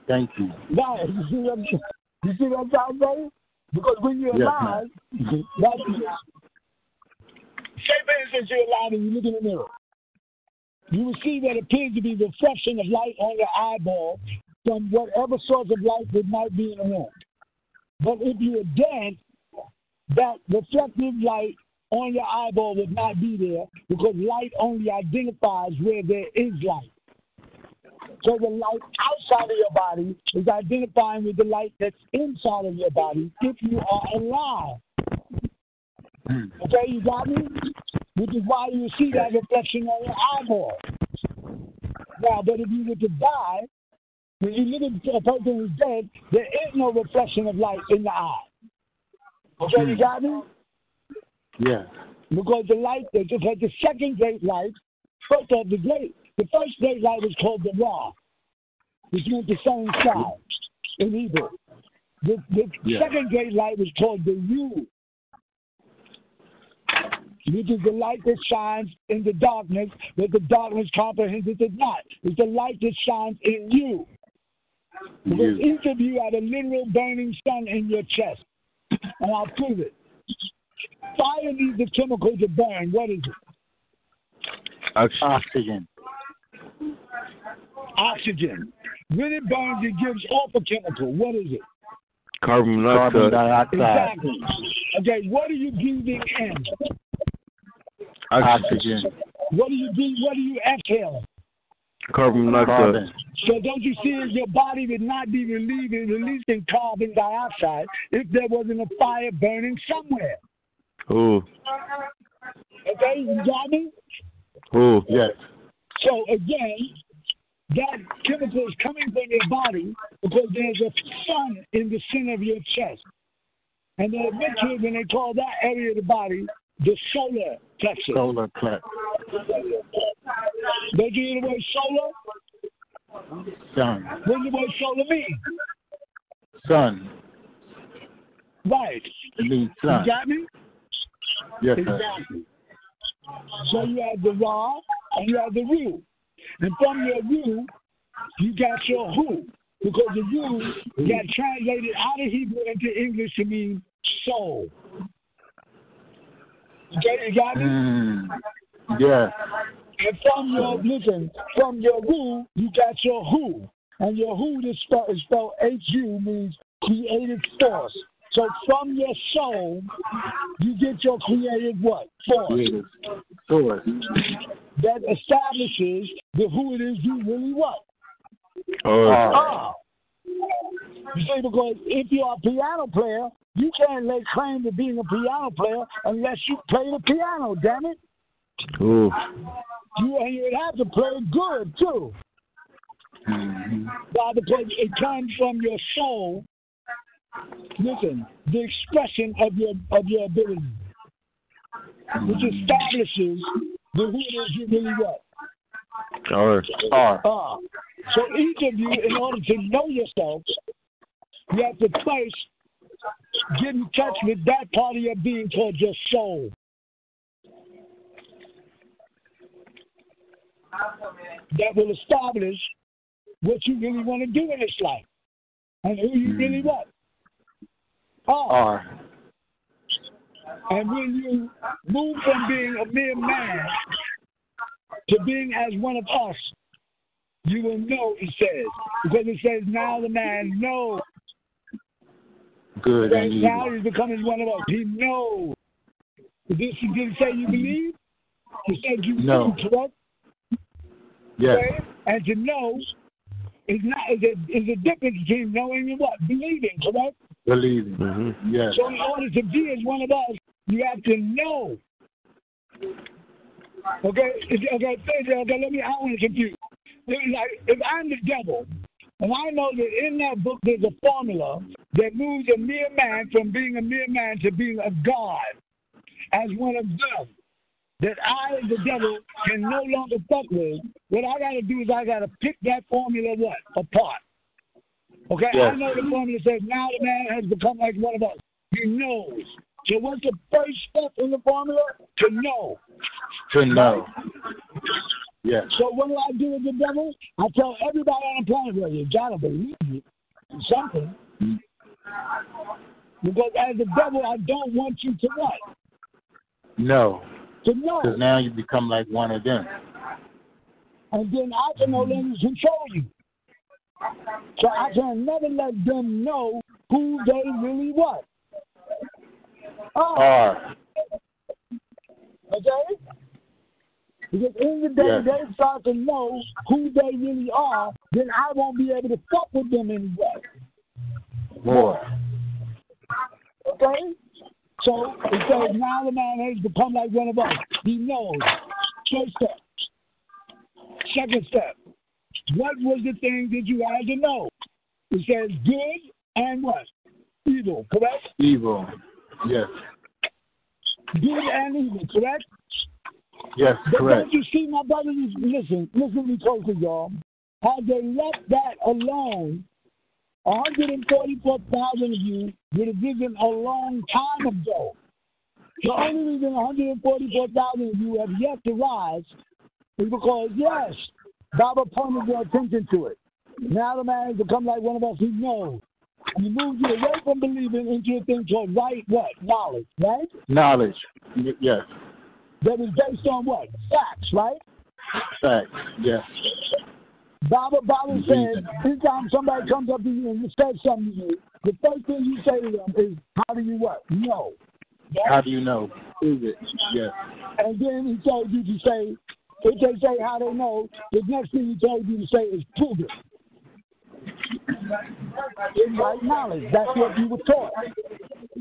D: Thank you.
A: Right. You see what, you see what I'm to say? Because when you're
D: Yes,
A: alive, that's say for instance you're alive and you look in the mirror. You will see that appears to be reflection of light on your eyeball from whatever source of light that might be in the room. But if you're dead, that reflective light on your eyeball would not be there because light only identifies where there is light. So the light outside of your body is identifying with the light that's inside of your body if you are alive. Okay, you got me? Which is why you see that reflection on your eyeball. Now, but if you were to die, when you look at a person who's dead, there is no reflection of light in the eye. Okay, you got me?
D: Yes.
A: Because the light, because the second great light, first of the great, the first great light was called the Ra, which meant the sun sky in Hebrew. The, the
D: Yeah.
A: second great light was called the Ru, which is the light that shines in the darkness, but the darkness comprehends it not. It's the light that shines in you. Because
D: You.
A: each of you had a literal burning sun in your chest. [clears throat] And I'll prove it. Fire needs a chemical to burn. What is it?
D: Oxygen.
A: Oxygen. When it burns, it gives off a chemical. What is it?
B: Carbon
D: Carbon dioxide.
A: Exactly. Okay, what are you breathing in?
D: Oxygen.
A: What do you breathe? What are you exhaling?
B: Carbon monoxide.
A: So don't you see your body would not be relieving, releasing carbon dioxide if there wasn't a fire burning somewhere.
B: Ooh.
A: Okay, you got me?
B: Ooh.
D: Yes.
A: So again, that chemical is coming from your body because there's a sun in the center of your chest. And they admit to it when they call that area of the body the solar plexus.
D: Solar plex.
A: Don't you hear the word solar?
D: Sun.
A: What does the word solar mean?
D: Sun.
A: Right.
D: It means
A: You got me?
D: Yes, sir.
A: Exactly. So you have the Ra and you have the Ru. And from your Ru, you got your who. Because the Ru got translated out of Hebrew into English to mean soul. Okay, you got me?
D: Mm. Yes.
A: And from your, listen, from your who, you got your who, And your who is spelled, is spelled H-U, means creative force. So from your soul, you get your creative what? Force.
D: Creative source.
A: that establishes the who it is you really what.
B: Or
A: Ah. You see, because if you're a piano player, you can't lay claim to being a piano player unless you play the piano, damn it.
B: ooh.
A: You and you'd have to play good too.
D: Mhm.
A: Why? Because it comes from your soul. Listen, the expression of your of your ability, which establishes the who it is you really what.
B: Or
D: R.
A: Ah, so each of you, in order to know yourselves, you have to first get in touch with that part of your being called your soul. That will establish what you really want to do in this life and who you really hmm. want. are.
D: are.
A: And when you move from being a mere man to being as one of us, you will know, he says. Because it says, now the man knows.
D: Good and
A: now he's becoming one of us. He knows. Did This did it say you believe? It said you
D: No.
A: believe, correct?
D: Yes.
A: Okay? And to know is not is a, is a difference between knowing and what? Believing, correct?
D: Believing.
B: Mm-hmm.
D: Yes.
A: So in order to be as one of us, you have to know. Okay, okay, okay. okay let me. I want to confuse. Like if I'm the devil, and I know that in that book there's a formula that moves a mere man from being a mere man to being a god, as one of them. That I, as the devil, can no longer fuck with. What I got to do is I got to pick that formula what apart. Okay, I know the formula says now the man has become like one of us. He knows. So what's the first step in the formula? To know.
D: To know. Yes.
A: So what do I do with the devil? I tell everybody on the planet, well, you gotta believe it in something. Mm. Because as the devil, I don't want you to what?
D: No.
A: To know.
D: Because now you become like one of them.
A: And then I can no mm. longer control you. So I can never let them know who they really what.
D: Are.
A: okay? Because in the day
D: Yes.
A: they start to know who they really are, then I won't be able to fuck with them anyway.
D: More.
A: Okay? So it says now the man has become like one of us. He knows. First step. Second step. What was the thing that you had to know? It says good and what? Evil, correct?
D: Evil. Yes.
A: Good and evil, correct?
D: Yes,
A: But
D: correct.
A: don't you see, my brothers, listen, listen to me closely, y'all. Had they left that alone, 144,000 of you would have given a long time ago. The only reason 144,000 of you have yet to rise is because, yes, Baba pointed your attention to it. Now the man has become like one of us who knows. And he moves you away from believing into a thing called right what? Knowledge, right?
D: Knowledge. Yes.
A: That is based on what? Facts, right?
D: Facts. Yes.
A: Baba Baba said, anytime somebody comes up to you and says something to you, the first thing you say to them is, how do you what? No.
D: How do you know? Is it. Yes.
A: And then he told you to say, if they say how they know, the next thing he told you to say is prove it. In right knowledge. That's what you were taught.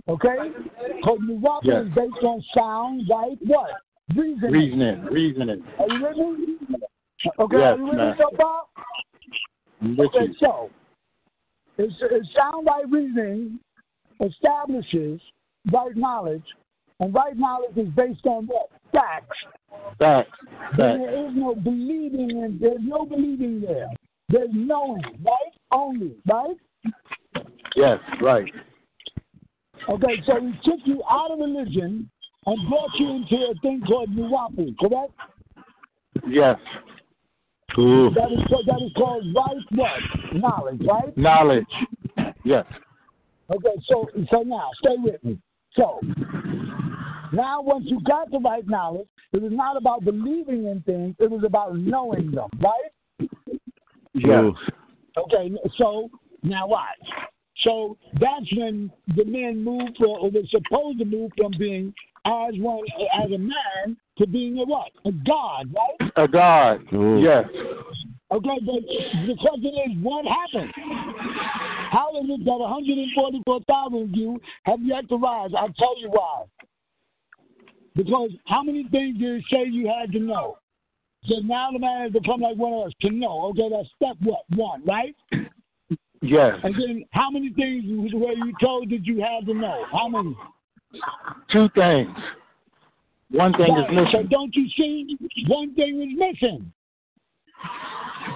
A: Okay? Because Nuwaupu
D: Yes.
A: is based on sound, right? What? Reasoning.
D: Reasoning. Reasoning.
A: Are you with me? Okay,
D: Yes,
A: are you with me so far? Okay, so it's, it's sound right reasoning establishes right knowledge, and right knowledge is based on what? Facts.
D: Facts. Facts.
A: there is no believing, and there's no believing there. There's knowing, right? Only, right?
D: Yes. Right.
A: Okay, so we took you out of religion and brought you into a thing called Nuwaupu, correct?
D: Yes.
B: Cool.
A: That is, that is called right what? Knowledge, right?
D: Knowledge. Yes.
A: Okay, so so now stay with me. So now once you got the right knowledge, it was not about believing in things, it was about knowing them, right?
D: Yes.
A: Okay, so now watch. So that's when the men moved from, or were supposed to move from being as one as a man to being a what? A god, right?
D: A God.
B: Cool.
D: Yes.
A: Okay, but the question is, what happened? How is it that 144,000 of you have yet to rise? I'll tell you why. Because how many things did it say you had to know? So now the man has become like one of us to know. Okay, that's step what? One, right?
D: Yes.
A: And then how many things were you told that you had to know? How many?
D: Two things. One thing is
A: Right. So
D: missing.
A: don't you see? One thing was missing.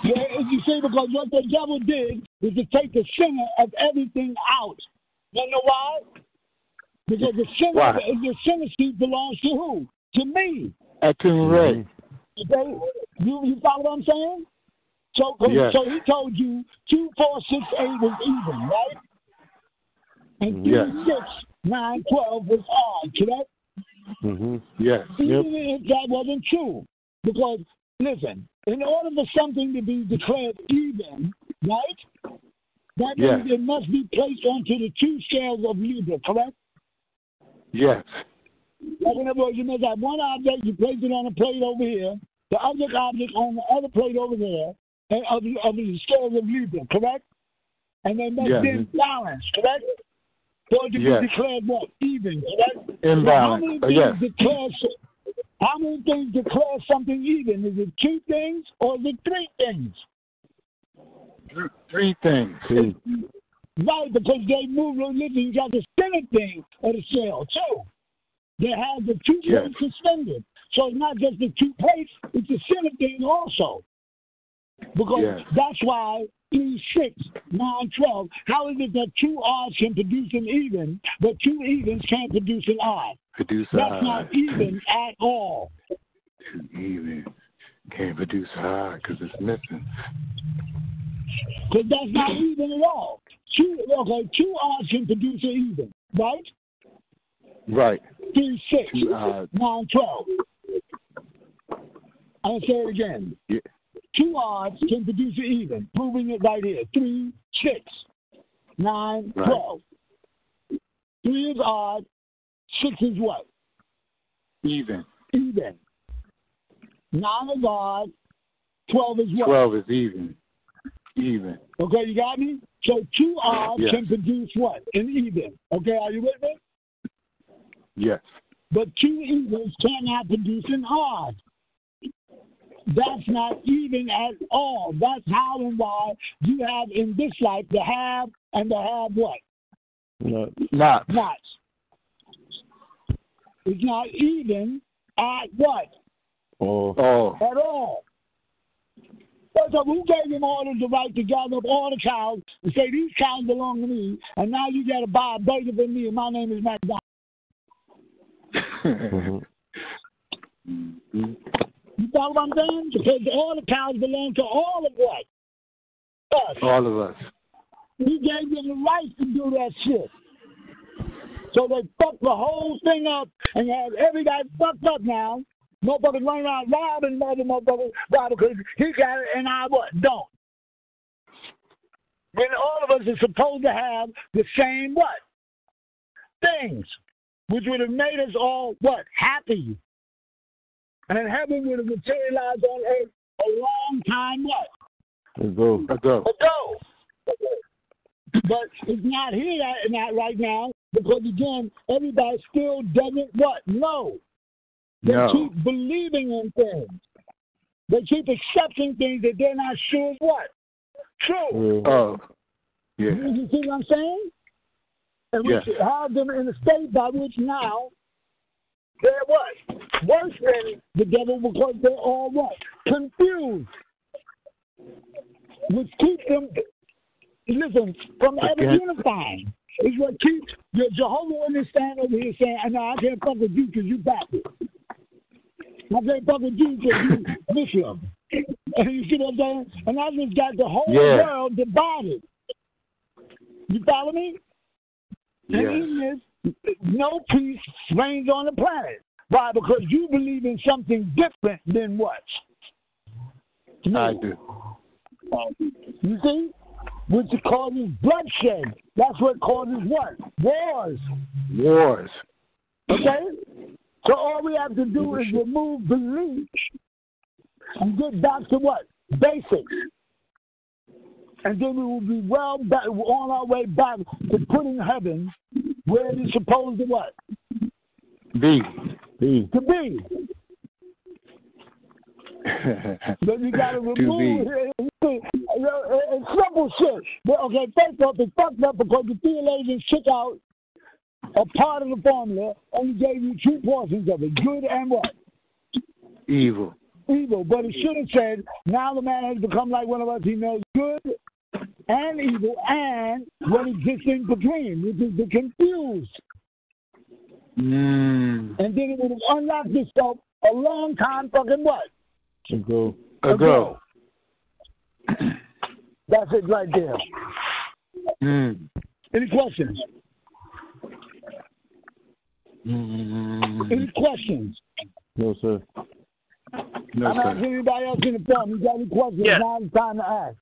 A: Yeah, you see, because what the devil did is to take the sinner of everything out. You know why? Because the sinner,
D: Why?
A: the sinner seat belongs to who? To me.
D: At King mm-hmm. Ray.
A: Okay? You you follow what I'm saying? So 'cause-
D: Yes.
A: so he told you two, four, six, eight was even, right? And three,
D: Yes.
A: six, nine, twelve was odd, correct?
B: Mm-hmm.
D: Yes.
A: Even if that wasn't true. Because, listen, in order for something to be declared even, right? That means it must be placed onto the two scales of Libra, correct?
D: Yes.
A: Like in other words, you must have one object, you place it on a plate over here, the other object on the other plate over there, and of, of the scales of Libra, correct? And they must be in balance, correct? For it to
D: Yes.
A: be declared what? Even?
D: Imbalance.
A: How many
D: Uh,
A: things
D: yes.
A: declare how many things declare something even? Is it two things or is it three things?
D: Three things.
A: Right, because they move listen, you got the center thing of the shell too. They have the two
D: Yes.
A: plates suspended. So it's not just the two plates, it's the center thing also. Because
D: Yes.
A: that's why three, six, nine, twelve. How is it that two odds can produce an even, but two evens can't produce an odd?
D: Produce a
A: That's not even at all.
D: Two even. Can't produce a high because it's missing.
A: Because that's not even at all. Two, okay, two odds can produce an even, right?
D: Right.
A: Three, six,
D: Two odds.
A: nine, twelve. I'll say it again.
D: Yeah.
A: Two odds can produce an even, proving it right here. Three, six, nine,
D: Right.
A: twelve. Three is odd. Six is what?
D: Even.
A: Even. Nine is odd. Twelve is what?
D: Twelve is even. Even.
A: Okay, you got me? So two odds
D: Yes.
A: can produce what? An even. Okay, are you with me?
D: Yes.
A: But two evens cannot produce an odd. That's not even at all. That's how and why you have in this life the have and the have what?
B: no,
D: Not.
A: Not. It's not even at what?
B: oh,
D: Oh.
A: At all. First of who gave him orders the right to gather up all the cows and say these cows belong to me, and now you got to buy a burger for me, and my name is McDonald? [laughs]
B: mhm.
A: You follow what I'm saying? Because all the cows belong to all of what? Us.
D: All of us.
A: He gave them the right to do that shit. So they fucked the whole thing up and have everybody fucked up now. Motherfuckers running around robbing mother motherfuckers why? because he got it and I what? Don't. When all of us are supposed to have the same what? Things. Which would have made us all what? Happy. And heaven would have materialized on earth a long time what?
B: let's go.
D: Ago.
A: ago. But it's not here that, not right now because again, everybody still doesn't what? know. They
D: No.
A: keep believing in things. They keep accepting things that they're not sure is what? True.
B: Yeah.
D: Oh. Yeah.
A: You see what I'm saying? And we
D: Yes.
A: should have them in a state by which now they're what? Worse than the devil because they're all what? Confused. Which keeps them, listen, from ever unifying. Is what keeps your Jehovah Witness stand over here saying, no, I can't fuck with you because you backward. I can't fuck with you because you Muslim. you see what I'm saying? And I just got the whole
D: Yeah.
A: world divided. You follow me? And
D: Yes.
A: in this, no peace reigns on the planet. Why? Because you believe in something different than what?
D: I do.
A: You see? Which causes bloodshed. That's what causes what? Wars.
D: Wars.
A: Okay? So all we have to do is remove belief and get back to what? Basics. And then we will be well back on our way back to putting heaven where it is supposed to what?
D: B.
B: B.
A: To be. [laughs] But you gotta
D: to
A: remove
D: be.
A: it's simple shit. But okay, first off, it's fucked up because the theologians took out a part of the formula and gave you two portions of it, good and what?
D: Evil.
A: Evil. But it should have said, now the man has become like one of us. He knows good and evil and what exists in between, which is the confused.
D: Mm.
A: And then it would have unlocked itself a long time fucking what?
B: Let's go. [clears throat]
A: That's it right there.
D: Mm.
A: Any questions?
D: Mm.
A: Any questions?
B: No, sir.
D: No,
A: I'm
D: sir.
A: asking anybody else in the front. You got any questions?
H: Yeah.
A: Now it's time to ask.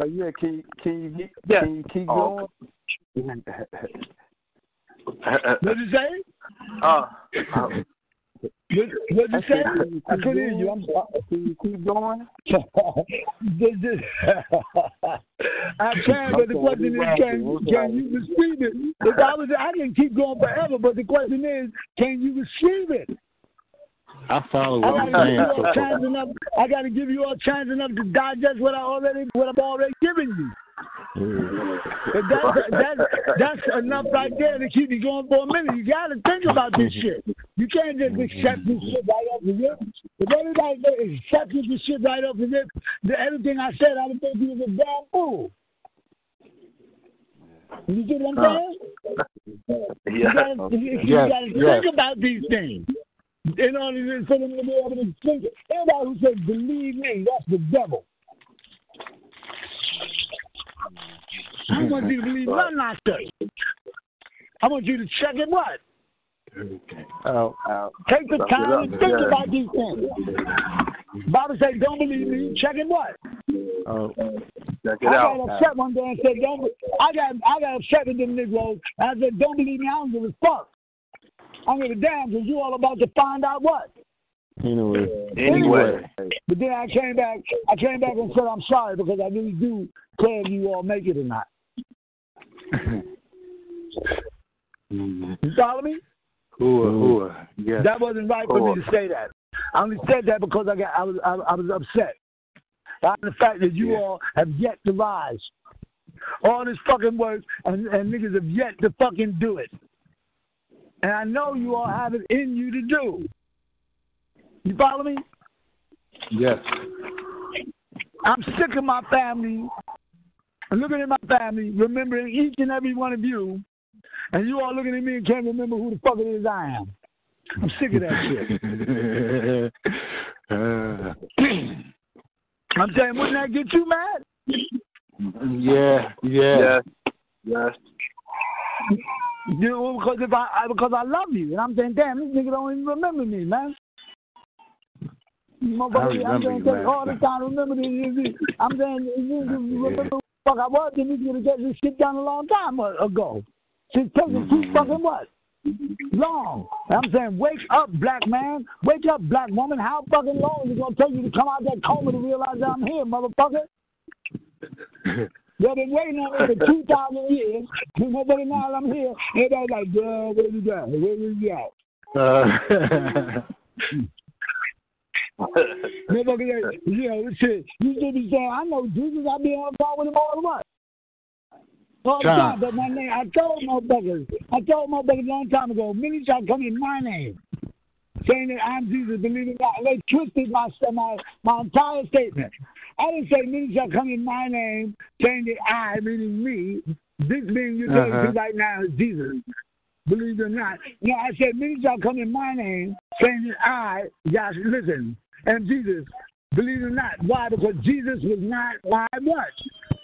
B: Uh, yeah, can you, can you keep,
H: Yeah.
B: can you keep
H: Oh,
B: going?
A: What you say?
H: uh,
A: What what you say? I couldn't hear you. I'm
B: Can you keep going?
A: This- this- I can, but the question is, can, can you receive it? If I was, I can keep going forever, but the question is, can you receive it?
D: I follow
A: I
D: what
A: gotta
D: you're
A: give you
D: saying so
A: all
D: far.
A: enough. I gotta give you all chance enough to digest what I already, what I've already given you. If that's that's that's enough right there to keep you going for a minute. You gotta think about this mm-hmm. shit. You can't just accept this shit right off the rip. If everybody just accepted this shit right off the rip, then everything I said, I would think you was a damn fool. You get what I'm saying? You
H: yeah.
A: gotta, you, you gotta
D: yes.
A: think about these things in order to- for them to be able to think. Everybody who says believe me, that's the devil. I don't want you to believe nothing I say. I want you to check it what?
B: Out, out.
A: Take the time
H: out,
A: and think
H: yeah.
A: about these things. Bible says, don't believe me. Check it what?
B: Out. Oh.
H: Check
A: I
H: it out.
A: got upset one day and said, don't. be- I got I got upset with them Negroes. I said, don't believe me. I don't give a fuck. I don't give a damn because you all about to find out what.
B: Anyway.
H: Anyway.
A: But then I came back. I came back and said I'm sorry because I really do care if you all make it or not. You follow me?
D: Hooah, hooah. Yes.
A: That wasn't right for me to say that. I only said that because I got I was I, I was upset by the fact that you
D: Yeah.
A: all have yet to rise. All this fucking work and, and niggas have yet to fucking do it. And I know you all have it in you to do. You follow me?
D: Yes.
A: I'm sick of my family. I'm looking at my family, remembering each and every one of you, and you all looking at me and can't remember who the fuck it is I am. I'm sick of that shit.
D: uh, [laughs]
A: I'm saying, wouldn't that get you mad?
D: yeah, yeah.
H: Yes. Yes.
A: You know, because if I, I because I love you, and I'm saying, damn, this nigga don't even remember me, man. Motherfucker, I'm
D: remember
A: saying,
D: you, man.
A: all the time remember this. this, this. I'm saying, you remember who the fuck I was, you could have got this shit done a long time ago. It's taking too fucking what? Long. I'm saying, wake up, black man. Wake up, black woman. How fucking long is it gonna take you to come out that coma to realize that I'm here, motherfucker? [laughs] They've been waiting on me for 2,000 years. And nobody now I'm here. Everybody's like, yeah, where you got? Where you got?
D: Uh,
A: Motherfucker, you know, shit. You should be saying, I know Jesus. I be on the phone with him all the what? All the
D: Time.
A: time. But my name, I told motherfuckers, I told my motherfuckers a long time ago, many shall come in my name. Saying that I'm Jesus, believe it or not. They twisted my, my, my entire statement. I didn't say many shall come in my name, saying that I, meaning me, this being you're
D: Uh-huh.
A: me right now is Jesus. Believe it or not. No, I said many shall come in my name, saying that I, Josh, listen, and Jesus. Believe it or not. Why? Because Jesus was not my what?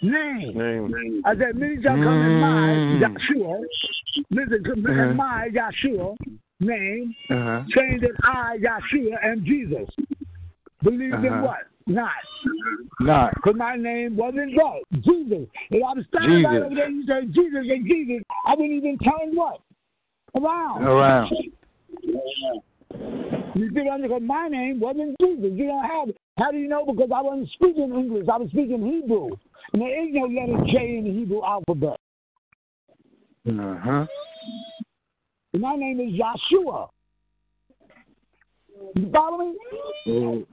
A: Name.
B: Name.
A: I said, many shall come in my
D: Mm.
A: Yahshua. Listen, come
D: Uh-huh.
A: in my Yahshua name,
D: uh-huh.
A: saying that I, Yahshua, am Jesus. Believe in
D: Uh-huh.
A: what? Not.
D: Not.
A: Because my name wasn't what? Jesus. If I was standing right over there and you say Jesus and Jesus, I wouldn't even turn what? Around.
D: Around.
A: You see what I'm? Because my name wasn't Jesus. You don't have How do you know? Because I wasn't speaking English. I was speaking Hebrew. And there is no letter J in the Hebrew alphabet.
D: Uh-huh.
A: And my name is Yahshua. You follow me?
D: Oh,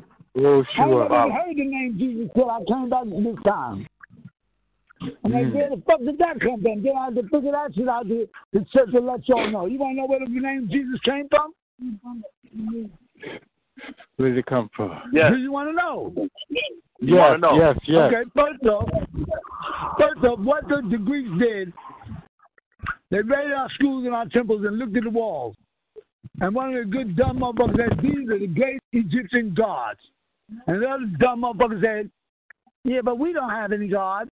D: oh
A: I never
D: sure.
A: even heard the name Jesus till I came back this time. And like,
D: Mm.
A: where the fuck did that come from? Then I had to figure that shit out to, to, to, to let y'all know. You want to know where the name Jesus came from?
D: Where did it come from?
H: Yes.
A: Do you want to know?
H: You
D: yes,
H: wanna know?
D: yes, yes.
A: Okay, first off, first off, what the, the Greeks did, they raided our schools and our temples and looked at the walls. And one of the good dumb motherfuckers said, these are the great Egyptian gods. And the other dumb motherfucker said, Yeah, but we don't have any God.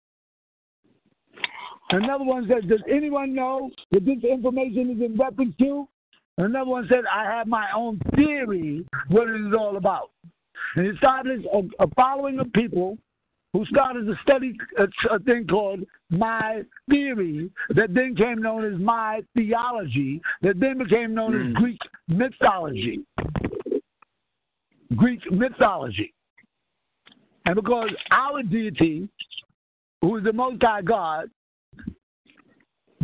A: Another one said, Does anyone know that this information is in reference to? Another one said, I have my own theory what it is all about. And he started a, a following of people who started to study a, a thing called my theory that then came known as my theology that then became known
B: Hmm.
A: as Greek mythology. Greek mythology. And because our deity, who is the Most High God,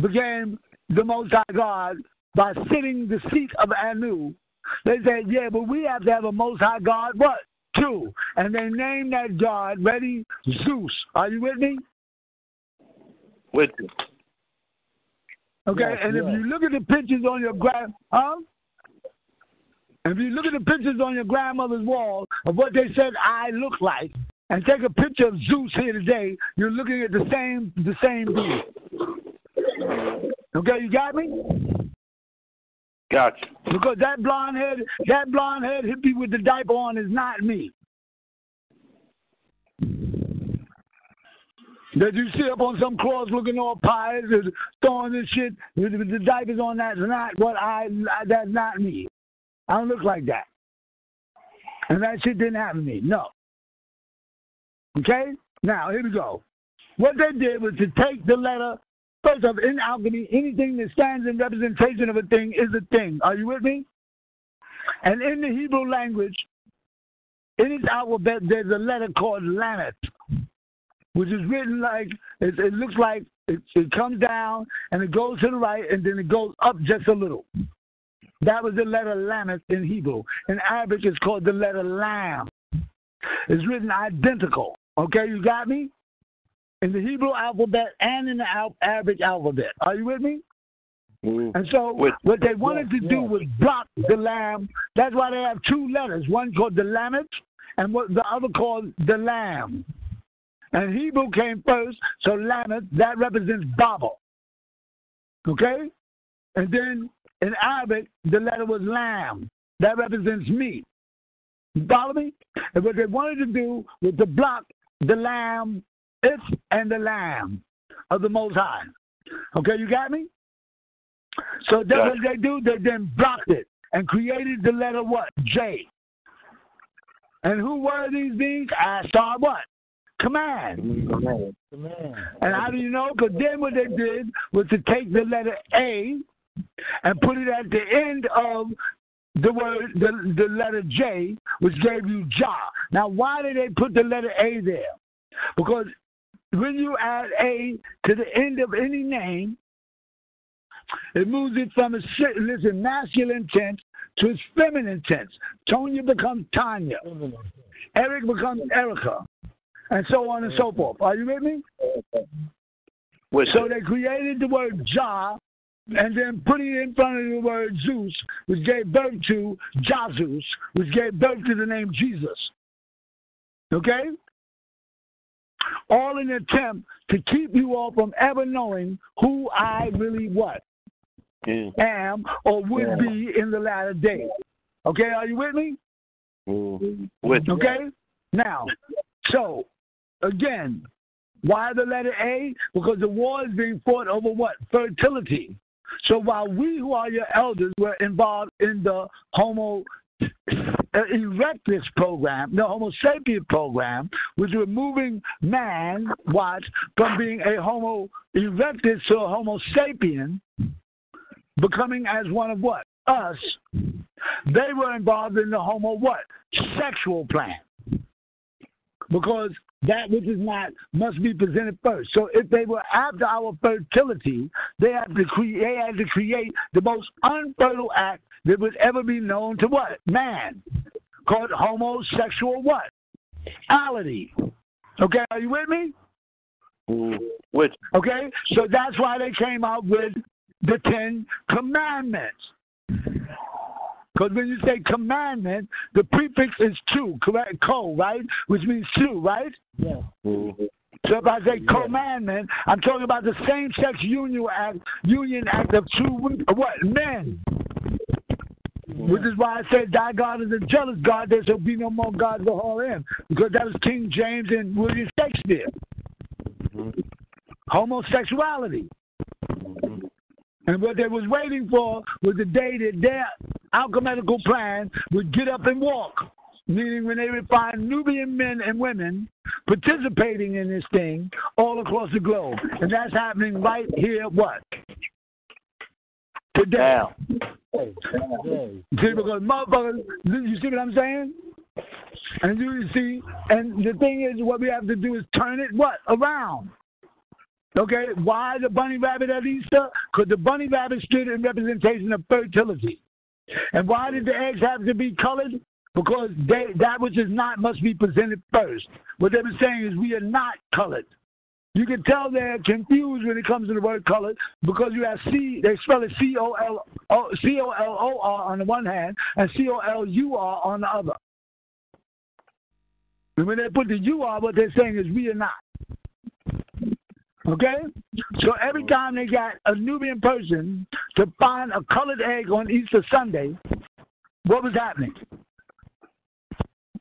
A: became the Most High God by sitting the seat of Anu, they said, yeah, but we have to have a Most High God, what? Two. And they named that God, ready? Zeus. Are you with me?
H: With you.
A: Okay,
G: Yes,
A: and if you look at the pictures on your grand, huh? If you look at the pictures on your grandmother's wall of what they said I look like, and take a picture of Zeus here today, you're looking at the same the same being. Okay, you got me?
H: Gotcha.
A: Because that blonde head, that blonde head hippie with the diaper on is not me. That you see up on some cross looking all pious and throwing this shit with the diapers on, that's not what I, that's not me. I don't look like that. And that shit didn't happen to me, no. Okay? Now, here we go. What they did was to take the letter, first of in alchemy, anything that stands in representation of a thing is a thing. Are you with me? And in the Hebrew language, in its alphabet, there's a letter called Lamet, which is written like, it, it looks like it, it comes down and it goes to the right and then it goes up just a little. That was the letter Lamet in Hebrew. In Arabic, it's called the letter Lam. It's written identical. Okay, you got me? In the Hebrew alphabet and in the al- Arabic alphabet. Are you with me?
B: Mm.
A: And so
H: With-
A: what they wanted to do
G: yeah.
A: was block the lamb. That's why they have two letters, one called the lamet and what the other called the lamb. And Hebrew came first, so lamet, that represents Baba. Okay? And then in Arabic, the letter was lamb. That represents me. You follow me? And what they wanted to do was to block the lamb, it and the lamb of the Most High. Okay, you got me? So that's what they do. They then blocked it and created the letter what? J. And who were these beings? I saw what? Command.
G: Man.
A: And how do you know? Because then what they did was to take the letter A and put it at the end of the word, the, the letter J, which gave you Jah. Now, why did they put the letter A there? Because when you add A to the end of any name, it moves it from a listen masculine tense to its feminine tense. Tonya becomes Tanya. Eric becomes Erica, and so on and so forth. Are you with me?
H: With
A: So they created the word Jah and then put it in front of the word Zeus, which gave birth to Jazus, which gave birth to the name Jesus. Okay? All in an attempt to keep you all from ever knowing who I really what
B: Yeah.
A: am or would be in the latter day. Okay, are you with me?
B: Mm.
H: with
A: Okay? Now, so, again, why the letter A? Because the war is being fought over what? Fertility. So while we who are your elders were involved in the Homo uh, erectus program, the Homo sapien program, was moving man, watch, from being a Homo erectus to a Homo sapien, becoming as one of what? Us. They were involved in the Homo what? Sexual plan. Because that which is not must be presented first. So if they were after our fertility, they had to create they had to create the most unfertile act that would ever be known to what? Man. Called homosexual what? Ality. Okay, are you with me?
B: Mm.
H: with
A: Okay? So that's why they came out with the Ten Commandments. Because when you say commandment, the prefix is two, correct? Co, right? Which means two, right?
G: Yeah.
B: Mm.
A: So if I say commandment, I'm talking about the same-sex union act, union act of two what men. Which is why I said, Thy God is a jealous God, there shall be no more gods before him. Because that was King James and William Shakespeare. Homosexuality. And what they was waiting for was the day that their alchemical plan would get up and walk. Meaning when they would find Nubian men and women participating in this thing all across the globe. And that's happening right here, what? Today. See, because motherfuckers, you see what I'm saying? And you see, and the thing is, what we have to do is turn it what around. Okay, why the bunny rabbit at Easter? Because the bunny rabbit stood in representation of fertility. And why did the eggs have to be colored? Because they, that which is not must be presented first. What they were saying is we are not colored. You can tell they're confused when it comes to the word colored because you have C, they spell it C O L C O L O R on the one hand and C O L U R on the other. And when they put the U R, what they're saying is we are not. Okay? So every time they got a Nubian person to find a colored egg on Easter Sunday, what was happening?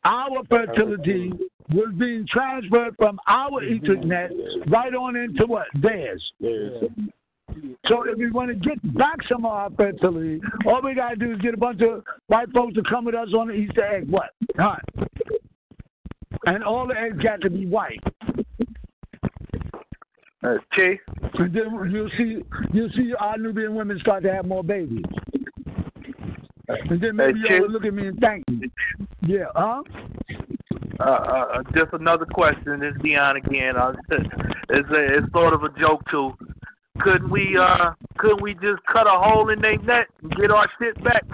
A: Our fertility was being transferred from our mm-hmm. Ethernet right on into what? Theirs. So if we want to get back some of our fertility, all we got to do is get a bunch of white folks to come with us on the Easter egg. What? Huh? And all the eggs got to be white.
H: Chief.
A: And then you'll see you'll see our Nubian women start to have more babies. And then maybe
H: Hey,
A: y'all will look at me and thank me. Yeah, huh?
H: Uh, uh, just another question. It's Dion again. Uh, it's a, it's sort of a joke too. Couldn't we uh couldn't we just cut a hole in their net and get our shit back?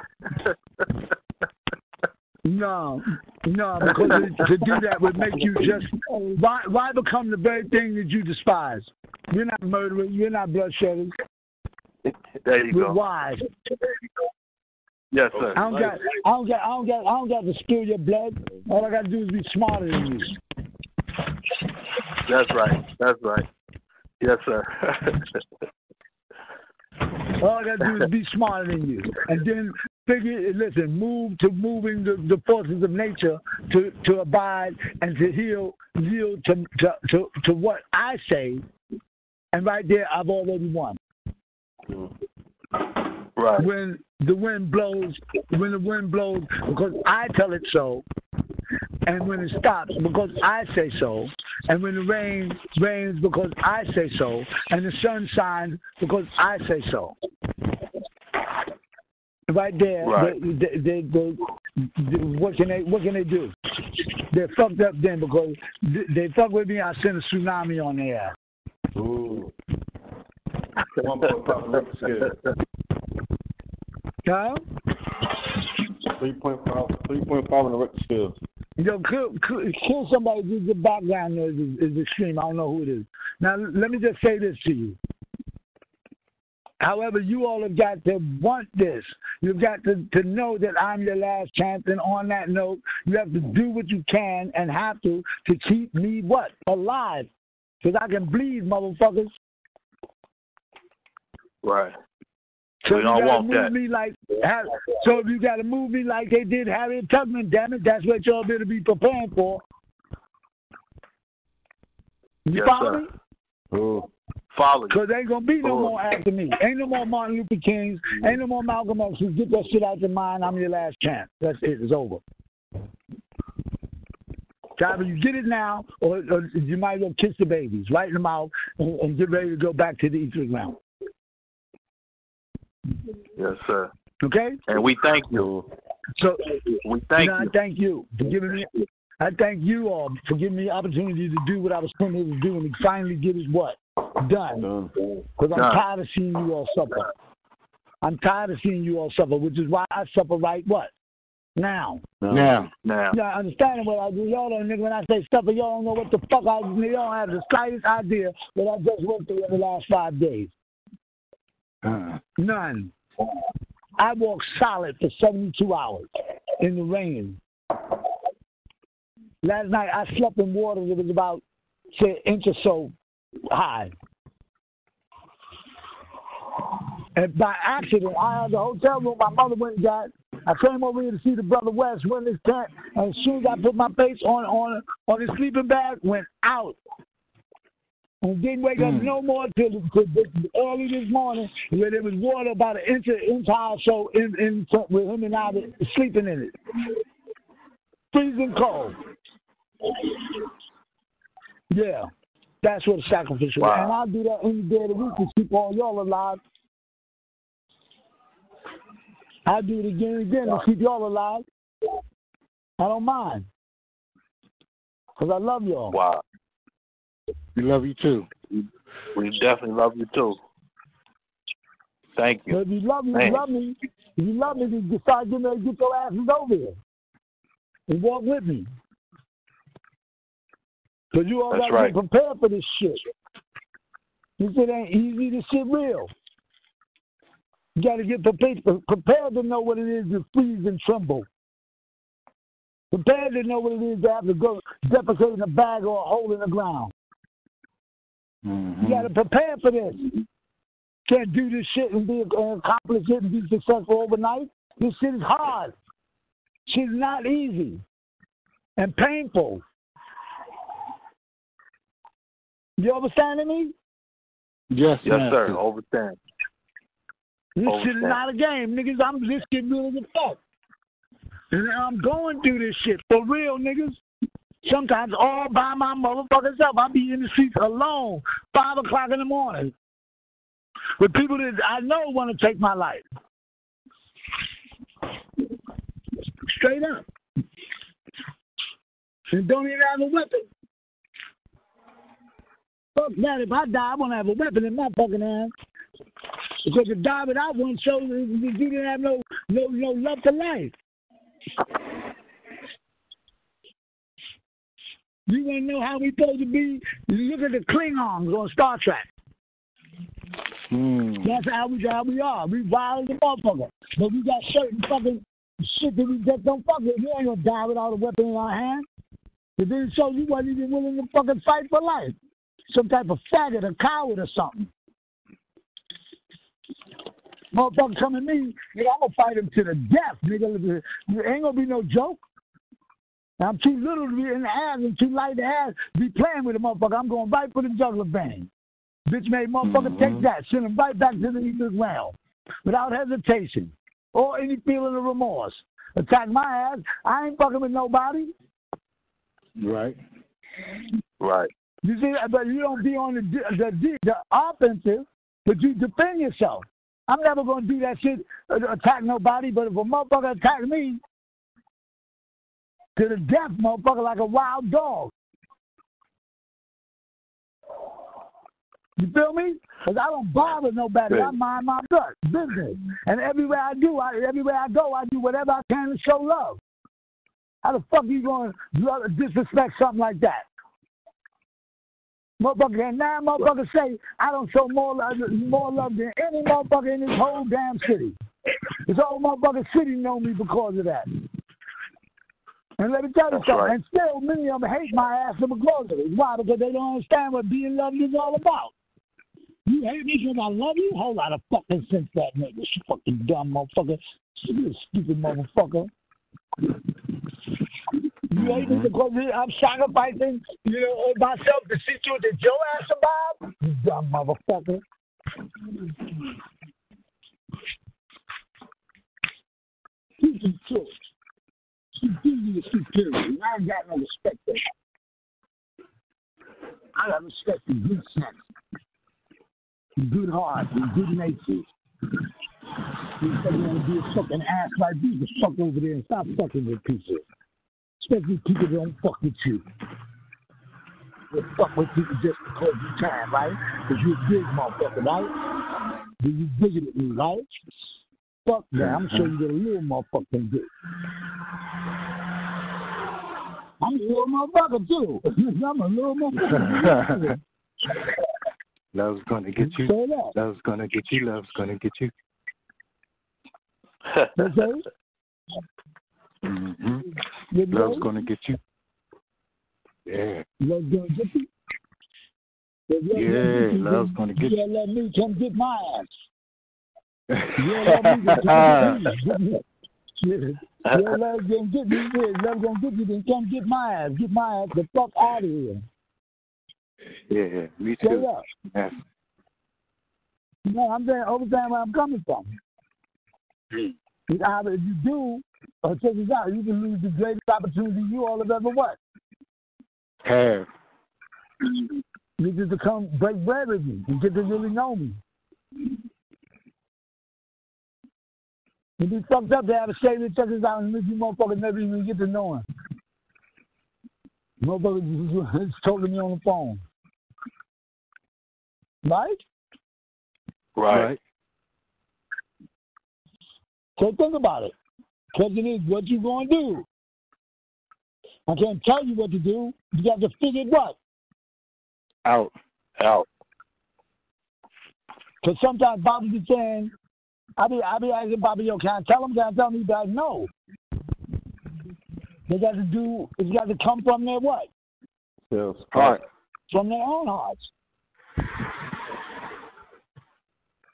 H: [laughs]
A: No, no, because to do that would make you just why why become the very thing that you despise? You're not murderers, you're not bloodshedders.
H: there you
A: We're
H: go.
A: wise.
H: Yes, sir.
A: I don't got I don't got I don't got I don't got to spill your blood. All I gotta do is be smarter than you.
H: That's right. That's right. Yes, sir. [laughs]
A: All I gotta do is be smarter than you. And then figure listen, move to moving the, the forces of nature to, to abide and to heal yield to, to to to what I say. And right there I've already won.
H: right.
A: When the wind blows when the wind blows because I tell it so. And when it stops, because I say so. And when the rain rains, because I say so. And the sun shines, because I say so. Right there,
H: Right.
A: They, they, they, they, they- what can they what can they do? They're fucked up then because they, they fuck with me. I send a tsunami on their ass.
B: Ooh. One point five on the record Three point five. Three point five on the Richter scale.
A: Yo, kill, kill, kill somebody the background noise is, is extreme. I don't know who it is. Now, let me just say this to you. However, you all have got to want this. You've got to, to know that I'm your last chance. And on that note, you have to do what you can and have to to keep me what? Alive. Because I can bleed, motherfuckers.
H: Right.
A: So
H: We
A: you
H: don't
A: gotta
H: want
A: move
H: that.
A: me like so if you gotta move me like they did Harriet Tubman, damn it, that's what y'all better be preparing for. You
H: Yes,
A: follow
H: sir.
A: me?
B: Ooh.
H: Follow you.
A: Because ain't gonna be no more after me. Ain't no more Martin Luther Kings. Mm-hmm. Ain't no more Malcolm X's. Get that shit out of your mind. I'm your last chance. That's it. It's over. Either you get it now, or, or you might as well kiss the babies right in the mouth and, and get ready to go back to the ether ground.
H: Yes, sir.
A: Okay?
H: And we thank you.
A: So
H: We thank
A: no, I
H: you.
A: thank you for giving me. I thank you all for giving me the opportunity to do what I was put here to do, and finally get it what done.
B: Done.
A: Because I'm tired of seeing you all suffer. I'm tired of seeing you all suffer, which is why I suffer right what now.
B: Now.
H: Now.
A: Yeah, understanding what I do. Y'all don't, nigga, when I say suffer, y'all don't know what the fuck I. Y'all don't have the slightest idea what I just went through in the last five days.
B: Uh,
A: None. I walked solid for 72 hours in the rain. Last night I slept in water that was about, say, an inch or so high. And by accident, I had the hotel room my mother went and got. I came over here to see the brother West win this tent, and as soon as I put my face on on on his sleeping bag, went out. And didn't wake up
B: Hmm.
A: no more till, till, till early this morning, where there was water about an inch inch high, so in, in with him and I sleeping in it, freezing cold. Yeah, that's what a sacrificial.
H: Wow.
A: And I'll do that any day of the week to keep all y'all alive. I'll do it again and again to keep y'all alive. I don't mind. Because I love y'all.
H: Wow.
B: We love you too.
H: We definitely love you too. Thank you.
A: If you love me,
H: Man.
A: you love me. If you love me, then decide to get get your asses over here and walk with me. Because you all got to
H: right.
A: get prepared for this shit. This shit ain't easy. This shit real. You got to get prepared, prepared to know what it is to freeze and tremble. Prepared to know what it is to have to go defecate in a bag or a hole in the ground.
B: Mm-hmm.
A: You got to prepare for this. Can't do this shit and be and accomplish it and be successful overnight. This shit is hard. Shit's not easy and painful. You understanding me?
B: Yes,
H: Yes,
B: master.
H: sir. Overstand.
A: This
H: Oh,
A: shit is not a game, niggas. I'm just getting real the fuck. And I'm going through this shit for real, niggas. Sometimes all by my motherfucking self. I be in the streets alone, five o'clock in the morning, with people that I know want to take my life. Straight up. And don't even have a weapon. Fuck that. If I die, I want to have a weapon in my fucking hand. Because to die without one shows that you didn't have no no no love for life. You want to know how we supposed to be? Look at the Klingons on Star Trek.
B: Mm.
A: That's how we how we are. We wild as a motherfucker. But we got certain fucking shit that we just don't fuck with. You ain't gonna die without a weapon in our hand. It didn't show you wasn't even willing to fucking fight for life. Some type of faggot, a coward or something. Motherfucker come at me, nigga, I'm gonna fight him to the death, nigga. It ain't gonna be no joke. I'm too little to be in the ass and too light to ass to be playing with a motherfucker. I'm going right for the jugular vein. Bitch made motherfucker mm-hmm. take that, send him right back to the ether realm without hesitation or any feeling of remorse. Attack my ass. I ain't fucking with nobody.
B: Right.
H: Right.
A: You see, but you don't be on the the the offensive, but you defend yourself. I'm never gonna do that shit, uh, attack nobody. But if a motherfucker attack me to the death, motherfucker, like a wild dog. You feel me? Because I don't bother nobody. I mind my gut, business. And everywhere I do, I, everywhere I go, I do whatever I can to show love. How the fuck are you going to disrespect something like that? Motherfucker, and now motherfucker say I don't show more love, more love than any motherfucker in this whole damn city. This whole motherfucking city know me because of that. And let me tell you
H: That's
A: something,
H: right.
A: and still many of them hate my ass because of it. Why? Because they don't understand what being loved is all about. You hate me because I love you? Whole lot of fucking sense that nigga. You fucking dumb motherfucker. You stupid motherfucker. You hate me because I'm sacrificing, you know, myself to sit you to your ass about? You dumb motherfucker. Keep it true. Keep you superior. I ain't got no respect for that. I got respect for good sense, good heart, and good nature. You say you want to be a fucking ass like you, just fuck over there and stop fucking with people. Especially people that don't fuck with you. You fuck with people just because you can, right? Because you're a big motherfucker, right? Then you bigger than me, right? Fuck that. I'm sure you get a little motherfucking dick. I'm a little motherfucker too. [laughs] I'm a little motherfucker. [laughs]
D: Love's gonna get you.
A: That.
D: Love's gonna get you. Love's gonna get you.
A: That's it. [laughs]
D: Mm-hmm.
A: Good
D: Love's
A: love.
D: gonna get you. Yeah.
A: Love's gonna get you. If love
D: Yeah,
A: you,
D: love's gonna get
A: you. gotta let me come get my ass. Don't love me, come get [laughs] me. Shit. Your love gonna get me. Shit. Love gonna get you. Then come get my ass. Get my ass the fuck out of here.
D: Yeah, me
A: Straight
D: too.
A: up.
D: Yes.
A: No, I'm saying understand where I'm coming from. Hmm. It's either if you do, or check this out, you can lose the greatest opportunity you all have ever what?
D: Have.
A: You get to come break bread with me and get to really know me. It'd be fucked up to have a shady check this out and you motherfuckers never even get to know him. Motherfuckers just talking to me on the phone. Right?
D: Right.
A: So think about it. Question is, what you gonna do? I can't tell you what to do. You got to figure it what?
D: Out. Out.
A: Because sometimes Bobby be saying, I be I be asking Bobby, yo, can I tell him? Can I tell him? He be like, no. They got to do. It's got to come from their what?
B: Self
D: Heart.
A: From their own hearts.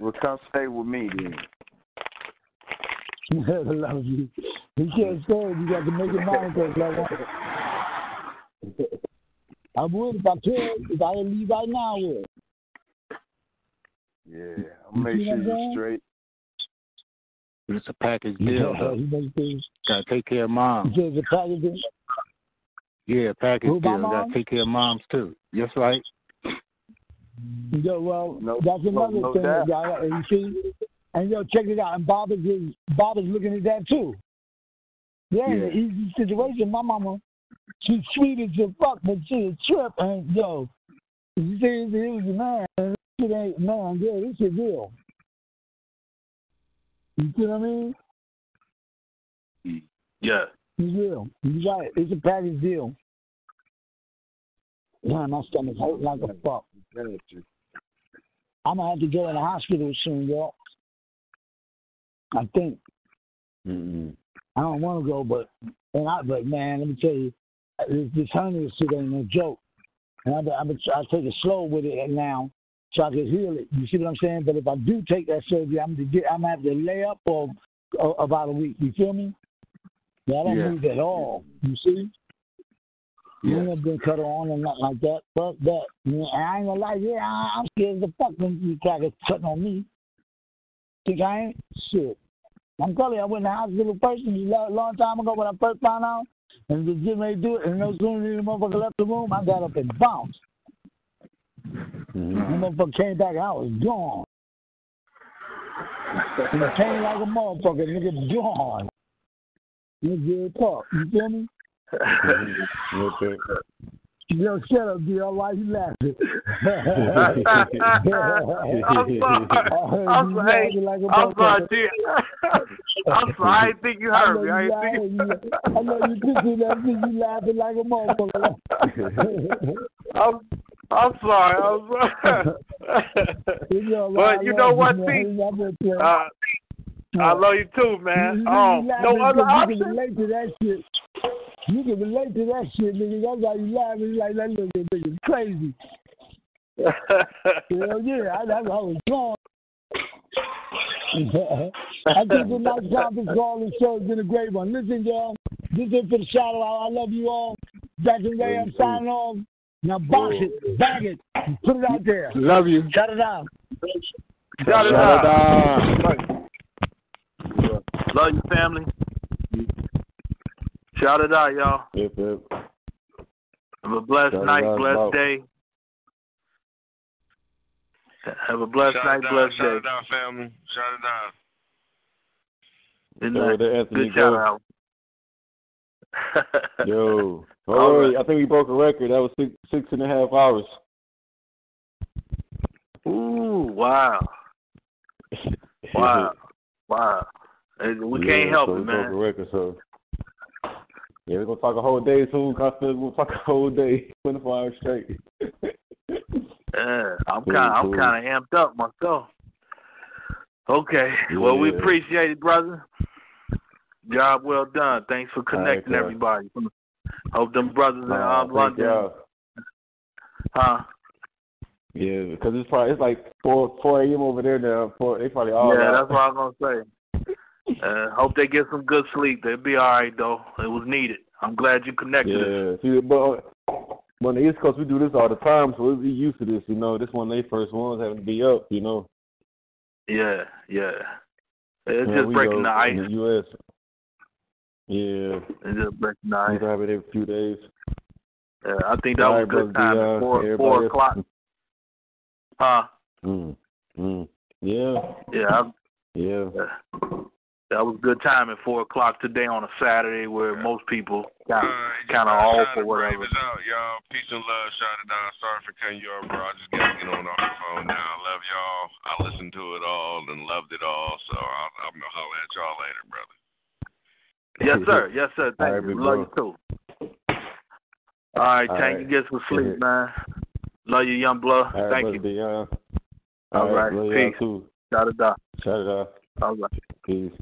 D: Well, come stay with me then.
A: I love you. You can't say it. You got to make it known because I would if I could. If I could leave right now, I would.
D: Yeah, I'll make
A: see
D: sure
A: what
D: you're straight.
C: It's a package deal.
A: Yeah,
C: though.
A: he makes things.
C: Gotta take care of mom.
A: He says the package.
C: Yeah, package
A: Who,
C: deal. Gotta take care of moms too. Yes, right.
A: Yeah, well,
D: No-
A: that's another
D: no
A: thing.
D: doubt.
A: that y'all- you see, and yo, check it out. And Bob is Bob is looking at that too. Yeah,
C: Yeah.
A: an easy situation. My mama, she's sweet as a fuck, but she a trip. And yo, you see, it was a man. and Shit ain't man. Yeah, this shit real. You see what I mean?
H: Yeah.
A: It's real. You right. It's a package deal. Man, my stomach's hurt like a fuck. I'm gonna have to go in the hospital soon, yo. I think
B: Mm-mm.
A: I don't want to go, but and I, but man, let me tell you, this, this hernia shit ain't no joke. And I, I, I take it slow with it now, so I can heal it. You see what I'm saying? But if I do take that surgery, I'm to get, I'm gonna have to lay up for uh, about a week. You feel me? Yeah, I don't
D: Yeah.
A: move at all. You see? You ain't been cut on or nothing like that. Fuck that. Yeah, I ain't gonna lie. Yeah, I, I'm scared as the fuck when you crackers cutting on me. I ain't? Shit. I'm telling you, I went to the hospital first a long, long time ago when I first found out and was getting ready to do it. And no sooner than the motherfucker left the room, I got up and bounced.
B: Mm-hmm.
A: The motherfucker came back and I was gone. And it came like a motherfucker, nigga, gone. Nigga, talk. You feel me? [laughs]
B: Mm-hmm. Okay.
A: Yo, shut up, D.L. Why you laughing?
H: I'm sorry. I'm sorry.
A: You laughing like
H: I'm sorry. G. I'm sorry. I didn't think you heard me. I
A: you
H: didn't think.
A: laughing. I know you thinking that shit. You laughing like a motherfucker.
H: I'm, I'm sorry. I'm sorry. [laughs]
A: You know,
H: but you know what. T?
A: I'm gonna tell you.
H: Uh, I love you too, man.
A: You- you
H: Um,
A: laughing
H: no other
A: 'cause You can
H: option.
A: relate to that shit. You can relate to that shit, nigga. That's why you laughing like that little nigga crazy. [laughs] Hell yeah, I, [laughs] I, I was gone. I think the nice conference call and show has been a great one. Listen, y'all, this is for the shout out. I love you all. Jackson Ray, I'm signing off. Now box it, bag it, put it out there.
C: Love you.
A: Shut it out.
H: Shout it
B: Shout
H: out. Love you, family. Shout it out, y'all.
B: Yep, yep.
H: Have a blessed
B: Shout
H: night, blessed
B: Bob.
H: day. Have a blessed
I: Shout
H: night,
I: it out,
H: blessed
I: shout
H: day.
I: it out, family. Shout it out.
H: Good
B: Yo,
H: night.
B: there, Anthony,
H: Good shout
B: go.
H: out. [laughs]
B: Yo. Oh,
H: All
B: wait, I think we broke a record. That was six six and a half hours.
H: Ooh, wow. [laughs] Wow. Wow. We can't
B: Yeah,
H: help
B: so
H: it, man.
B: record, so yeah, we're gonna talk a whole day soon. Confident we'll talk a whole day, [laughs] twenty four hours straight. [laughs]
H: Yeah, I'm kind, I'm kind of amped up myself. Okay, well, we appreciate it, brother. Job well done. Thanks for connecting
B: Carl.
H: everybody. Hope them brothers in
B: thank
H: London,
B: y'all.
H: huh?
B: Yeah, because it's probably it's like four four a.m. over there now. Four, they probably all
H: yeah,
B: out.
H: that's what I'm gonna say. Uh, hope they get some good sleep. They'll be all right though. It was needed. I'm glad you connected.
B: Yeah, see, but but on the East Coast we do this all the time, so we're used to this. You know, this one they first ones having to be up. You know,
H: Yeah, yeah. It's
B: Yeah,
H: just breaking the ice.
B: in the U.S. Yeah,
H: It's just breaking the ice.
B: we
H: ice.
B: have it every few days.
H: Yeah, I think that
B: All
H: was
B: right,
H: good time. Four four o'clock. Huh?
B: Mm, mm, yeah,
H: Yeah, I,
B: yeah.
H: that was a good time at four o'clock today on a Saturday where most people kind of
I: right,
H: kind of
I: y'all
H: off
I: trying
H: or
I: to
H: whatever.
I: brave us out, y'all. Peace and love. Shout it down. Sorry for cutting you off, bro. I just gotta get on off the phone now. I love y'all. I listened to it all and loved it all. So I'll, I'm gonna holler at y'all later, brother.
H: Yes, sir. [laughs] Yes, sir. Thank
B: All right,
H: you.
B: big
H: Love you too. All right,
B: All
H: Tank, you get some sleep, man. Love you, young blood.
B: All right,
H: Thank you.
B: Dion.
H: All right,
B: love y'all
H: peace. Shout it out.
B: Shout it out.
H: All right.
B: Peace.